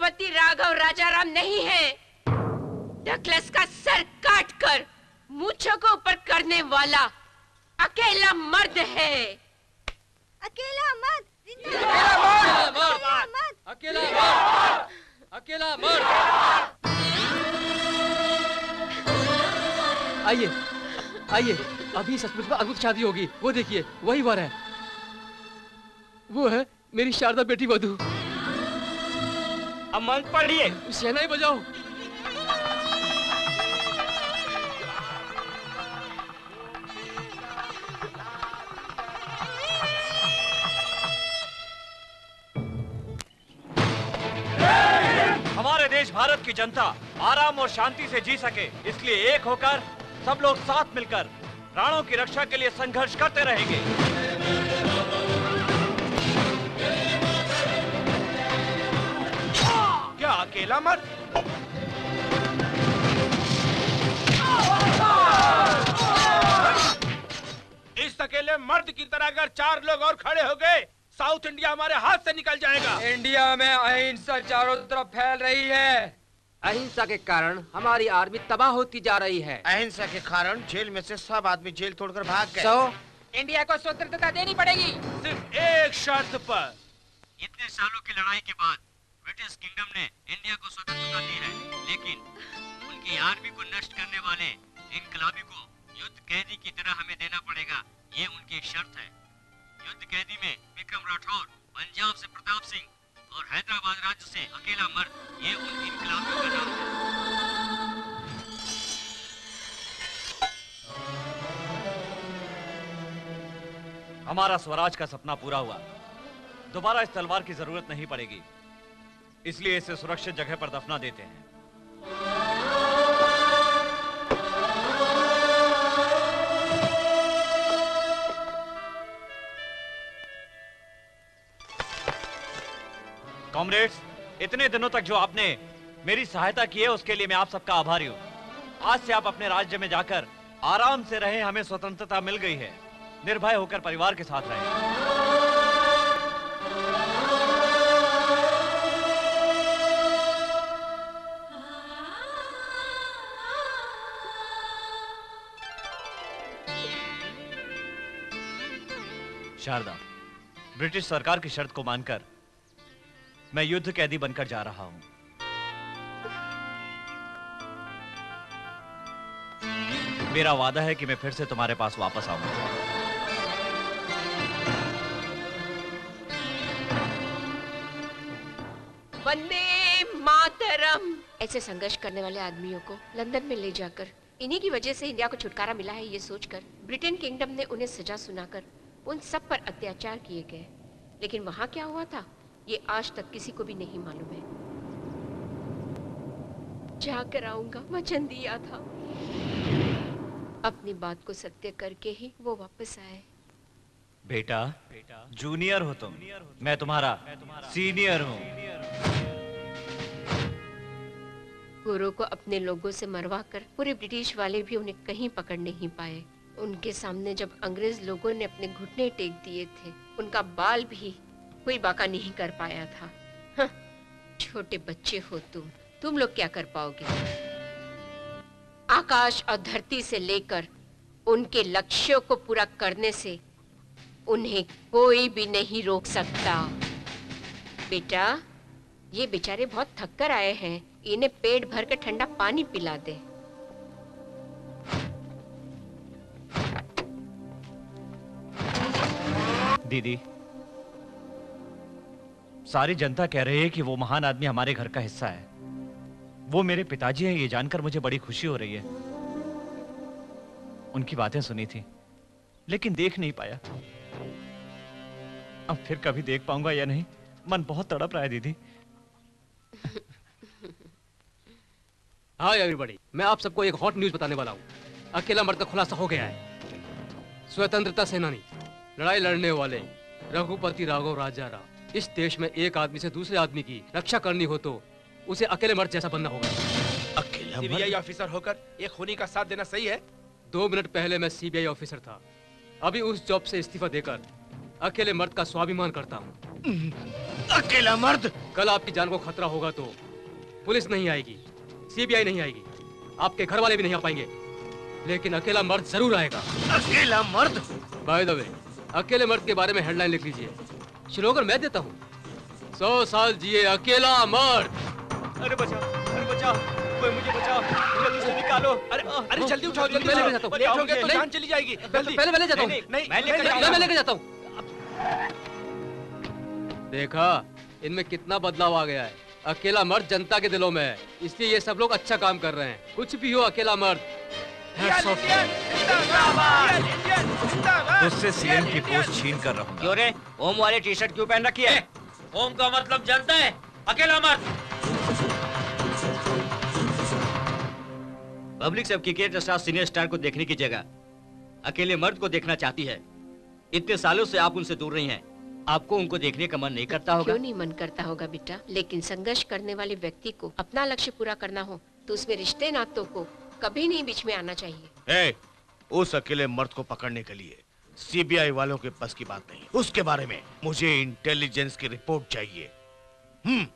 रघुपति राघव राजाराम नहीं है। डकलस का सर काट कर मूछों को ऊपर करने वाला अकेला मर्द है। अकेला मत अकेला मत अकेला मर्द। अकेला मर्द। आइए आइए। अभी सचमुच में अद्भुत शादी होगी। वो देखिए वही वर है। वो है मेरी शारदा बेटी वधु। अब मंत्र पढ़िए। शहनाई बजाओ हमारे देश भारत की जनता आराम और शांति से जी सके इसलिए एक होकर सब लोग साथ मिलकर प्राणों की रक्षा के लिए संघर्ष करते रहेंगे। अकेला मर्द इस अकेले मर्द की तरह अगर चार लोग और खड़े हो गए साउथ इंडिया हमारे हाथ से निकल जाएगा। इंडिया में अहिंसा चारों तरफ़ फैल रही है। अहिंसा के कारण हमारी आर्मी तबाह होती जा रही है। अहिंसा के कारण जेल में से सब आदमी जेल तोड़कर भाग गए। सो इंडिया को स्वतंत्रता देनी पड़ेगी। सिर्फ़ एक शर्त पर। इतने सालों की लड़ाई के बाद ब्रिटिश किंगडम ने इंडिया को स्वतंत्रता दी है, लेकिन उनकी आर्मी को नष्ट करने वाले इनकलाबी को युद्ध कैदी की तरह हमें देना पड़ेगा, ये उनकी शर्त है। युद्ध कैदी में विक्रम राठौर, पंजाब से प्रताप सिंह और हैदराबाद राज्य से अकेला मर्द, ये उन इनकलाबियों का नाम है। हमारा स्वराज का सपना पूरा हुआ। दोबारा इस तलवार की ज़रूरत नहीं पड़ेगी। इसलिए इसे सुरक्षित जगह पर दफना देते हैं। कॉमरेड्स, इतने दिनों तक जो आपने मेरी सहायता की है, उसके लिए मैं आप सबका आभारी हूँ। आज से आप अपने राज्य में जाकर आराम से रहे, हमें स्वतंत्रता मिल गई है। निर्भय होकर परिवार के साथ रहे। शारदा ब्रिटिश सरकार की शर्त को मानकर मैं युद्ध कैदी बनकर जा रहा हूँ। मेरा वादा है कि मैं फिर से तुम्हारे पास वापस आऊँगा। वंदे मातरम। ऐसे संघर्ष करने वाले आदमियों को लंदन में ले जाकर इन्हीं की वजह से इंडिया को छुटकारा मिला है ये सोचकर ब्रिटेन किंगडम ने उन्हें सजा सुनाकर उन सब पर अत्याचार किए गए। लेकिन वहाँ क्या हुआ था? ये आज तक किसी को भी नहीं मालूम है। जाकर आऊँगा वचन दिया था। अपनी बात को सत्य करके ही वो वापस आए। बेटा जूनियर हो तुम। मैं तुम्हारा सीनियर हूँ। गुरु को अपने लोगों से मरवा कर पूरे ब्रिटिश वाले भी उन्हें कहीं पकड़ नहीं पाए। उनके सामने जब अंग्रेज़ लोगों ने अपने घुटने टेक दिए थे उनका बाल भी कोई बाका नहीं कर पाया था। हाँ, छोटे बच्चे हो तुम तुम लोग क्या कर पाओगे? आकाश और धरती से लेकर उनके लक्ष्यों को पूरा करने से उन्हें कोई भी नहीं रोक सकता। बेटा ये बेचारे बहुत थक कर आए हैं इन्हें पेट भर के ठंडा पानी पिला दे। दीदी। सारी जनता कह रही है कि वो महान आदमी हमारे घर का हिस्सा है। वो मेरे पिताजी हैं, ये जानकर मुझे बड़ी खुशी हो रही है। उनकी बातें सुनी थी, लेकिन देख नहीं पाया। अब फिर कभी देख पाऊँगा या नहीं? मन बहुत तड़प रहा है, दीदी। हाय एवरीबॉडी, मैं आप सबको एक हॉट न्यूज़ बताने वाला हूँ। अकेला मर्द का खुलासा हो गया है। स्वतंत्रता सेनानी। लड़ाई लड़ने वाले रघुपति राघव राजा राव इस देश में एक आदमी से दूसरे आदमी की रक्षा करनी हो तो उसे अकेले मर्द जैसा बनना होगा। अकेला सीबीआई ऑफिसर होकर एक खूनी का साथ देना सही है? दो मिनट पहले मैं सीबीआई ऑफिसर था। अभी उस जॉब से इस्तीफा देकर अकेले मर्द का स्वाभिमान करता हूँ। अकेला मर्द? कल आपकी जान को खतरा होगा तो पुलिस नहीं आएगी सीबीआई नहीं आएगी आपके घर वाले भी नहीं आ पाएँगे। लेकिन अकेला मर्द ज़रूर आएगा। अकेला मर्द? बाय द वे अकेले मर्द के बारे में हेडलाइन लिख लीजिए। स्लोगन मैं देता हूँ। सौ साल जिए अकेला मर्द। अरे बचाओ अरे बचाओ कोई मुझे बचाओ जल्दी से निकालो। अरे अरे जल्दी उठाओ जल्दी मैं लेके उठाओ। जाता हूँ। लेट गया तो नहीं। जान चली जाएगी जल्दी। पहले मैं ले हूँ। नहीं, मैं जाता हूँ। देखा इनमें कितना बदलाव आ गया है। अकेला मर्द जनता के दिलों में है इसलिए ये सब लोग अच्छा काम कर रहे हैं। कुछ भी हो अकेला मर्द। Hats off. उससे सीएम की पोस्ट छीन कर रहूँगा क्यों रे? ओम वाले टी शर्ट क्यों पहन रखी है? ओम का मतलब जानता है। अकेला मर्द पब्लिक सब क्रिकेट स्टार सीनियर स्टार को देखने की जगह। अकेले मर्द को देखना चाहती है। इतने सालों से आप उनसे दूर रही हैं। आपको उनको देखने का मन नहीं करता होगा। क्यों नहीं मन करता होगा बेटा? लेकिन संघर्ष करने वाले व्यक्ति को अपना लक्ष्य पूरा करना हो तो उसमें रिश्ते नातों को कभी नहीं बीच में आना चाहिए। ए, उस अकेले मर्द को पकड़ने के लिए सीबीआई वालों के बस की बात नहीं। उसके बारे में मुझे इंटेलिजेंस की रिपोर्ट चाहिए। हम्म।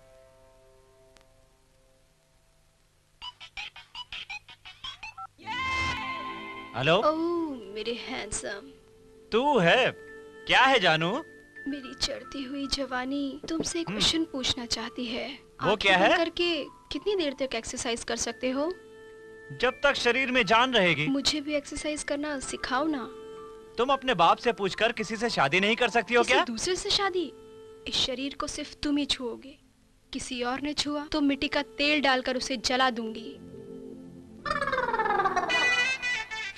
हेलो? ओह मेरे हैंडसम तू है? क्या है जानू? मेरी चढ़ती हुई जवानी तुमसे एक क्वेश्चन पूछना चाहती है। वो क्या है? करके कितनी देर तक एक्सरसाइज कर सकते हो? जब तक शरीर में जान रहेगी। मुझे भी एक्सरसाइज करना सिखाओ ना। तुम अपने बाप से पूछकर किसी से शादी नहीं कर सकती हो क्या? दूसरे से शादी? इस शरीर को सिर्फ़ तुम ही छुओगे। किसी और ने छुआ तो मिट्टी का तेल डालकर उसे जला दूँगी।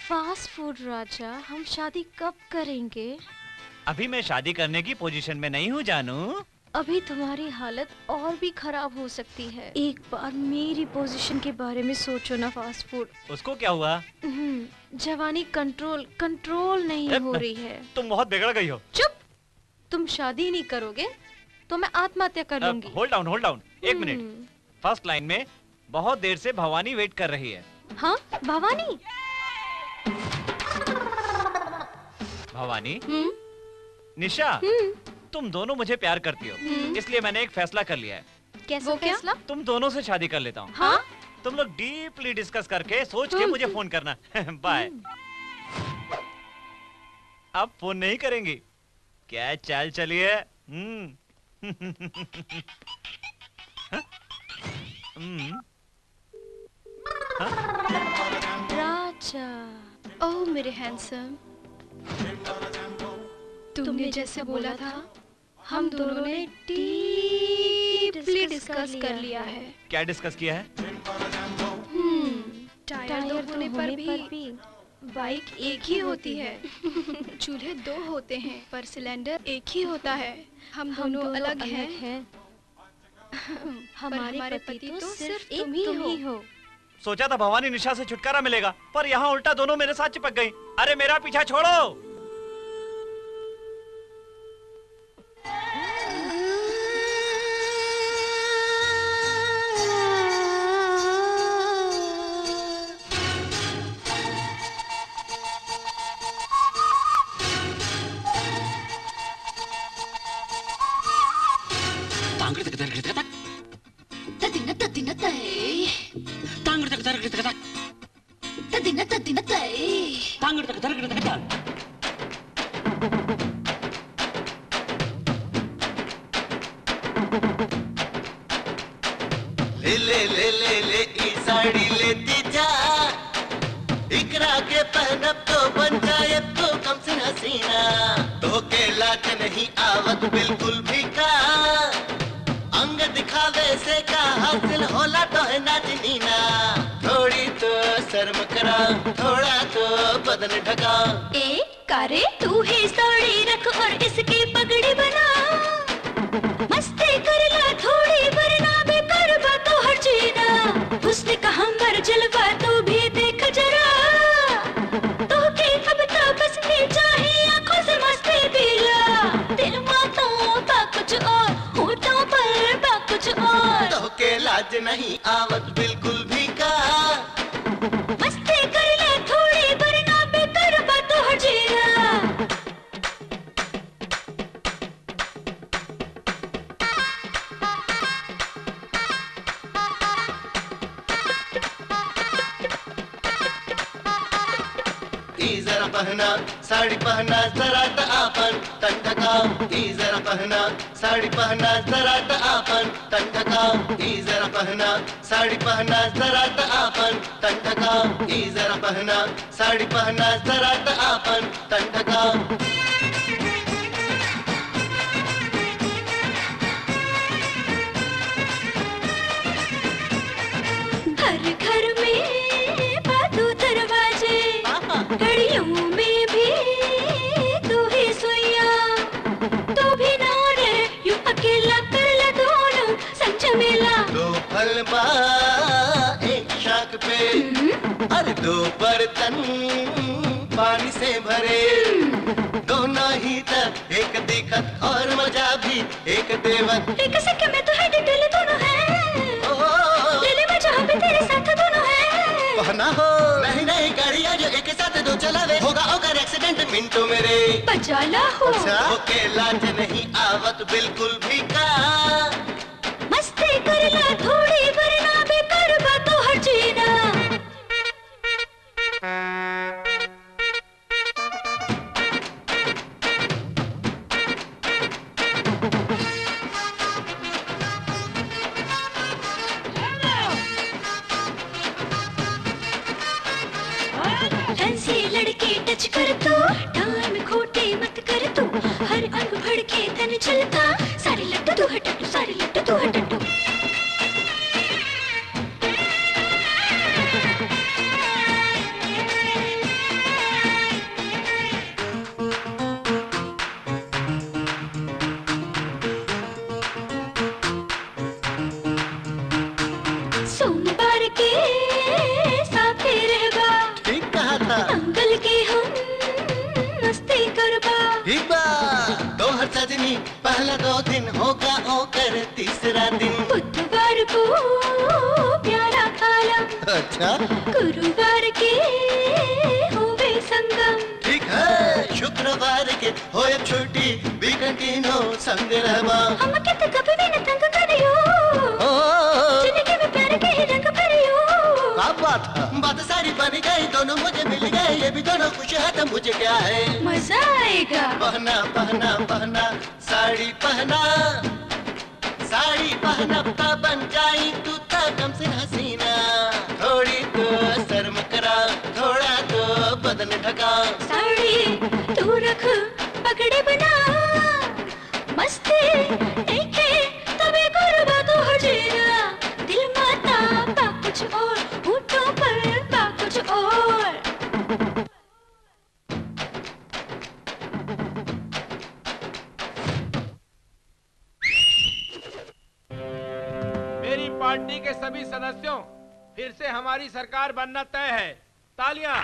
फास्ट फ़ूड राजा हम शादी कब करेंगे? अभी मैं शादी करने की पोजीशन में नहीं हूँ जानू। अभी तुम्हारी हालत और भी खराब हो सकती है। एक बार मेरी पोजीशन के बारे में सोचो ना फास्ट फ़ूड उसको क्या हुआ? हम्म, जवानी कंट्रोल कंट्रोल नहीं हो रही है। तुम बहुत बिगड़ गई हो। चुप! तुम शादी नहीं करोगे तो मैं आत्महत्या कर लूँगी। होल्ड डाउन होल्ड डाउन एक मिनट फ़र्स्ट लाइन में बहुत देर से भवानी वेट कर रही है। हाँ भवानी? भवानी? हम्म। निशा? हम्म। तुम दोनों मुझे प्यार करती हो। हम्म। इसलिए मैंने एक फैसला कर लिया है। कैसा फैसला? तुम दोनों से शादी कर लेता हूँ। हाँ? तुम लोग डीपली डिस्कस करके सोच के हम्म। मुझे फ़ोन करना। बाय। हम्म। अब फ़ोन नहीं करेंगे। क्या चाल चली है? राजा। ओ मेरे हैंडसम तुमने जैसे बोला था। हम दोनों ने डीपली डिस्कस कर लिया है। क्या डिस्कस किया है? हम्म, टायर होने पर भी बाइक एक ही होती है। चूल्हे दो होते हैं पर सिलेंडर एक ही होता है। हम दोनों अलग हैं। हमारे पति तो, तो सिर्फ़ तुम ही। हो। सोचा था भवानी निशा से छुटकारा मिलेगा पर यहाँ उल्टा दोनों मेरे साथ चिपक गई। अरे मेरा पीछा छोड़ो! के होवे संगम। ठीक है शुक्रवार के होए छुट्टी बीकंटिनो संग रहवा हम कित कभी भी न तंग करियो। ज़िंदगी में प्यार के ही रंग भरियो। क्या बात है? बात सारी बन गई दोनों मुझे मिल गए ये भी दोनों खुश है तो मुझे क्या है? मज़ा आएगा। पहना पहना पहना साड़ी पहना साड़ी पहना बन जाए बनना तय है। तालियाँ।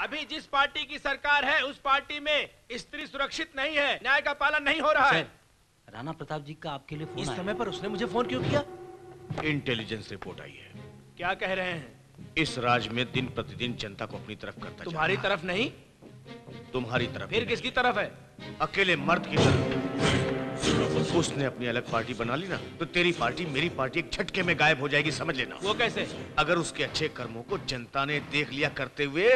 अभी जिस पार्टी की सरकार है उस पार्टी में स्त्री सुरक्षित नहीं है। न्याय का पालन नहीं हो रहा है। राणा प्रताप जी का आपके लिए फ़ोन इस समय पर उसने मुझे फ़ोन क्यों किया? इंटेलिजेंस रिपोर्ट आई है। क्या कह रहे हैं? इस राज में दिन प्रतिदिन जनता को अपनी तरफ़ करता तुम्हारी तरफ़ नहीं। तुम्हारी तरफ़ फिर किसकी तरफ़ है? अकेले मर्द की तरफ़। उसने अपनी अलग पार्टी बना ली ना तो तेरी पार्टी मेरी पार्टी एक झटके में गायब हो जाएगी समझ लेना। वो कैसे? अगर उसके अच्छे कर्मों को जनता ने देख लिया करते हुए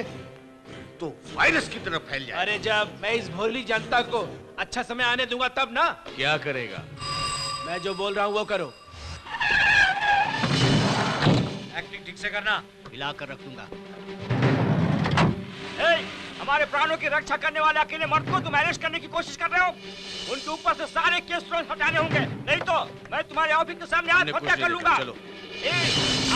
तो वायरस की तरफ़ फैल जाए अरे जब मैं इस भोली जनता को अच्छा समय आने दूँगा तब ना? क्या करेगा? मैं जो बोल रहा हूँ वो करो। एक्टिंग ठीक से करना। हिला कर रख दूँगा। हमारे प्राणों की रक्षा करने वाले अकेले मर्द को तुम अरेस्ट करने की कोशिश कर रहे हो? उनके ऊपर से सारे केस तुरंत हटाने होंगे। नहीं तो मैं तुम्हारे ऑफ़िस के सामने आज हत्या कर लूँगा। ए,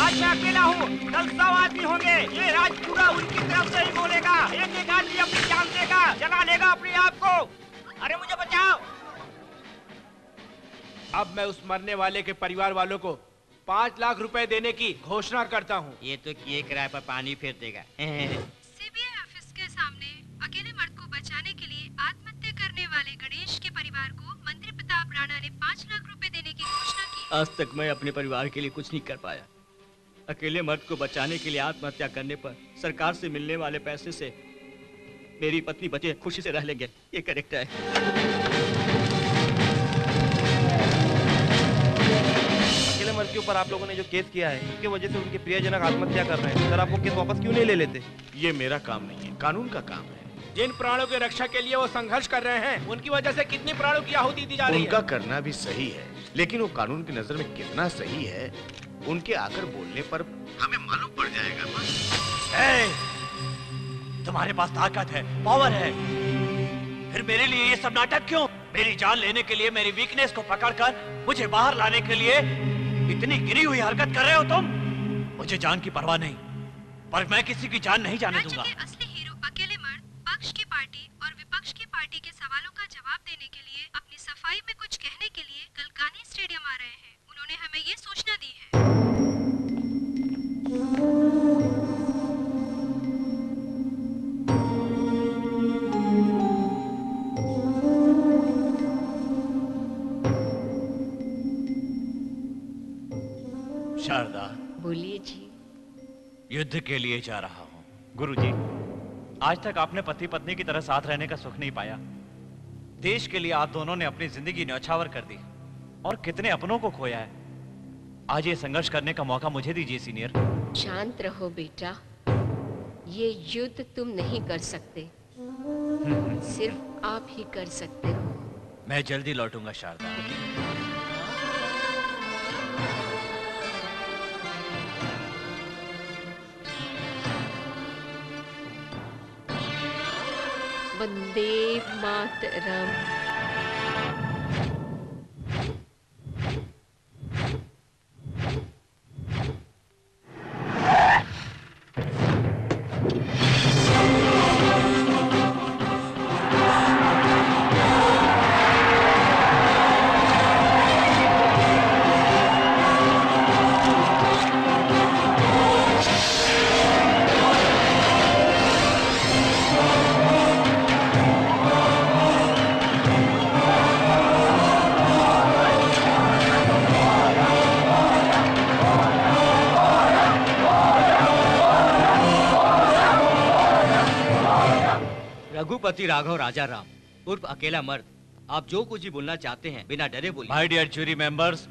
आज मैं अकेला हूँ। कल सौ आदमी होंगे। ये राज पूरा उनकी तरफ़ से ही बोलेगा। एक एक आदमी अपनी जान देगा जला लेगा अपने आप को। अरे मुझे बचाओ। अब मैं उस मरने वाले के परिवार वालों को पाँच लाख रुपए देने की घोषणा करता हूँ। ये तो किए किराए पर पानी फेर देगा। अकेले मर्द को बचाने के लिए आत्महत्या करने वाले गणेश के परिवार को मंत्री प्रताप राणा ने पाँच लाख रुपए देने की घोषणा की। आज तक मैं अपने परिवार के लिए कुछ नहीं कर पाया। अकेले मर्द को बचाने के लिए आत्महत्या करने पर सरकार से मिलने वाले पैसे से मेरी पत्नी बचे खुशी से रह लेंगे। ये करेक्ट है। अकेले मर्द के ऊपर आप लोगों ने जो केस किया है उसकी वजह से उनके प्रियजनक आत्महत्या कर रहे हैं। सर आपको केस वापस क्यों नहीं ले लेते? ये मेरा काम नहीं है कानून का काम है। जिन प्राणों की रक्षा के लिए वो संघर्ष कर रहे हैं उनकी वजह से कितनी प्राणों की आहुति दी जा रही उनका है? करना भी सही है लेकिन वो कानून की नज़र में कितना सही है उनके आकर बोलने पर हमें मालूम पड़ जाएगा ए, तुम्हारे पास ताकत है पावर है। फिर मेरे लिए ये सब नाटक क्यों? मेरी जान लेने के लिए मेरी वीकनेस को पकड़कर मुझे बाहर लाने के लिए इतनी गिरी हुई हरकत कर रहे हो तुम? मुझे जान की परवाह नहीं पर मैं किसी की जान नहीं जाने दूँगा। पक्ष की पार्टी और विपक्ष की पार्टी के सवालों का जवाब देने के लिए अपनी सफ़ाई में कुछ कहने के लिए कल गांधी स्टेडियम आ रहे हैं। उन्होंने हमें ये सूचना दी है। शारदा बोलिए जी। युद्ध के लिए जा रहा हूँ। गुरुजी आज तक आपने पति पत्नी की तरह साथ रहने का सुख नहीं पाया। देश के लिए आप दोनों ने अपनी ज़िंदगी न्यौछावर कर दी और कितने अपनों को खोया है। आज ये संघर्ष करने का मौका मुझे दीजिए सीनियर। शांत रहो बेटा। ये युद्ध तुम नहीं कर सकते। सिर्फ़ आप ही कर सकते हो। मैं जल्दी लौटूँगा शारदा। वंदे मातरम। सेनापति राघव, राजा राम। उर्फ़ अकेला मर्द। आप जो कुछ ही बोलना चाहते हैं, बिना डरे बोलिए। माय डियर जूरी मेंबर्स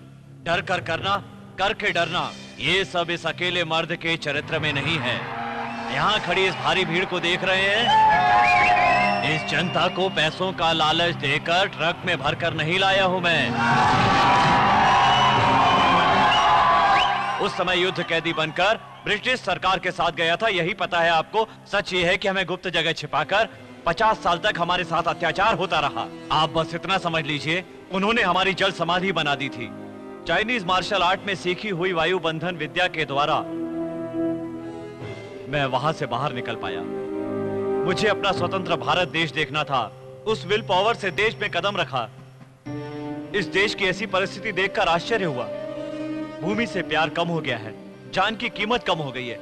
डर कर करना करके डरना, ये सब इस अकेले मर्द के चरित्र में नहीं है। यहाँ खड़ी इस भारी भीड़ को देख रहे हैं। इस जनता को पैसों का लालच देकर ट्रक में भरकर नहीं लाया हूँ मैं। उस समय युद्ध कैदी बनकर ब्रिटिश सरकार के साथ गया था। यही पता है आपको। सच ये है कि हमें गुप्त जगह छिपाकर पचास साल तक हमारे साथ अत्याचार होता रहा। आप बस इतना समझ लीजिए, उन्होंने हमारी जल समाधि बना दी थी। चाइनीज़ मार्शल आर्ट में सीखी हुई वायु बंधन विद्या के द्वारा मैं वहाँ से बाहर निकल पाया। मुझे अपना स्वतंत्र भारत देश देखना था। उस विल पावर से देश में कदम रखा। इस देश की ऐसी परिस्थिति देखकर आश्चर्य हुआ। भूमि से प्यार कम हो गया है। जान की कीमत कम हो गई है।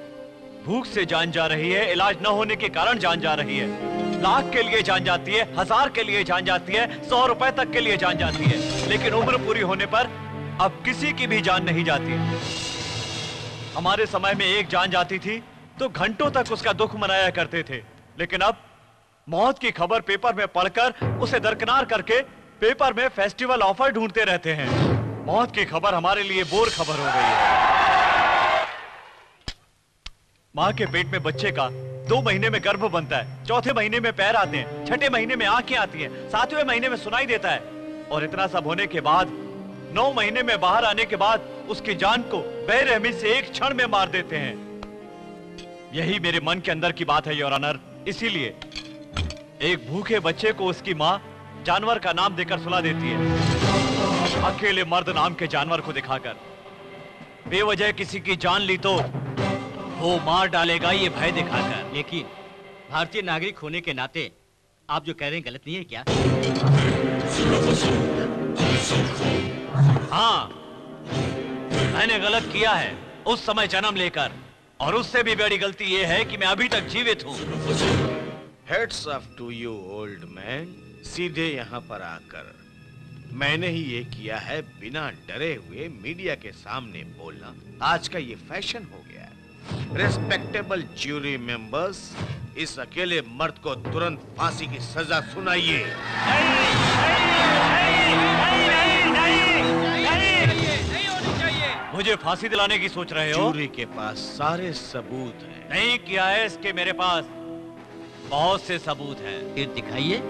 भूख से जान जा रही है, इलाज न होने के कारण जान जा रही है। लाख के लिए जान जाती है, हज़ार के लिए जान जाती है, सौ रुपए तक के लिए जान जाती है। लेकिन उम्र पूरी होने पर अब किसी की भी जान नहीं जाती हमारे समय में एक जान जाती थी तो घंटों तक उसका दुख मनाया करते थे। लेकिन अब मौत की खबर पेपर में पढ़कर उसे दरकिनार करके पेपर में फेस्टिवल ऑफ़र ढूंढते रहते हैं। मौत की खबर हमारे लिए बोर खबर हो गई है। माँ के पेट में बच्चे का। दो महीने में गर्भ बनता है, चौथे महीने में पैर आते हैं, छठे महीने में आँखें आती हैं, सातवें महीने में सुनाई देता है। और इतना सब होने के बाद, नौ महीने में बाहर आने के बाद उसकी जान को बेरहमी से एक क्षण में मार देते हैं। यही मेरे मन के अंदर की बात है, योर ऑनर। इसीलिए एक भूखे बच्चे को उसकी माँ जानवर का नाम देकर सुला देती है। अकेले मर्द नाम के जानवर को दिखाकर। बेवजह किसी की जान ली तो वो मार डालेगा, ये भय दिखाकर। लेकिन भारतीय नागरिक होने के नाते आप जो कह रहे हैं गलत नहीं है क्या? हाँ मैंने गलत किया है उस समय जन्म लेकर। और उससे भी बड़ी गलती ये है कि मैं अभी तक जीवित हूँ। Heads off to you old man सीधे यहाँ पर आकर। मैंने ही ये किया है बिना डरे हुए मीडिया के सामने बोलना। आज का ये फ़ैशन हो गया। रेस्पेक्टेबल ज्यूरी मेंबर्स इस अकेले मर्द को तुरंत फांसी की सजा सुनाइए। मुझे फांसी दिलाने की सोच रहे हो? ज्यूरी के पास सारे सबूत हैं। नहीं किया है इसके मेरे पास। बहुत से सबूत हैं। फिर दिखाइए।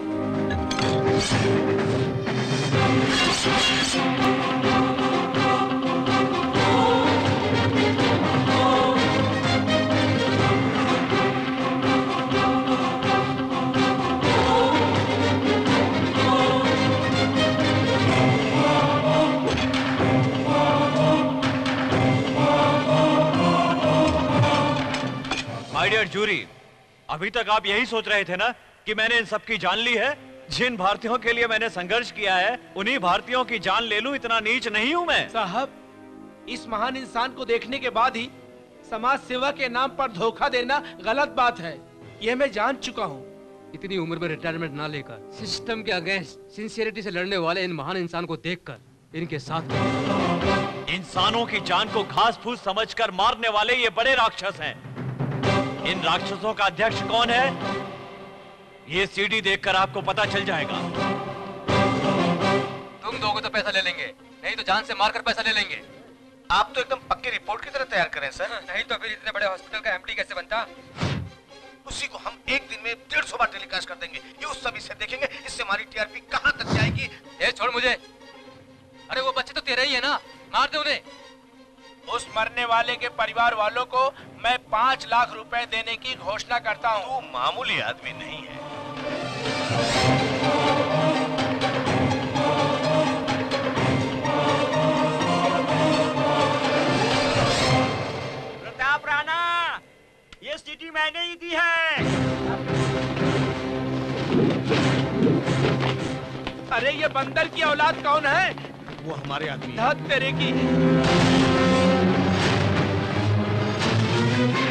डियर जूरी अभी तक आप यही सोच रहे थे ना कि मैंने इन सबकी जान ली है? जिन भारतीयों के लिए मैंने संघर्ष किया है उन्हीं भारतीयों की जान ले लूँ इतना नीच नहीं हूँ मैं। साहब इस महान इंसान को देखने के बाद ही समाज सेवा के नाम पर धोखा देना गलत बात है। यह मैं जान चुका हूँ। इतनी उम्र में रिटायरमेंट ना लेकर सिस्टम के अगेंस्ट सिंसियरिटी से लड़ने वाले इन महान इंसान को देखकर इनके साथ इंसानों की जान को घास फूस समझकर मारने वाले ये बड़े राक्षस हैं। इन राक्षसों का अध्यक्ष कौन है? ये सीडी देखकर आपको पता चल जाएगा। तुम दोगे तो पैसा ले लेंगे नहीं तो जान से मारकर पैसा ले लेंगे। आप तो एकदम पक्की रिपोर्ट की तरह तैयार करें सर। नहीं तो फिर इतने बड़े हॉस्पिटल का एमडी कैसे बनता? उसी को हम एक दिन में डेढ़ सौ बार टेलीकास्ट कर देंगे। ये उस सब इसे देखेंगे इससे हमारी टीआरपी कहाँ तक जाएगी? ये छोड़ मुझे। अरे वो बच्चे तो तेरे ही है ना। मार दे उन्हें। उस मरने वाले के परिवार वालों को मैं पाँच लाख रुपए देने की घोषणा करता हूँ। तू मामूली आदमी नहीं है। प्रताप राणा ये सिटी मैंने ही दी है। अरे ये बंदर की औलाद कौन है? वो हमारे आदमी तेरे की। Thank you.